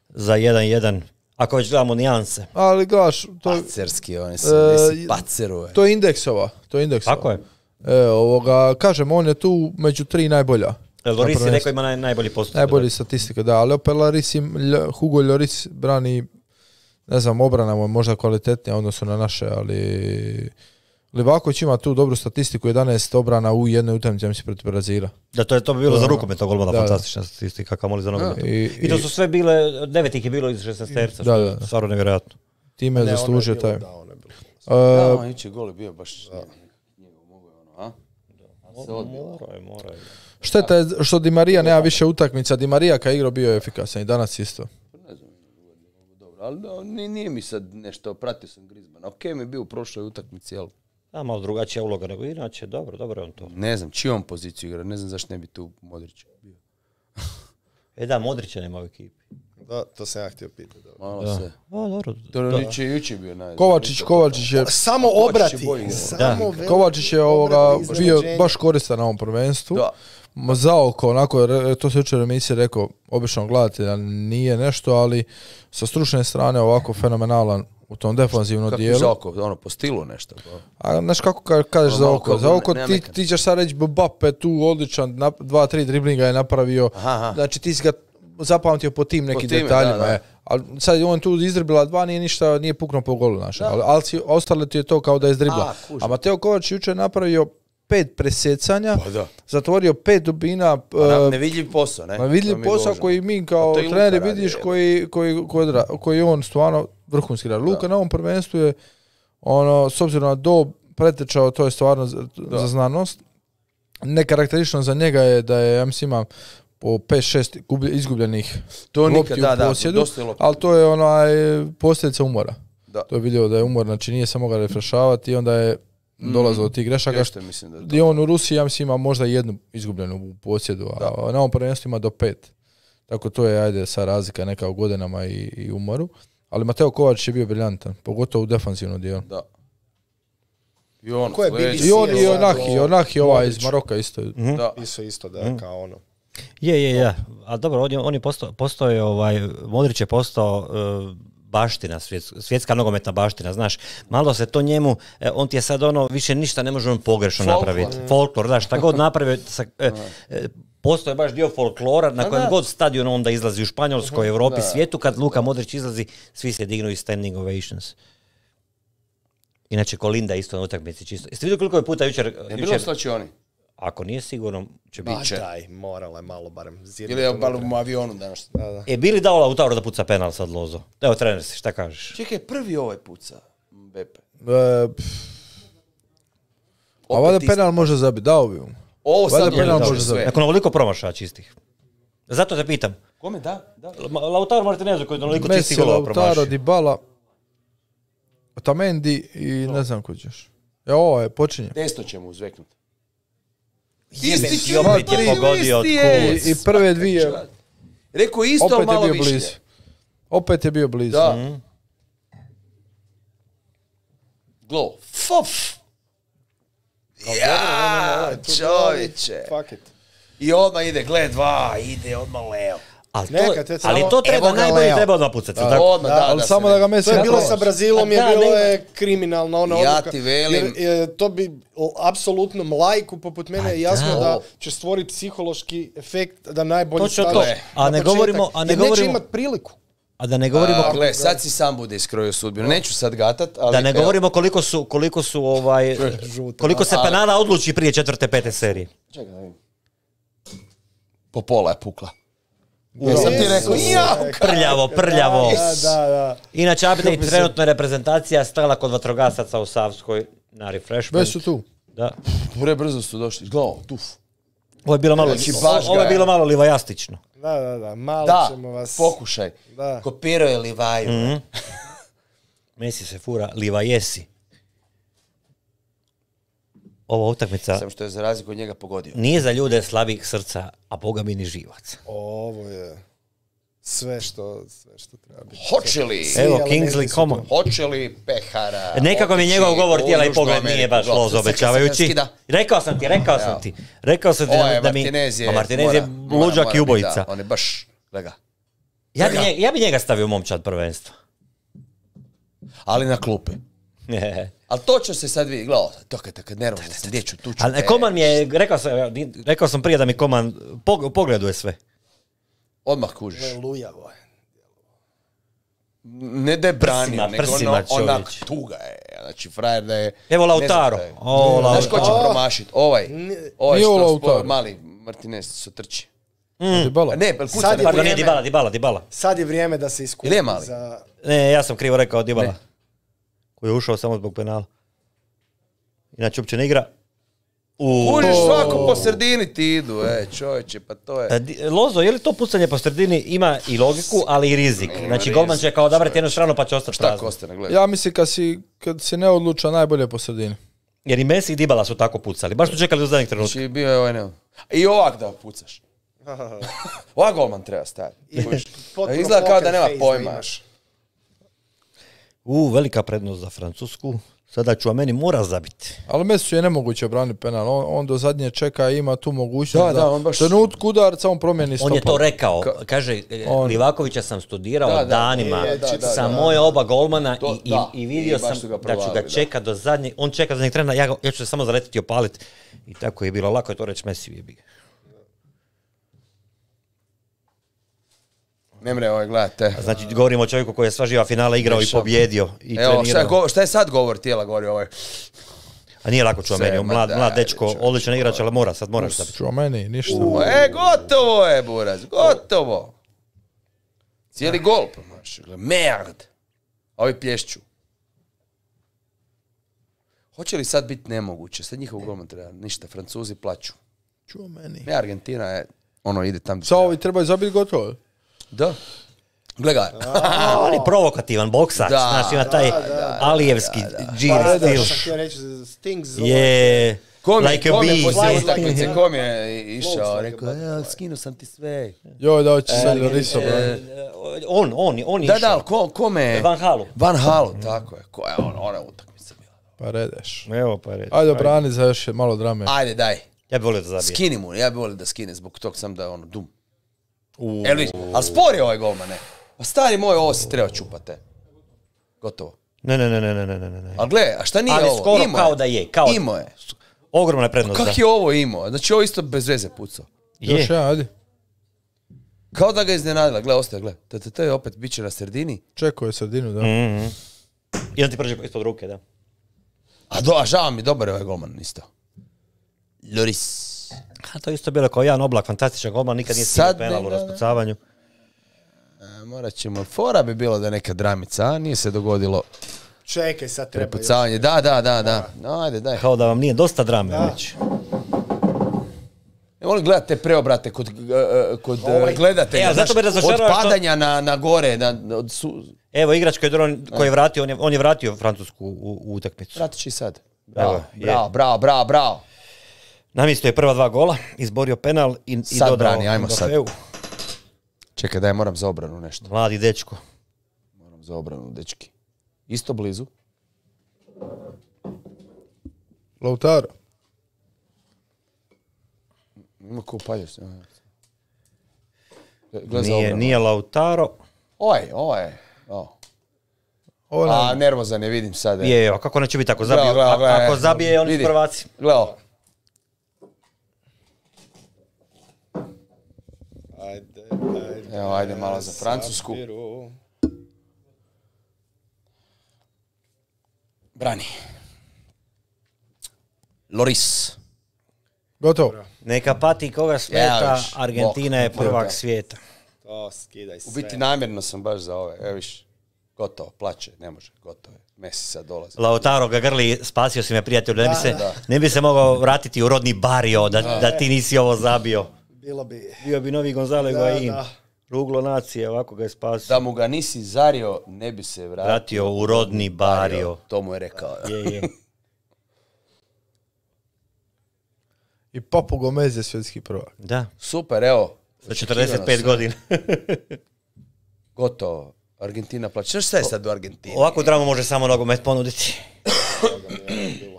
za 1-1. Ako već gledamo nijanse. Ali gledaš, to, Pacerski, on je se E, to je indeksova, to je indeksova. Tako je. E, ovoga, kažem, on je tu među tri najbolja. Loris je rekao ima naj, najbolji postupak. Najbolji statistika, da, ali opet Loris, Hugo Lloris brani, ne znam, obrana mu je možda kvalitetnija u odnosu na naše, ali Livaković ima tu dobru statistiku, 11 obrana u jednoj utakmici, ja mislim, protiv Brazila. Da, to je to bi bilo za rukomet tog golmana, Da, da. fantastična statistika, kamoli za nogomet. I, I to su sve bile, devet ih je bilo iz 16 terca, Da, je da. stvarno nevjerojatno. time je Ne, ono je zaslužio bilo, taj. Da, ono je bilo. Da, Uh, on jučer gol je bio baš njegov mogu je ono, a? Se odbio. Moraj, moraj. Šteta je što Di Maria nema više utakmica. Di Maria kad je igrao bio je efikasan i danas isto. Ne znam, dobro, ali da, nije, nije mi sad nešto, pratio sam Griezmann. Ok mi je bio u prošloj utakmici, ali Da, malo drugačija uloga nego inače, dobro, dobro je on to. ne znam čijom poziciju igra, ne znam zašto ne bi tu Modrić bio. E da, Modrića nema u ekipi. Da, to sam ja htio pitati. da. Malo se. O, dobro. To je jučer, bio naj... Kovačić, Kovačić je, Samo Kovačić je obrati. bolji igrač. Samo Kovačić je ovoga bio baš koristan na ovom prvenstvu. Da. Ma za oko, onako, to se jučer u emisiji rekao, obično gledati da nije nešto, ali sa stručne strane ovako fenomenalan u tom defanzivnom Kako dijelu. za oko, ono, po stilu nešto. pa. A znaš kako ka- kažeš Ono za oko? Za oko ti, ti ćeš sad reći Mbappe tu odličan, dva, tri driblinga je napravio. Aha, aha. Znači ti si ga zapamtio po tim nekim time, detaljima. da, da. e. Ali sad on tu izdribila dva, nije ništa, nije puknuo po golu naše. Ali, ali si, ostalo ti je to kao da je izdribla. A. A Mateo Kovač jučer je napravio pet presecanja, Pa da. zatvorio pet dubina, Pa e, nevidljiv posao, ne? Ma vidljiv To mi posao govorimo. koji mi kao Pa treneri radi, vidiš koji, koji, koji, koji on stvarno vrhunski radi. Luka na ovom prvenstvu je ono, s obzirom na dob pretečao, to je stvarno za, za znanost. Nekarakteristično za njega je da je, ja mislim, ima po 5-6 gublje- izgubljenih To lopti nikad, u da, da, posjedu, lopti. ali to je onaj posljedica umora. Da. To je vidio da je umor, znači nije se mogao refrešavati i onda je dolazilo do tih grešaka. Nešto mislim da je to. Gdje on u Rusiji, ja mislim, ima možda jednu izgubljenu u posjedu, a na ovom prvenstvu ima do pet. Tako to je, ajde, sa razlika neka u godinama i, i umoru. Ali Mateo Kovač je bio briljantan, pogotovo u defanzivnom dijelu. Da. I on, Ko je? I on i Onahi, i o Onahi ovaj iz. Maroka isto. Da. Isto, isto, da, kao ono. Je, je, je. A dobro, on je, on je postao, postao je, ovaj, Modrić je postao e, baština, svjetska, svjetska nogometna baština, znaš. Malo se to njemu, e, on ti je sad ono, više ništa ne može on pogrešno Folklor. napraviti. Folklor, znaš, šta god napravio, sa, e, e, postoje baš dio folklora na kojem da. god stadion onda izlazi u Španjolskoj, Europi, svijetu, kad Luka Modrić izlazi, svi se dignu i standing ovations. Inače, Kolinda isto na utakmici čisto. Jeste vidjeli koliko je puta jučer, Je bilo jučer slačioni? Ako nije sigurno, će biti. Će. daj, morala je malo barem zirnut Ili je bar u avionu danas? Da, da. E, bili dao Lautaro da puca penal sad Lozo? Evo, trener si, šta kažeš? Čekaj, prvi ovaj puca. Bepe. E, a valjda isto. penal može zabiti, dao bi mu. Ovo sad je penal dao može sve. zabiti. Nakon ovoliko promašaja čistih. Zato te pitam. Kome da? Da. La- Lautaro Martinezu koji je onoliko Messi, čistih golova Lautaro, promašio. Dybala, Tamendi i ne znam ko ćeš. E, ovo je, počinje. Desto će mu uzveknut. Jebe, Isti i opet je pogodio od kuc. I prve dvije, Rekao isto, opet je malo bio više. blizu. Opet je bio blizu. Da. Glow. Fof. Ja, čovječe. Fuck it. I odmah ide, gled dva, ide odmah Leo. Ali to, Neka, ali to treba, najbolje treba odmah pucati. Da, tako? odmah, da, ali da samo da ga Messi To je bilo sa Brazilom, je Da, bilo je kriminalna ona Ja odluka. ti velim- Jer, e, to bi o, apsolutnom lajku poput mene je jasno da. da. će stvoriti psihički efekt da najbolje Točno to. staviš A ne govorimo- a ne Jer neće govorimo- imat priliku. A da ne govorimo, A, gle, sad si sam bude iskrojio sudbinu. Neću sad gatat, ali... da ne evo, govorimo koliko su, koliko su ovaj, koliko se penala odluči prije četvrte, pete serije. Čekaj, da vidim. Po pola je pukla. Ja sam ti rekao, ja, Prljavo, prljavo. Da, da, da. Inače, update, trenutno je reprezentacija stala kod vatrogasaca u Savskoj na refreshment. Već su tu. Da. Pre brzo su došli. Glavo, tuf. Ovo je bilo malo, Znači, baš ovo je bilo malo livajastično. Da, da, da. Malo Da, ćemo vas... pokušaj. Da. Kopirao je Livaju. Messi se fura livajesi. Ova utakmica Sam što je za razliku od njega pogodio. nije za ljude slabih srca, a boga mi ni živaca. Ovo je sve što, sve što treba biti. Hoće li? Evo, Kingsley Coman. Hoće li Pehara? Nekako mi njegov govor tijela i pogled nije baš loz obećavajući. Rekao sam ti, rekao sam ti. Rekao sam ti da, mi... Martinez je, Martinez mora- luđak i ubojica. On je baš, gledaj ga. Ja bi, njega, ja bi njega stavio u momčad prvenstva. Ali na klupe. Ali to će se sad vidjeti, gledaj, to kad, kad nervozno sam, gdje ću, tu ću. Ali e, Koman mi je, rekao sam, rekao sam prije da mi Koman pog, pogleduje sve. Odmah kužiš. Lujavo je. Ne da je branio, Prsima, nego prsima, ono, onak tuga je. Znači, frajer da je... Evo ne znam Lautaro. šta je. O, Znaš ko će Lautaro. promašit? Ovaj. Ovaj što Lautaro. spo- mali Martinez se trči. Dybala. A ne, puca Sad je nije vrijeme. Dybala, Dybala, Dybala. Sad je vrijeme da se iskupi Ili je mali? za... Ne, ja sam krivo rekao Dybala. Ne. Koji je ušao samo zbog penala. Inače uopće ne igra. U, Kužiš svako po sredini ti idu, e, čovječe, pa to je... E, Lozo, je li to pucanje po sredini ima i logiku, ali i rizik? Znači, rizik, golman će kao odabrati jednu stranu pa će ostati Šta gleda? Ja mislim kad si, kad si ne odluča najbolje po sredini. Jer i Messi i Dybala su tako pucali. Baš su čekali do zadnjeg trenutka. Znači, bio je ovaj ne... I ovak da pucaš. Ovak golman treba staviti. Potpuno Izgleda kao da nema pojma. imaš. U, velika prednost za Francusku. Sada ću, a meni mora zabiti. Ali Messi je nemoguće obraniti penal. On, on do zadnje čeka i ima tu mogućnost Da, da, da, on baš- trenutku udarca on promijeni On je to rekao. Kaže, e, On- Livakovića sam studirao Da, da, danima je, da, da, sa da. moje oba golmana To- i, i, da, i vidio i sam da ću ga čekat do zadnjeg. On čeka do zadnjeg trena, ja, ga- ja ću se samo zaletiti i opaliti. I tako je bilo. Lako je to reći Messi je bi. Ne mre, ovaj, gledajte. Znači, govorimo o čovjeku koji je sva živa finala igrao i pobjedio. I Evo, šta je, trenirao. go- šta je sad govor tijela, govori ovaj? A nije lako čuo meni, Sve, ma mlad, mlad dečko, odličan igrač, ali mora, sad moraš zabiti. Čuo meni, ništa. E, gotovo je, Buraz, gotovo. Cijeli gol promašio. gle, Merd. A Ovi plješću. Hoće li sad biti nemoguće? Sad njihov golman treba ništa, Francuzi plaću. Čuo meni. Ne, Argentina je, ono ide tam. Sa ovi trebaju zabiti gotovo. Da. Gle ga. A, on je provokativan boksač, Da, znaš, ima taj alijevski džiri Pa, da, stil. reći, zove. Je, Kom je, like a kom je poslije utakmice, kom je išao, rekao, e, skinuo sam ti sve. Joj, da hoće sad Loriso, bro. E, on, on, on je Da, da, išao. ali ko, kome? Van Halu. Van Halu, tako je. Koja je ona, ona utakmica bila. Pa redeš. Evo pa reći. Ajde, brani za još malo drame. Ajde, daj. Ja bih volio da zabije. Skini mu, ja bih volio da skine zbog tog sam da ono dum. Evo vidiš, ali spor je ovaj golman, ne. Pa stari moj, ovo si treba čupate. Gotovo. Ne, ne, ne, ne, ne, ne, ne, ne. Ali gle, a šta nije Ali ovo? skoro Imao kao da je, kao- Imao je. Ogromna je prednost. Kak da. je ovo imao? Znači ovo isto bez veze pucao. Je. Još jedan, ajde. Kao da ga je iznenadila. Gle, ostaje, gle. TTT je opet bit će na sredini. Čekao je sredinu, da. Mhm. I on ti prođe ispod ruke, da. A, do, a žao mi, dobar je ovaj golman isto. Loris. A to je isto bilo kao jedan oblak, fantastičan golman, nikad nije stigao Sad penal u da, da. raspucavanju. A, morat ćemo, fora bi bilo da je neka dramica, a nije se dogodilo Čekaj, sad treba još. prepucavanje. Da, da, da, da. No, ajde, daj. Kao da vam nije dosta drame već. Ne volim gledat te preobrate kod, uh, kod uh, Ovaj- gledatelja. E, a zato znaš, me razočarava Od što- padanja na, na gore, na, od su... Evo igrač koji je, dron- koji je vratio, on je, on je vratio Francusku u, u utakmicu. Vratit će i sad. Bravo, Evo, je. bravo, bravo, bravo, bravo. Namistio je prva dva gola, izborio penal i, i Sad dodao brani, ajmo sad. Čekaj, daj, moram za obranu nešto. Mladi dečko. Moram za obranu, dečki. Isto blizu. Lautaro. Ima ko za Nije, nije Lautaro. Ovaj, ovaj. O. Ovo A, nervozan je, vidim sad. e. Je, je, kako neće biti ako zabije? Gle, gle, a- gle. Ako zabije, oni su prvaci. Gle ovo. Ajde, ajde. Evo, ajde malo za Francusku. Brani. Loris. Gotovo. Neka pati koga smeta, Argentina je prvak svijeta. To skidaj sve. U biti namjerno sam baš za ove. Evo viš. Gotovo, plaće, ne može, gotovo je. Messi sad dolazi. Lautaro ga grli, spasio si me prijatelju, ne bi, se, da. ne bi se mogao vratiti u rodni bario da, da ti nisi ovo zabio. Bilo bi... Bio bi novi Gonzalo Da, Higuain. Ruglo nacije, ovako ga je spasio. Da mu ga nisi zario, ne bi se vratio. Vratio u rodni bario. To mu je rekao. Je, je. I Papu Gomez je svjetski prvak. Da, Super, evo. sa 45 godina. Gotovo. Argentina plaća. Šta šta je sad u Argentini? Ovakvu dramu može samo nogomet ponuditi.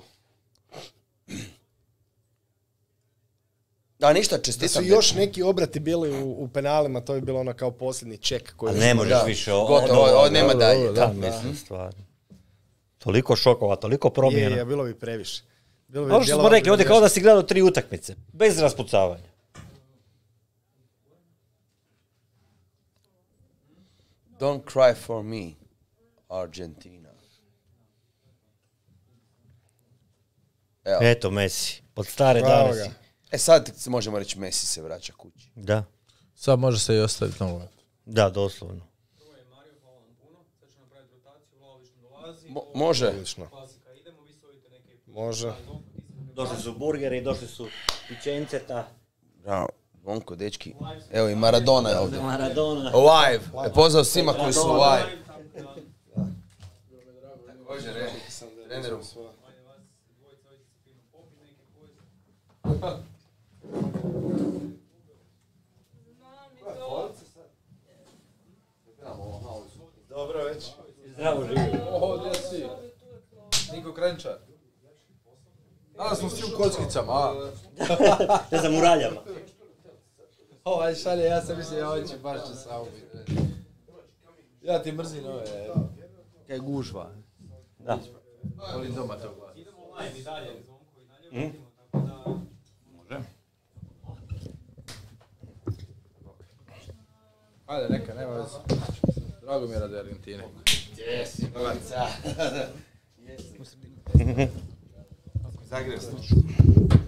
Da, ništa, Da čestitam. su još neki obrati bili u, u penalima, to bi bilo ono kao posljednji ček koji... Ali ne možeš da. više. o- Gotovo, od o, ovoga. nema dalje. Da, Da. mislim, stvarno. Toliko šokova, toliko Je, promjena. je, bilo bi previše. Bilo bi Ono što smo rekli, ovdje da kao da si gledao tri utakmice. Bez raspucavanja. Don't cry for me, Argentina. Evo. Eto, Messi. Od stare Bravo dane ga. si. E sad možemo reći Messi se vraća kući. Da, Sad može se i ostaviti nogomet. da, doslovno. Mo- može. Odlično. Može. Došli su burgeri, došli su pičenceta, Bravo. Vonko, dečki. Evo i Maradona je ovdje. Maradona. Live. E, pozdrav svima koji su live. Također, treneru. Dobro već. Zdravo živio. Oho, gdje si? Niko Krenčar. Danas smo svi u kockicama, a? Ne znam, u raljama. Ovaj šalje, ja sam mislio, ja hoće baš će sam ubiti. Ja ti mrzim ove, kaj gužva. Da. Volim doma to gledati. Ajde, neka, nema veze. Drago mi je radi Argentine. Zagreb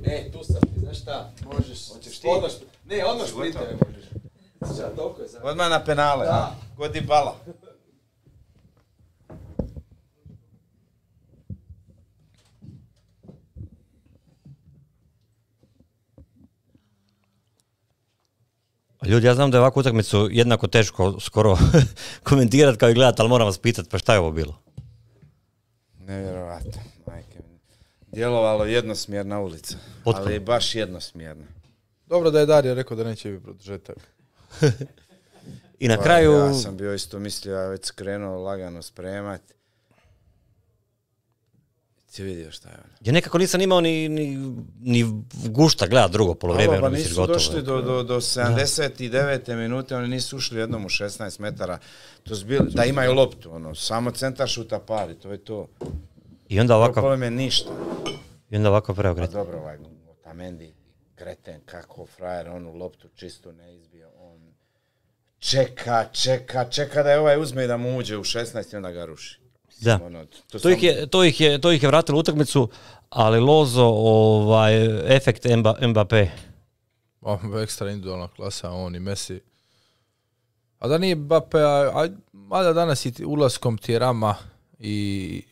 E, tu sam ti, znaš šta? Možeš. Hoćeš ti? Odmah, ne, odmah šprite ne možeš. Toliko je. Odmah na penale, a? Godi bala. Ljudi, ja znam da je ovakvu utakmicu jednako teško skoro komentirati kao i gledati, ali moram vas pitati, pa šta je ovo bilo? Nevjerovatno, majke mi. Djelovalo jednosmjerna ulica, Potpuno. ali baš jednosmjerna. Dobro da je Dario rekao da neće biti produžetak. I na Pa, kraju, Ja sam bio isto mislio, ja već krenuo lagano spremat. Ti vidio šta je ono. ja nekako nisam imao ni, ni, ni gušta gledat drugo polovrijeme. Ovo, pa ono, misliš, nisu gotovo došli je. do, do, do 79. minute, oni nisu ušli jednom u 16 metara. To su bili, da imaju loptu, ono, samo centar šuta pari, to je to. I onda ovako, Ovo je ništa. i onda ovako Pa preokret. dobro, ovaj Otamendi, kreten, kako frajer, onu loptu čistu ne izbio, on čeka, čeka, čeka da je ovaj uzme i da mu uđe u 16 i onda ga ruši. Da. Ono, to, To sam- ih, je, to, ih je, to ih je vratilo u utakmicu, ali Lozo, ovaj, efekt Mba, Mbappé. O, ekstra individualna klasa, on i Messi. A da nije Mbappe, a, a mada danas i ulaskom Tirama i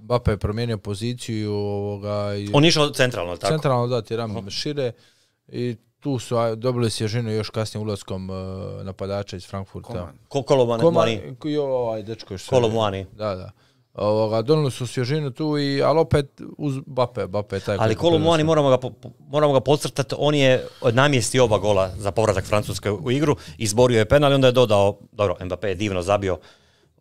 Mbappe je promijenio poziciju ovoga i On je išao centralno, tako? centralno da Tiram šire i tu su dobili svježinu još kasnije ulaskom e, napadača iz Frankfurta. Koman. Ko, Koloman, Koma, Mani. ko- jo, ovaj dečko što Kolo Muani. Da, da. Ovoga, donijeli su svježinu tu, i, ali opet uz Bape, Bape taj Ali Kolo. Muani, moramo ga, moramo ga podcrtati, on je namjestio oba gola za povratak Francuske u igru, izborio je penal i onda je dodao, dobro, Mbappé je divno zabio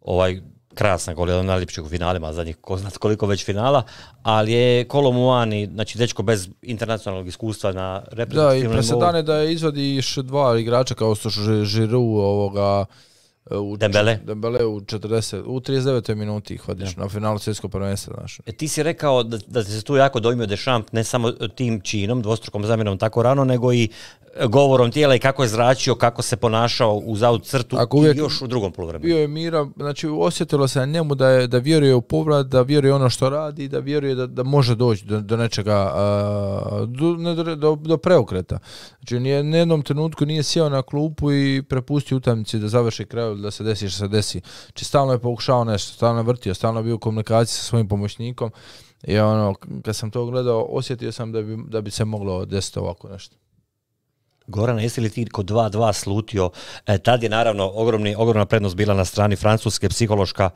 ovaj krasan gol, jedan od najljepših u finalima, zadnjih ko zna koliko već finala, ali je Kolo Muani, znači dečko bez internacionalnog iskustva na Da, i reprezentativnom presedane da je izvadiš dva igrača kao što Žiru, ovoga, u Dembele. Dembele u 40, u 39. minuti ih vadiš na finalu svjetskog prvenstva, znaš. E, Ti si rekao da, da se tu jako dojmio Dešamp, ne samo tim činom, dvostrukom zamjenom tako rano, nego i e, govorom tijela i kako je zračio, kako se ponašao uz out crtu Ako uvijek- i još u drugom poluvremenu. Bio je mira, znači osjetilo se na njemu da, je, da vjeruje u povrat, da vjeruje ono što radi, da vjeruje da, da može doći do, do nečega, a, do, do, do, preokreta. Znači nije, na jednom trenutku nije sjeo na klupu i prepustio utakmici da završi kraj, da se desi što se desi. Znači stalno je pokušao nešto, stalno je vrtio, stalno je bio u komunikaciji sa svojim pomoćnikom i ono, kad sam to gledao, osjetio sam da bi, da bi se moglo desiti ovako nešto. Goran, jesi li ti kod 2-2 slutio? E, tad je naravno ogromni, ogromna prednost bila na strani Francuske, psihološka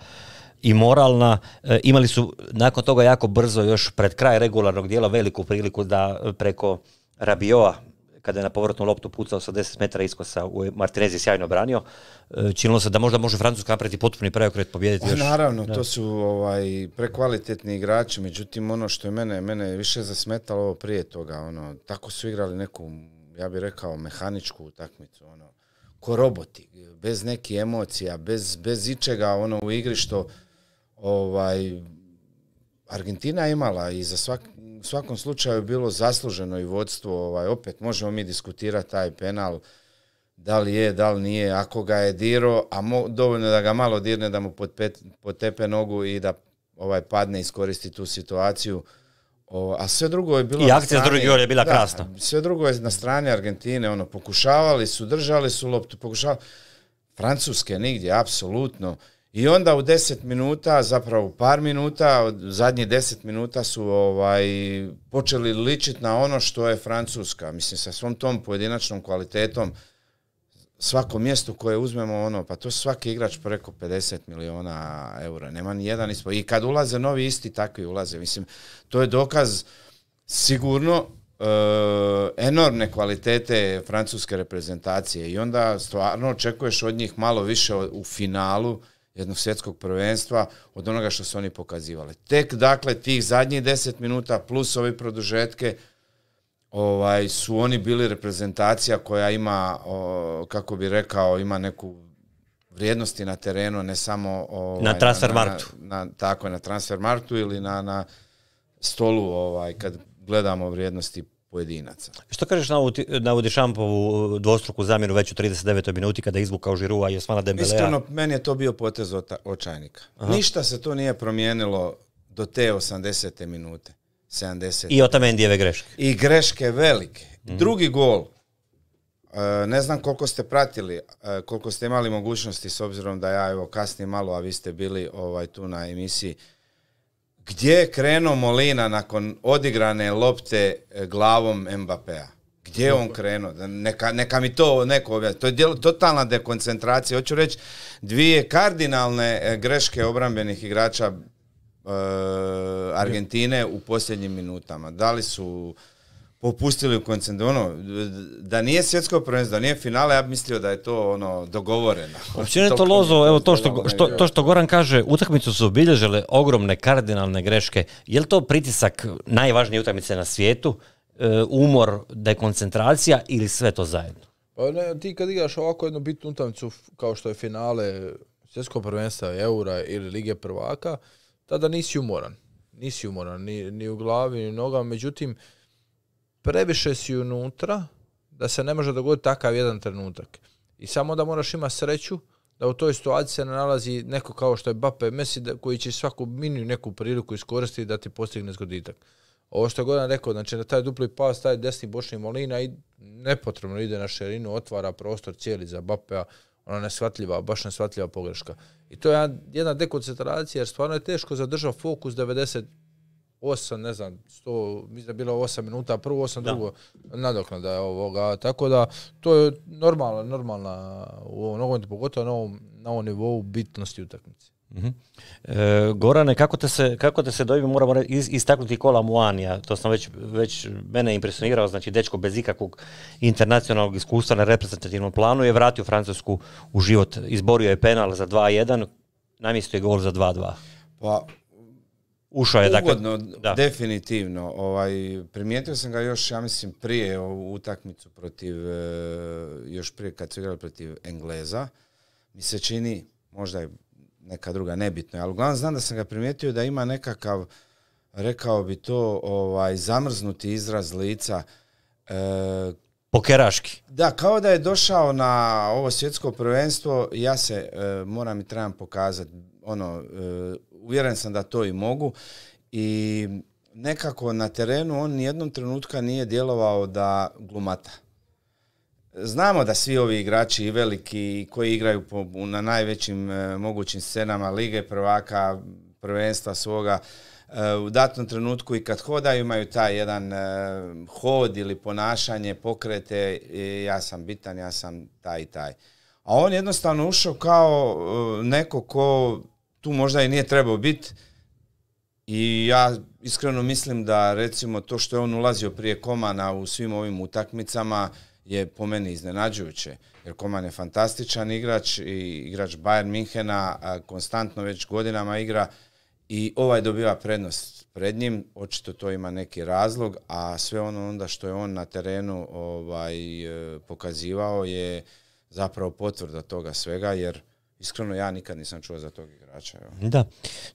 i moralna. E, imali su nakon toga jako brzo još pred kraj regularnog dijela veliku priliku da preko Rabioa kada je na povratnu loptu pucao sa 10 metara iskosa, u Martinez je sjajno branio. E, činilo se da možda može Francuska napraviti potpuni preokret, pobijediti Pa još. naravno, to su ovaj, prekvalitetni igrači, međutim ono što je mene, mene više zasmetalo prije toga, ono, tako su igrali neku, ja bih rekao, mehaničku utakmicu, ono, ko roboti, bez nekih emocija, bez, bez ičega ono, u igri što ovaj, Argentina imala i za svak, u svakom slučaju bilo zasluženo i vodstvo, ovaj, opet možemo mi diskutirati taj penal, da li je, da li nije, ako ga je diro, a mo- dovoljno da ga malo dirne, da mu potpe- potepe nogu i da ovaj padne, iskoristi tu situaciju. O, a sve drugo je bilo... I akcija strani- drugi je bila da, krasna. Sve drugo je na strani Argentine, ono, pokušavali su, držali su loptu, pokušavali... Francuske nigdje, apsolutno. I onda u 10 minuta, zapravo u par minuta, od zadnjih 10 minuta su ovaj, počeli ličiti na ono što je Francuska. Mislim, sa svom tom pojedinačnom kvalitetom, svako mjesto koje uzmemo, ono, pa to svaki igrač preko 50 miliona eura. Nema ni jedan ispod. I kad ulaze novi, isti takvi ulaze. Mislim, to je dokaz sigurno e, enormne kvalitete francuske reprezentacije i onda stvarno očekuješ od njih malo više u finalu jednog svjetskog prvenstva od onoga što su oni pokazivali. Tek dakle tih zadnjih 10 minuta plus ovi produžetke ovaj, su oni bili reprezentacija koja ima, o, kako bi rekao, ima neku vrijednosti na terenu, ne samo ovaj, Na transfermarktu. Na, na, tako je, na transfermarktu ili na, na stolu ovaj, kad gledamo vrijednosti pojedinaca. Što kažeš na ovu, na ovu Dišampovu dvostruku zamjenu već u 39. minuti kada je izvukao Žirua i Osmana Dembelea? Iskreno, meni je to bio potez očajnika. Ništa se to nije promijenilo do te 80. minute. 70. I Otamendijeve greške. I greške velike. Drugi gol. e, Ne znam koliko ste pratili, e, koliko ste imali mogućnosti s obzirom da ja evo kasnim malo, a vi ste bili ovaj tu na emisiji. Gdje je krenuo Molina nakon odigrane lopte e, glavom Mbappea? Gdje je on krenuo? Neka, neka mi to neko objasni. To je djel- totalna dekoncentracija. Hoću reći, dvije kardinalne greške obrambenih igrača Argentine u posljednjim minutama. Da li su popustili u koncentraciju? Ono, da nije svjetsko prvenstvo, da nije finale, ja bi mislio da je to ono dogovoreno. Općenito To Lozo, evo to što, što, to što Goran kaže, utakmicu su obilježile ogromne kardinalne greške. Je li to pritisak najvažnije utakmice na svijetu, e, umor, dekoncentracija ili sve to zajedno? Pa ne, ti kad igraš ovako jednu bitnu utakmicu kao što je finale svjetskog prvenstva Eura ili Lige prvaka, tada nisi umoran. Nisi umoran ni, ni u glavi, ni u nogama, međutim, previše si unutra da se ne može dogoditi takav jedan trenutak. I samo da moraš imati sreću da u toj situaciji se nalazi neko kao što je Bape Messi da, koji će svaku mini neku priliku iskoristiti da ti postigne zgoditak. Ovo što je Goran rekao, znači na taj dupli pas, taj desni bočni Molina i nepotrebno ide na širinu, otvara prostor cijeli za Bapea, ona neshvatljiva, baš neshvatljiva pogreška. I to je jedna dekoncentracija, jer stvarno je teško zadržati fokus 98, ne znam, 100, mislim da je bilo 8 minuta, prvo 8, Da. drugo nadoknada je ovoga, tako da to je normalna, normalna u ovom nogometu, pogotovo na ovom, na ovom nivou bitnosti utakmice. E, Gorane, kako te se, kako te se moramo istaknuti kola Muanija, to sam već, već mene impresionirao, znači dečko bez ikakvog internacionalnog iskustva na reprezentativnom planu je vratio Francusku u život, izborio je penal za 2-1, namjestio je gol za 2-2. Pa, Ušao je, dakle, Ugodno, da. definitivno. Ovaj, primijetio sam ga još, ja mislim, prije ovu utakmicu protiv, e, još prije kad su igrali protiv Engleza. Mi se čini, možda je neka druga nebitna, ali uglavnom znam da sam ga primijetio da ima nekakav, rekao bi to, ovaj, zamrznuti izraz lica. E, pokeraški. da, kao da je došao na ovo svjetsko prvenstvo, ja se e, moram i trebam pokazati, ono, e, uvjeren sam da to i mogu i nekako na terenu on nijednom trenutka nije djelovao da glumata. Znamo da svi ovi igrači i veliki koji igraju po, na najvećim e, mogućim scenama lige prvaka, prvenstva svoga, e, u datom trenutku i kad hodaju imaju taj jedan e, hod ili ponašanje, pokrete, i ja sam bitan, ja sam taj i taj. A on jednostavno ušao kao e, neko ko tu možda i nije trebao biti i ja iskreno mislim da recimo to što je on ulazio prije Komana u svim ovim utakmicama je po meni iznenađujuće. Jer Koman je fantastičan igrač i igrač Bayern Minhena, konstantno već godinama igra i ovaj dobiva prednost pred njim, očito to ima neki razlog, a sve ono onda što je on na terenu ovaj, e, pokazivao je zapravo potvrda toga svega, jer iskreno ja nikad nisam čuo za tog igrača. Evo. Da,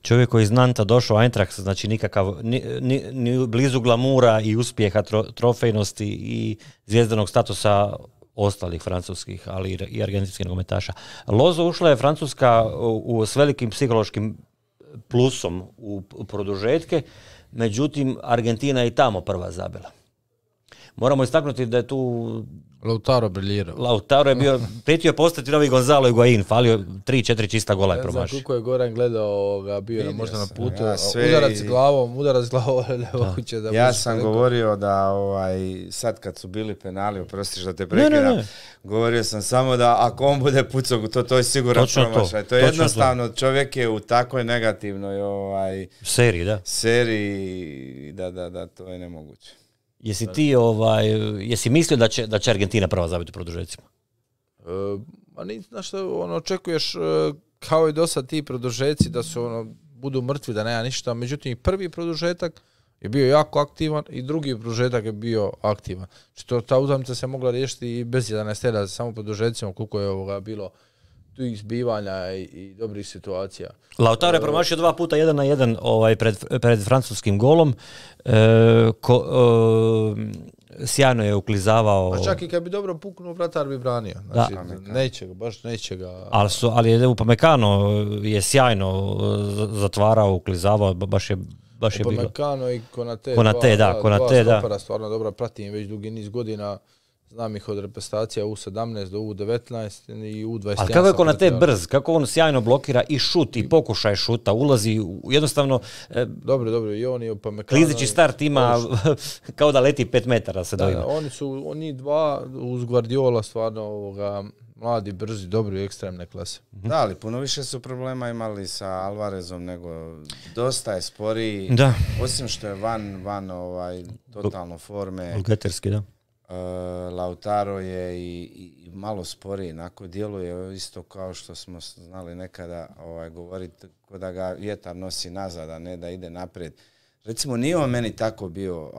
čovjek koji iz Nanta došao u Eintracht, znači nikakav, ni, ni, ni blizu glamura i uspjeha tro, trofejnosti i zvijezdanog statusa ostalih francuskih, ali i argentinskih nogometaša. Lozo ušla je Francuska u, u- s velikim psihološkim plusom u, u produžetke, međutim Argentina je i tamo prva zabila. Moramo istaknuti da je tu Lautaro briljirao. Lautaro je bio, prijetio je postati novi Gonzalo Higuain, falio 3-4 čista gola je Ne znam promašio. je Goran gledao, ovoga, bio je možda na putu, ja, sve udarac i- glavom, udarac glavom, ne moguće da Ja sam rekao. govorio da ovaj, sad kad su bili penali, oprostiš da te ne, ne. govorio sam samo da ako on bude pucao, to, to je siguran Točno to, promašaj. To je točno to. jednostavno, čovjek je u takvoj negativnoj ovaj, Seriji, da. seriji, da, da, da, to je nemoguće. Jesi ti, ovaj, jesi mislio da će, da će Argentina prva zabiti u produžecima? E, Ma ni, znaš što, ono, očekuješ e, kao i do sad ti produžeci da su ono, budu mrtvi, da nema ništa, međutim prvi produžetak je bio jako aktivan i drugi produžetak je bio aktivan. Znači to, ta utakmica se mogla riješiti i bez 11 tela, samo produžecima koliko je ovoga bilo tu izbivanja i, i dobrih situacija. Lautaro je promašio dva puta jedan na jedan ovaj, pred, pred francuskim golom. E, ko, e, sjajno je uklizavao. A čak i kad bi dobro puknuo, vratar bi branio. Znači, neće ga, baš neće ga. Ali, su, ali je Upamecano je sjajno z- zatvarao, uklizavao, ba- baš je, baš je bilo. I Konate. Konate, dva- da, dva Konate, da. stvarno dobro pratim već dugi niz godina. Znam ih od reprezentacija U17 do U19 i U21. Ali kako je Konate pratio. brz, kako on sjajno blokira i šut i pokušaj šuta, ulazi u, jednostavno e, Dobro, dobro, i on i Upamecano. klizići start ima kao da leti 5 metara se Da, dojima. da, oni su, oni dva uz Guardiola stvarno ovoga, mladi, brzi, dobri, ekstremne klase. Da, ali puno više su problema imali sa Alvarezom nego dosta je sporiji. Da. Osim što je van, van ovaj, totalno forme. Bulgaterski, da. Uh, Lautaro je i, i, malo sporiji, onako djeluje isto kao što smo znali nekada ovaj, govoriti, ko da ga vjetar nosi nazad, a ne da ide naprijed. Recimo, nije on meni tako bio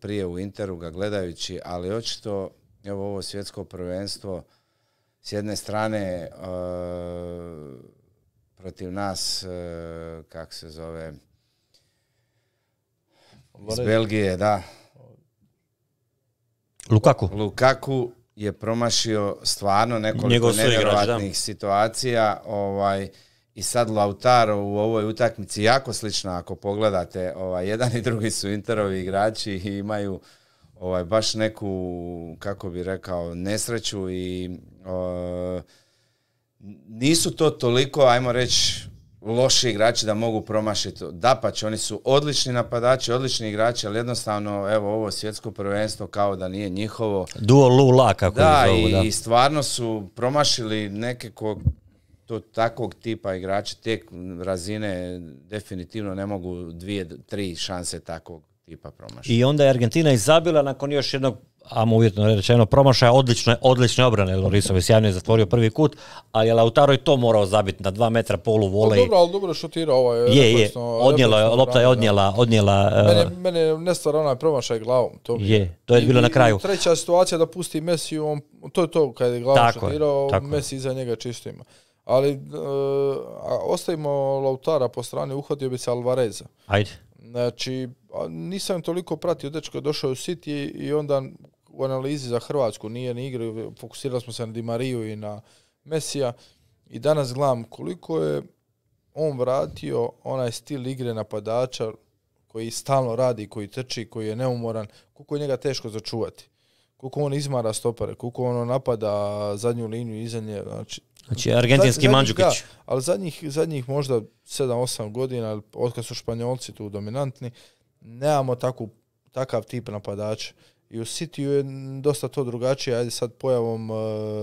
prije u Interu ga gledajući, ali očito, evo ovo svjetsko prvenstvo, s jedne strane uh, protiv nas, uh, kak se zove, iz Belgije, da, Lukaku. Lukaku je promašio stvarno nekoliko nevjerojatnih situacija ovaj, i sad Lautaro u ovoj utakmici jako slično ako pogledate, ovaj, jedan i drugi su Interovi igrači i imaju ovaj, baš neku, kako bi rekao, nesreću i o, nisu to toliko, ajmo reći, loši igrači da mogu promašiti. Dapače, oni su odlični napadači, odlični igrači, ali jednostavno, evo, ovo svjetsko prvenstvo kao da nije njihovo. Duo Lula, kako Da, zovu, da. i stvarno su promašili neke ko, to takvog tipa igrača, te razine definitivno ne mogu dvije, tri šanse takvog tipa promašiti. I onda je Argentina izabila nakon još jednog amo uvjetno rečeno promašaja odlične, odlične obrane. Lorisov je sjajno je zatvorio prvi kut, ali je Lautaro i to morao zabiti na dva metra polu volej. Dobro, ali dobro šutira ovaj. je, je, odnijela, je, refleksno lopta je odnijela, odnijela uh, Mene, mene ne stvara onaj promašaj glavom. To mi Je, to je I- bilo na kraju. treća situacija da pusti Messi, on, to je to, kad je glavom Tako je, šutirao, tako je. Messi iza njega čisto ima. Ali e, a ostavimo Lautara po strani, uhvatio bi se Alvareza. ajde. Znači, nisam toliko pratio, dečko je došao u City i onda u analizi za Hrvatsku nije ni igrao, fokusirali smo se na Di Mariju i na Mesija i danas gledam koliko je on vratio onaj stil igre napadača koji stalno radi, koji trči, koji je neumoran, koliko je njega teško začuvati. Koliko on izmara stopare, koliko ono napada zadnju liniju iza nje. Znači, Znači, argentinski Zadnjih, Mandžukić. da, ali zadnjih, zadnjih možda 7-8 godina, od kad su Španjolci tu dominantni, nemamo takvu, takav tip napadača. I u Cityu je dosta to drugačije, ajde sad pojavom uh,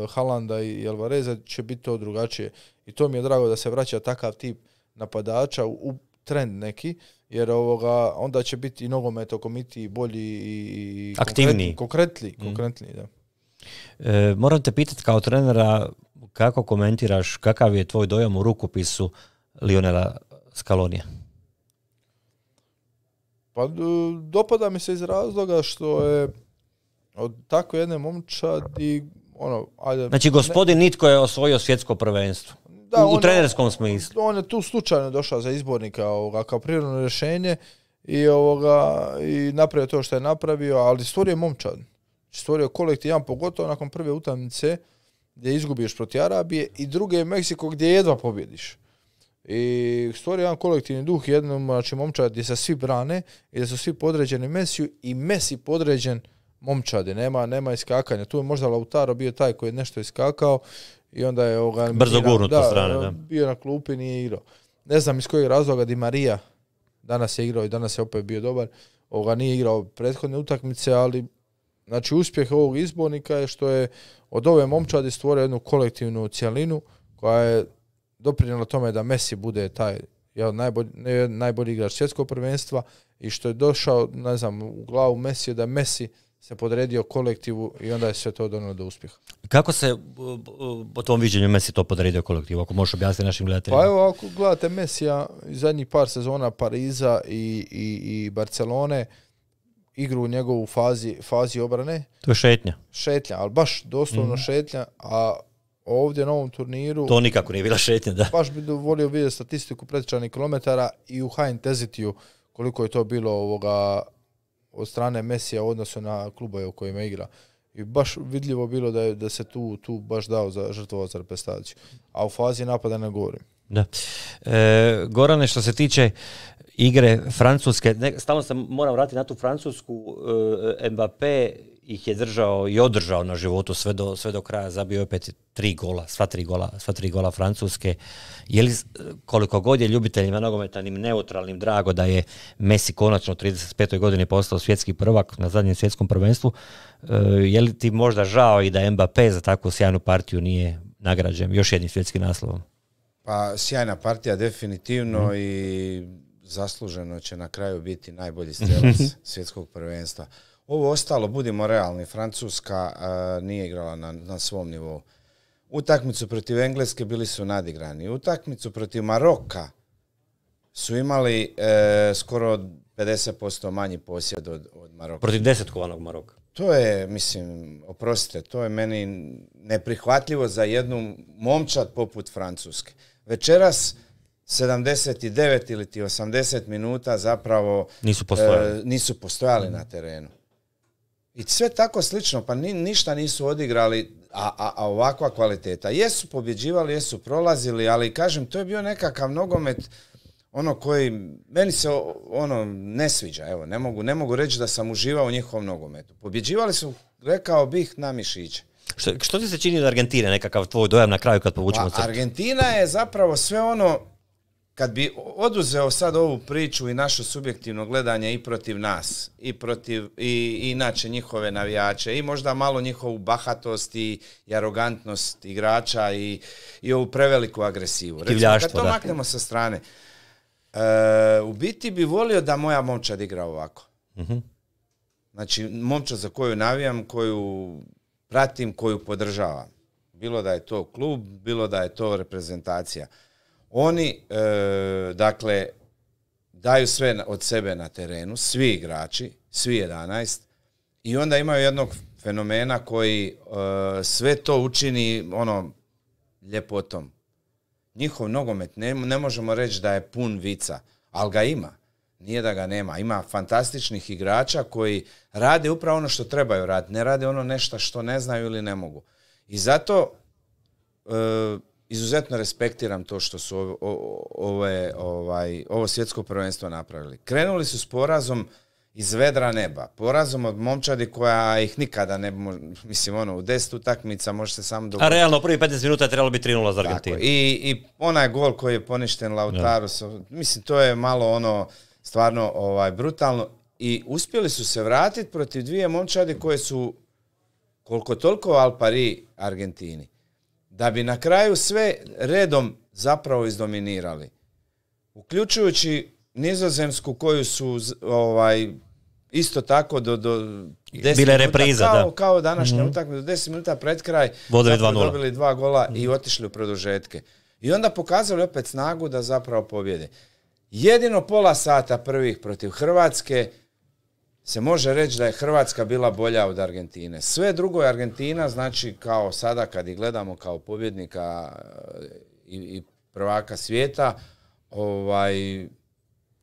Halanda i Alvareza će biti to drugačije. I to mi je drago da se vraća takav tip napadača u, u trend neki, jer ovoga, onda će biti i nogomet okomiti bolji i, Aktivniji. Konkretniji, konkretniji, da. E, moram te pitati kao trenera kako komentiraš, kakav je tvoj dojam u rukopisu Lionela Scalonija? Pa d- dopada mi se iz razloga što je od tako jedne momčadi ono, ajde... Znači, gospodin Nitko je osvojio svjetsko prvenstvo. Da, u, on- trenerskom smislu. On je tu slučajno došao za izbornika ovoga, kao prirodno rješenje i, ovoga, i napravio to što je napravio, ali stvorio je momčad. stvorio kolektivan, pogotovo nakon prve utakmice gdje izgubiš protiv Arabije i druge je Meksiko gdje jedva pobjediš. I stvorio jedan kolektivni duh jednom, znači momčad gdje se svi brane i da su svi podređeni Mesiju i Mesi podređen momčadi, nema, nema iskakanja. Tu je možda Lautaro bio taj koji je nešto iskakao i onda je ovoga, Brzo gurnut po strane, da. Bio na klupi, nije igrao. Ne znam iz kojeg razloga Di Maria danas je igrao i danas je opet bio dobar. Ovoga nije igrao prethodne utakmice, ali znači uspjeh ovog izbornika je što je od ove momčadi stvorio jednu kolektivnu cjelinu koja je doprinjela tome da Messi bude taj jedan najbolji, ne, najbolji igrač svjetskog prvenstva i što je došao, ne znam, u glavu Messi da Messi se podredio kolektivu i onda je sve to donijelo do uspjeha. Kako se uh, po tom viđenju Messi to podredio kolektivu, ako možeš objasniti našim gledateljima? Pa evo, ako gledate Mesija iz zadnjih par sezona Pariza i, i, i Barcelone, igru u njegovu fazi, fazi obrane, To je šetnja. šetnja, ali baš doslovno Mhm. šetnja, a ovdje na ovom turniru To nikako nije bila šetnja, da. baš bi volio vidjeti statistiku pretječanih kilometara i u high intensityu koliko je to bilo ovoga od strane Mesija u odnosu na klubove u kojima igra. I baš vidljivo bilo da, je, da se tu, tu baš dao za žrtvovao za reprezentaciju. A u fazi napada ne govorim. Da. E, Gorane, što se tiče igre Francuske, ne, stalno se moram vratiti na tu Francusku, e, Mbappé ih je držao i održao na životu sve do, sve do kraja, zabio je opet tri gola, sva tri gola, sva tri gola Francuske. Je li, koliko god je ljubiteljima nogometanim neutralnim drago da je Messi konačno u 35. godini postao svjetski prvak na zadnjem svjetskom prvenstvu, e, je li ti možda žao i da Mbappé za takvu sjajnu partiju nije nagrađen još jednim svjetskim naslovom? Pa sjajna partija definitivno i zasluženo će na kraju biti najbolji strelac svjetskog prvenstva. Ovo ostalo, budimo realni, Francuska a, nije igrala na, na svom nivou. Utakmicu protiv Engleske bili su nadigrani. Utakmicu protiv Maroka su imali e, skoro 50% manji posjed od, od Maroka. Protiv desetkovanog Maroka. To je, mislim, oprostite, to je meni neprihvatljivo za jednu momčad poput Francuske. Večeras 79 ili ti 80 minuta zapravo Nisu postojali. e, nisu postojali na terenu. I sve tako slično, pa ni, ništa nisu odigrali, a, a, a ovakva kvaliteta. Jesu pobjeđivali, jesu prolazili, ali kažem, to je bio nekakav nogomet ono koji meni se ono ne sviđa, evo, ne mogu, ne mogu reći da sam uživao u njihovom nogometu. Pobjeđivali su, rekao bih, na mišiće. Što, što ti se čini od Argentine, nekakav tvoj dojam na kraju kad povučemo Pa? Argentina je zapravo sve ono, kad bi oduzeo sad ovu priču i naše subjektivno gledanje i protiv nas, i protiv, i, inače njihove navijače, i možda malo njihovu bahatost i, i arogantnost igrača i, i ovu preveliku agresivu. Recimo, kad to da. maknemo sa strane, e, u biti bi volio da moja momčad igra ovako. Mhm. Znači, momčad za koju navijam, koju pratim, koju podržavam. Bilo da je to klub, bilo da je to reprezentacija. Oni, e, dakle, daju sve od sebe na terenu, svi igrači, svi 11, i onda imaju jednog fenomena koji e, sve to učini ono ljepotom. Njihov nogomet, ne, ne možemo reći da je pun vica, ali ga ima. Nije da ga nema. Ima fantastičnih igrača koji rade upravo ono što trebaju raditi. Ne rade ono nešto što ne znaju ili ne mogu. I zato e, izuzetno respektiram to što su ove, ovaj, ovo svjetsko prvenstvo napravili. Krenuli su s porazom iz vedra neba. Porazom od momčadi koja ih nikada ne bi, mo- mislim ono, u deset utakmica može se samo A dogoditi. realno, prvi 15 minuta je trebalo biti 3-0 za Argentinu. I, I onaj gol koji je poništen Lautaru, so- mislim to je malo ono stvarno ovaj brutalno i uspjeli su se vratiti protiv dvije momčadi koje su koliko toliko al pari Argentini. Da bi na kraju sve redom zapravo izdominirali. Uključujući Nizozemsku koju su ovaj isto tako do, do 10 Bila je minuta, repriza, kao, da. kao današnja utakmica, do 10 minuta pred kraj Vodili zapravo 2:0. dobili dva gola i otišli u produžetke. I onda pokazali opet snagu da zapravo pobjede. Jedino pola sata prvih protiv Hrvatske se može reći da je Hrvatska bila bolja od Argentine. Sve drugo je Argentina, znači kao sada kad ih gledamo kao pobjednika e, i, i prvaka svijeta, ovaj,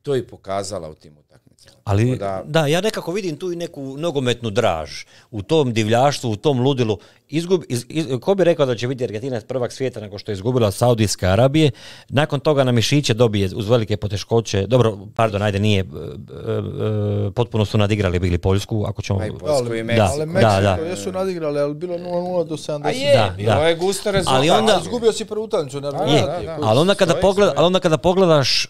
to i pokazala u tim utakmicama. Ali, da, da, ja nekako vidim tu i neku nogometnu draž u tom divljaštvu, u tom ludilu. Izgub, iz, iz- ko bi rekao da će biti Argentina prvak svijeta nakon što je izgubila od Saudijske Arabije, nakon toga na mišiće dobije uz velike poteškoće, dobro, pardon, ajde, nije, e, e, e, potpuno su nadigrali bili Poljsku, ako ćemo... I Poljsku i Ali, Meksiko. ali Da, Meksiko da. jesu nadigrali, ali bilo 0-0 do 70. A je, Da, bilo da. je gusto rezultat. Ali onda- Izgubio si prvu Da, da, da. ali onda kada, Stoji, pogleda, stoji. ali onda kada pogledaš e,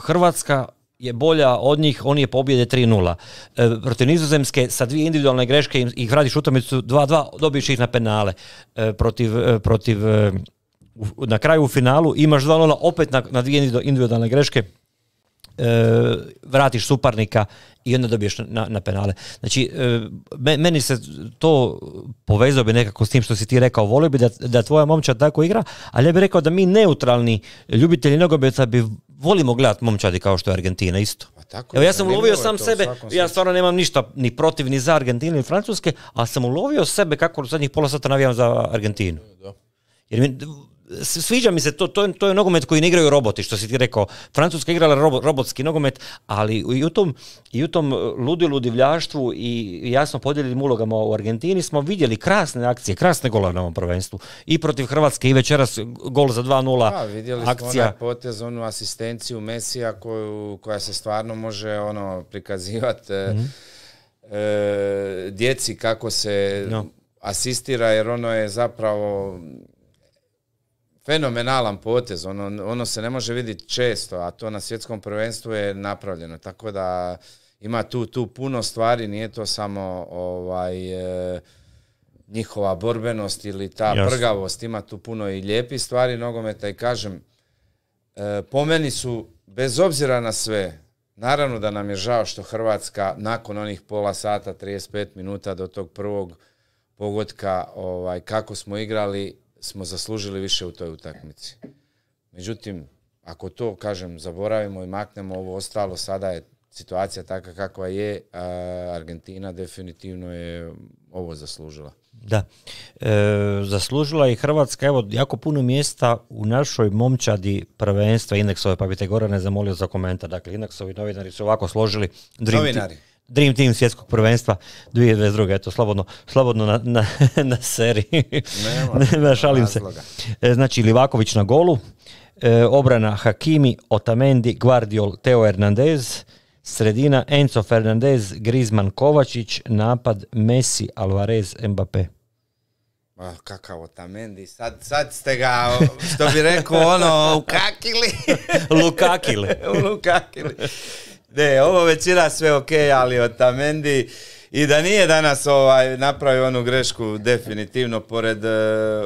Hrvatska je bolja od njih, oni je pobjede 3-0. E, protiv Nizozemske sa dvije individualne greške ih radiš utakmicu 2-2, dobiješ ih na penale. E, protiv, e, protiv e, na kraju u finalu imaš 2-0 opet na, na dvije individu- individualne greške vratiš suparnika i onda dobiješ na, na penale. Znači, me- meni se to povezao bi nekako s tim što si ti rekao, volio bi da, da tvoja momčad tako igra, ali ja bih rekao da mi neutralni ljubitelji nogometa bi volimo gledati momčadi kao što je Argentina isto. Tako Evo ja sam ulovio sam to sebe, ja stvarno nemam ništa ni protiv ni za Argentinu ni Francuske, ali sam ulovio sebe kako u zadnjih pola sata navijam za Argentinu. Jer mi, sviđa mi se to, to, to je nogomet koji ne igraju roboti, što si ti rekao. Francuska igrala robo- robotski nogomet, ali i u tom, i u tom uh, ludilu, divljaštvu i jasno podijeljenim ulogama u Argentini smo vidjeli krasne akcije, krasne golove na ovom prvenstvu. I protiv Hrvatske i večeras gol za 2-0 Da, vidjeli smo akcija. onaj potez, onu asistenciju Mesija koju, koja se stvarno može ono prikazivati e, Mhm. e, djeci kako se No. asistira jer ono je zapravo fenomenalan potez, ono, ono se ne može vidjeti često, a to na svjetskom prvenstvu je napravljeno, tako da ima tu, tu puno stvari, nije to samo ovaj e, njihova borbenost ili ta Jasno. prgavost, ima tu puno i lijepih stvari nogometa i kažem, e, po meni su, bez obzira na sve, naravno da nam je žao što Hrvatska nakon onih pola sata, 35 minuta do tog prvog pogotka, ovaj, kako smo igrali, smo zaslužili više u toj utakmici. Međutim, ako to, kažem, zaboravimo i maknemo ovo ostalo, sada je situacija takva kakva je, a Argentina definitivno je ovo zaslužila. Da. E, zaslužila je i Hrvatska, evo, jako puno mjesta u našoj momčadi prvenstva indeksove, pa bi te Gorane zamolio za komentar. Dakle, indeksovi novinari su ovako složili. Dream Novinari. Team- Dream Team svjetskog prvenstva 2022. Eto, slobodno, slobodno na, na, na seriji. Nema Ne, šalim se. E, Znači, Livaković na golu, e, obrana Hakimi, Otamendi, Guardiol, Teo Hernandez, sredina Enzo Fernandez, Griezmann Kovačić, napad Messi, Alvarez, Mbappé. Ma, kakav Otamendi, sad, sad ste ga, što bi rekao, ono, ukakili. Lukakile. Lukakili. Ne, ovo većina sve ok, ali Otamendi i da nije danas ovaj napravio onu grešku definitivno pored eh,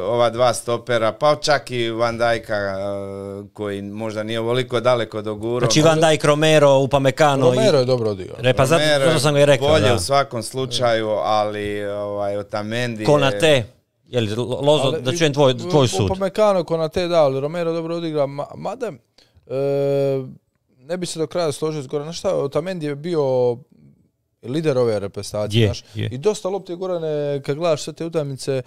ova dva stopera, pa čak i Van Dijka eh, koji možda nije ovoliko daleko do guro. Znači Van Dijk, Romero, Upamecano Romero i... je dobro odigrao. Re, pa zato, Romero je zato sam ga i rekao. Bolje da. u svakom slučaju, ali ovaj, Otamendi je- Konate, je li, Lozo, Ali da čujem tvoj, tvoj sud. Upamecano, Konate, da, ali Romero dobro odigra. Ma, mada, e, ne bi se do kraja složio s Goranom. Znaš šta, Otamendi je bio lider ove reprezentacije. I dosta lopte Gorane, kad gledaš sve te utakmice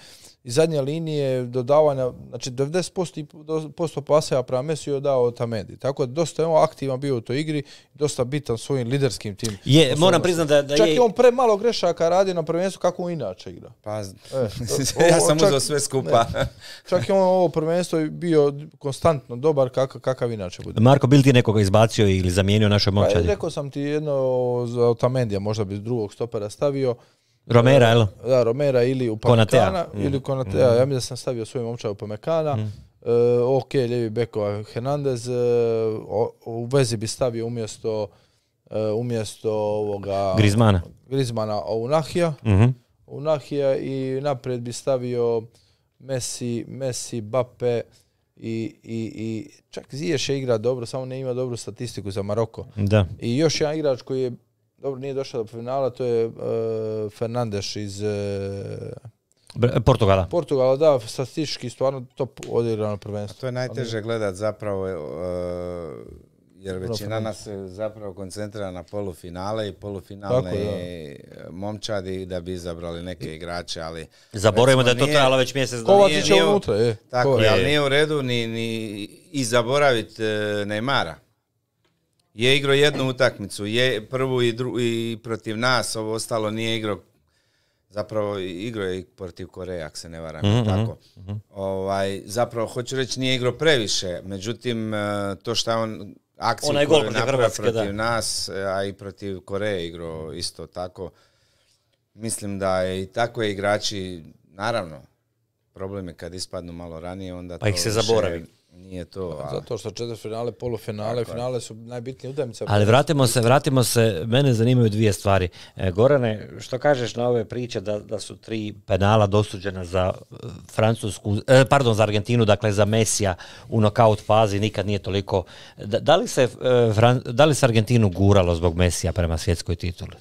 iz zadnje linije, dodavanja, znači 90% i do- posto paseva prema Mesiju je dao Otamendi. Tako da dosta je on aktivan bio u toj igri, dosta bitan svojim liderskim tim. Je, moram osobnostima. priznat da, da Čak je... i on premalo grešaka radi na prvenstvu kako on inače igra. Pa, E, ja sam čak- uzeo sve skupa. ne. Čak i on ovo prvenstvo je bio konstantno dobar kakav, kakav inače bude. Marko, bil ti nekoga izbacio ili zamijenio našoj Pa, momčadi? rekao sam ti jedno za Otamendija, možda bi drugog stopera stavio. Romera, jel? Da, Romera ili u. Pamekana. Ili Konatea. Ja mislim da sam stavio svoj momčad u Pamekana. E, ok, ljevi bekova Hernandez. e, o- u vezi bi stavio umjesto e, umjesto ovoga Griezmana. Griezmana Ounahija. Mhm. Unahija i naprijed bi stavio Messi, Messi, Bape i, i, i čak Ziješ je igra dobro, samo ne ima dobru statistiku za Maroko. Da. I još jedan igrač koji je dobro nije došao do finala, to je uh, Fernandes iz uh, Portugala. Portugala, da, statistički stvarno top odigrano prvenstvo. To je najteže gledat zapravo, e, jer većina Fernandez. nas se zapravo koncentrira na polufinale i polufinalne Tako, da. e, momčadi da bi izabrali neke igrače, ali... Zaboravimo da je to nije- trajalo već mjesec dana. Unutra, je. Tako je, ali nije u redu ni, ni i zaboraviti Neymara. Je igrao jednu utakmicu, je prvu i, dru, i protiv nas, ovo ostalo nije igrao zapravo igrao je i protiv Koreje, ako se ne varam, Mhm, tako. Ovaj, zapravo, hoću reći, nije igrao previše, međutim, e, to što je on akciju Onaj koju je protiv napravio protiv da. nas, a i protiv Koreje igrao isto tako. Mislim da je i takve igrači, naravno, problem je kad ispadnu malo ranije, onda Pa to ih se više zaboravi. Nije to. a- Zato što četvrtfinale, polufinale, finale su najbitnije utakmice. Ali vratimo se, vratimo se, mene zanimaju dvije stvari. E, Gorane, što kažeš na ove priče da, da su tri penala dosuđena za e, Francusku, e, pardon, za Argentinu, dakle za Mesija u nokaut fazi, nikad nije toliko. Da, da li se, e, Fran- da li se Argentinu guralo zbog Mesija prema svjetskoj tituli?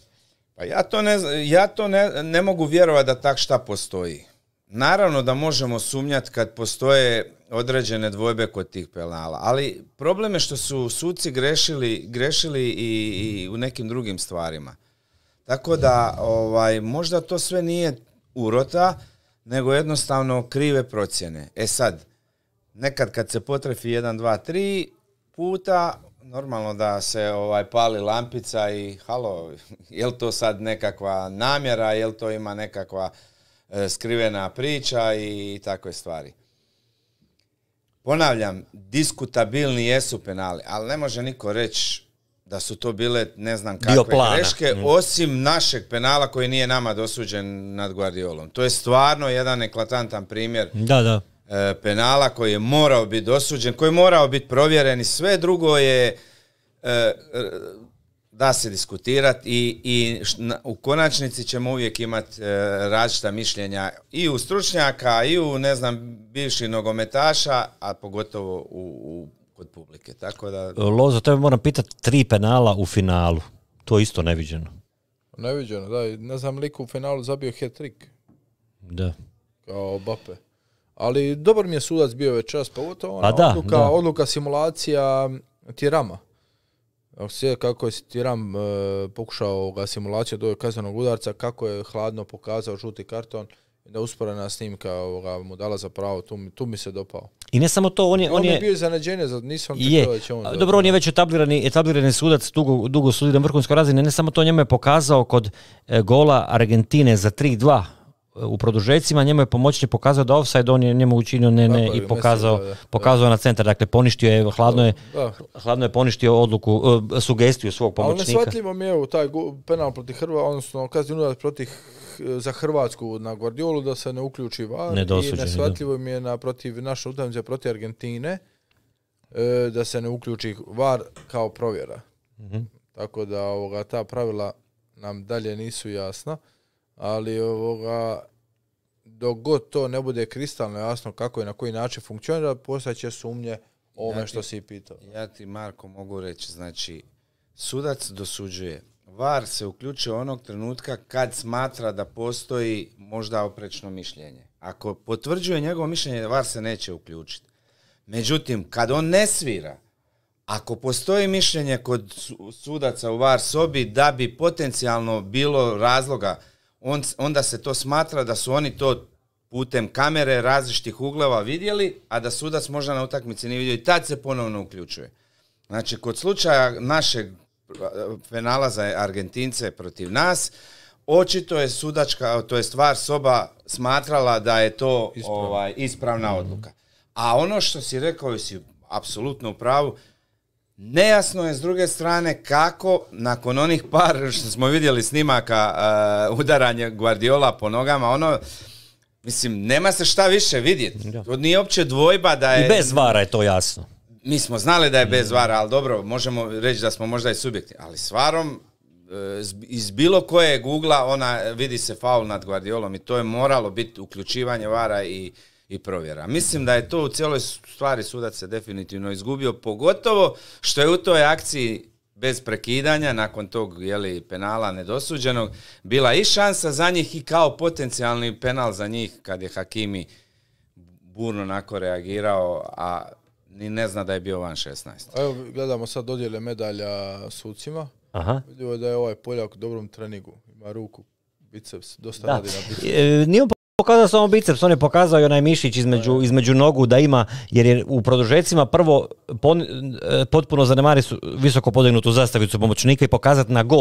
Pa ja to ne, ja to ne, ne mogu vjerovati da tak šta postoji. Naravno da možemo sumnjati kad postoje određene dvojbe kod tih penala, ali problem je što su suci grešili, grešili i, i u nekim drugim stvarima. Tako da ovaj, možda to sve nije urota, nego jednostavno krive procjene. E sad, nekad kad se potrefi 1, 2, 3 puta, normalno da se ovaj pali lampica i halo, je li to sad nekakva namjera, je li to ima nekakva e, skrivena priča i takve stvari. Ponavljam, diskutabilni jesu penali, ali ne može niko reći da su to bile ne znam kakve greške, osim našeg penala koji nije nama dosuđen nad Guardiolom. To je stvarno jedan eklatantan primjer Da, da. e, penala koji je morao biti dosuđen, koji je morao biti provjeren i sve drugo je e, da se diskutirati i, i na- u konačnici ćemo uvijek imati e, različita mišljenja i u stručnjaka i u ne znam bivših nogometaša, a pogotovo u, u- kod publike. Tako da Lozo, tebe moram pitati, tri penala u finalu. To je isto neviđeno. Neviđeno, da. i Ne znam, liko u finalu zabio hat-trick Da. kao Bape. Ali dobar mi je sudac bio večeras, pogotovo ona Pa da, odluka, da. odluka simulacija Tirama. Ako se kako je Tiram e, pokušao ga simulaciju do kaznenog udarca, kako je hladno pokazao žuti karton da usporena snimka ovoga, mu dala za pravo, tu, tu mi se dopao. I ne samo to, on je... On, On je je bio iznenađenje, nisam je. da će on... A, Dobro, on je već etablirani, etablirani sudac, dugo, dugo sudi na vrhunskoj razini. Ne samo to, njemu je pokazao kod e, gola Argentine za 3-2 u produžecima, njemu je pomoćnik pokazao da offside, on je njemu učinio ne, ne je, i pokazao, pokazao na centar. Dakle, poništio je, hladno je, hladno je poništio odluku, e, sugestiju svog Ali pomoćnika. nesvatljivo mi je evo, taj penal protiv Hrva, odnosno kazni protiv H- za Hrvatsku na Guardiolu da se ne uključi VAR i nesvatljivo mi je na protiv naše utakmice protiv Argentine e, da se ne uključi VAR kao provjera. Mhm. Tako da ovoga, ta pravila nam dalje nisu jasna, ali ovoga, dok god to ne bude kristalno jasno kako i na koji način funkcionira, postaće sumnje o ovome Ja što si pitao. Ja ti, Marko, mogu reći, znači, sudac dosuđuje. VAR se uključuje onog trenutka kad smatra da postoji možda oprečno mišljenje. Ako potvrđuje njegovo mišljenje, VAR se neće uključiti. Međutim, kad on ne svira, ako postoji mišljenje kod su- sudaca u VAR sobi da bi potencijalno bilo razloga, on, onda se to smatra da su oni to putem kamere različitih uglova vidjeli, a da sudac možda na utakmici nije vidio i tad se ponovno uključuje. Znači, kod slučaja našeg penala za Argentince protiv nas, očito je sudačka, to je stvar soba smatrala da je to ovaj, ispravna odluka. A ono što si rekao, si apsolutno u pravu, Nejasno je s druge strane kako nakon onih par što smo vidjeli snimaka uh, udaranja Guardiola po nogama, ono mislim nema se šta više vidjeti. To nije uopće dvojba da je I bez vara je to jasno. mi smo znali da je bez vara, ali dobro, možemo reći da smo možda i subjekti, ali s varom e, z- iz bilo kojeg ugla ona vidi se faul nad Guardiolom i to je moralo biti uključivanje vara i, i provjera. Mislim da je to u cijeloj stvari sudac se definitivno izgubio, pogotovo što je u toj akciji bez prekidanja, nakon tog jeli, penala nedosuđenog, bila i šansa za njih i kao potencijalni penal za njih kad je Hakimi burno onako reagirao, a ni ne zna da je bio van 16. Evo, gledamo sad dodjele medalja sucima. Aha. Vidljivo je da je ovaj Poljak u dobrom treningu. Ima ruku, biceps, dosta Da. radi na biceps. E, nije on pokazao samo biceps, on je pokazao i onaj mišić između, između nogu da ima, jer je u produžecima prvo pon- e, potpuno zanemari su visoko podignutu zastavicu pomoćnika i pokazati na gol.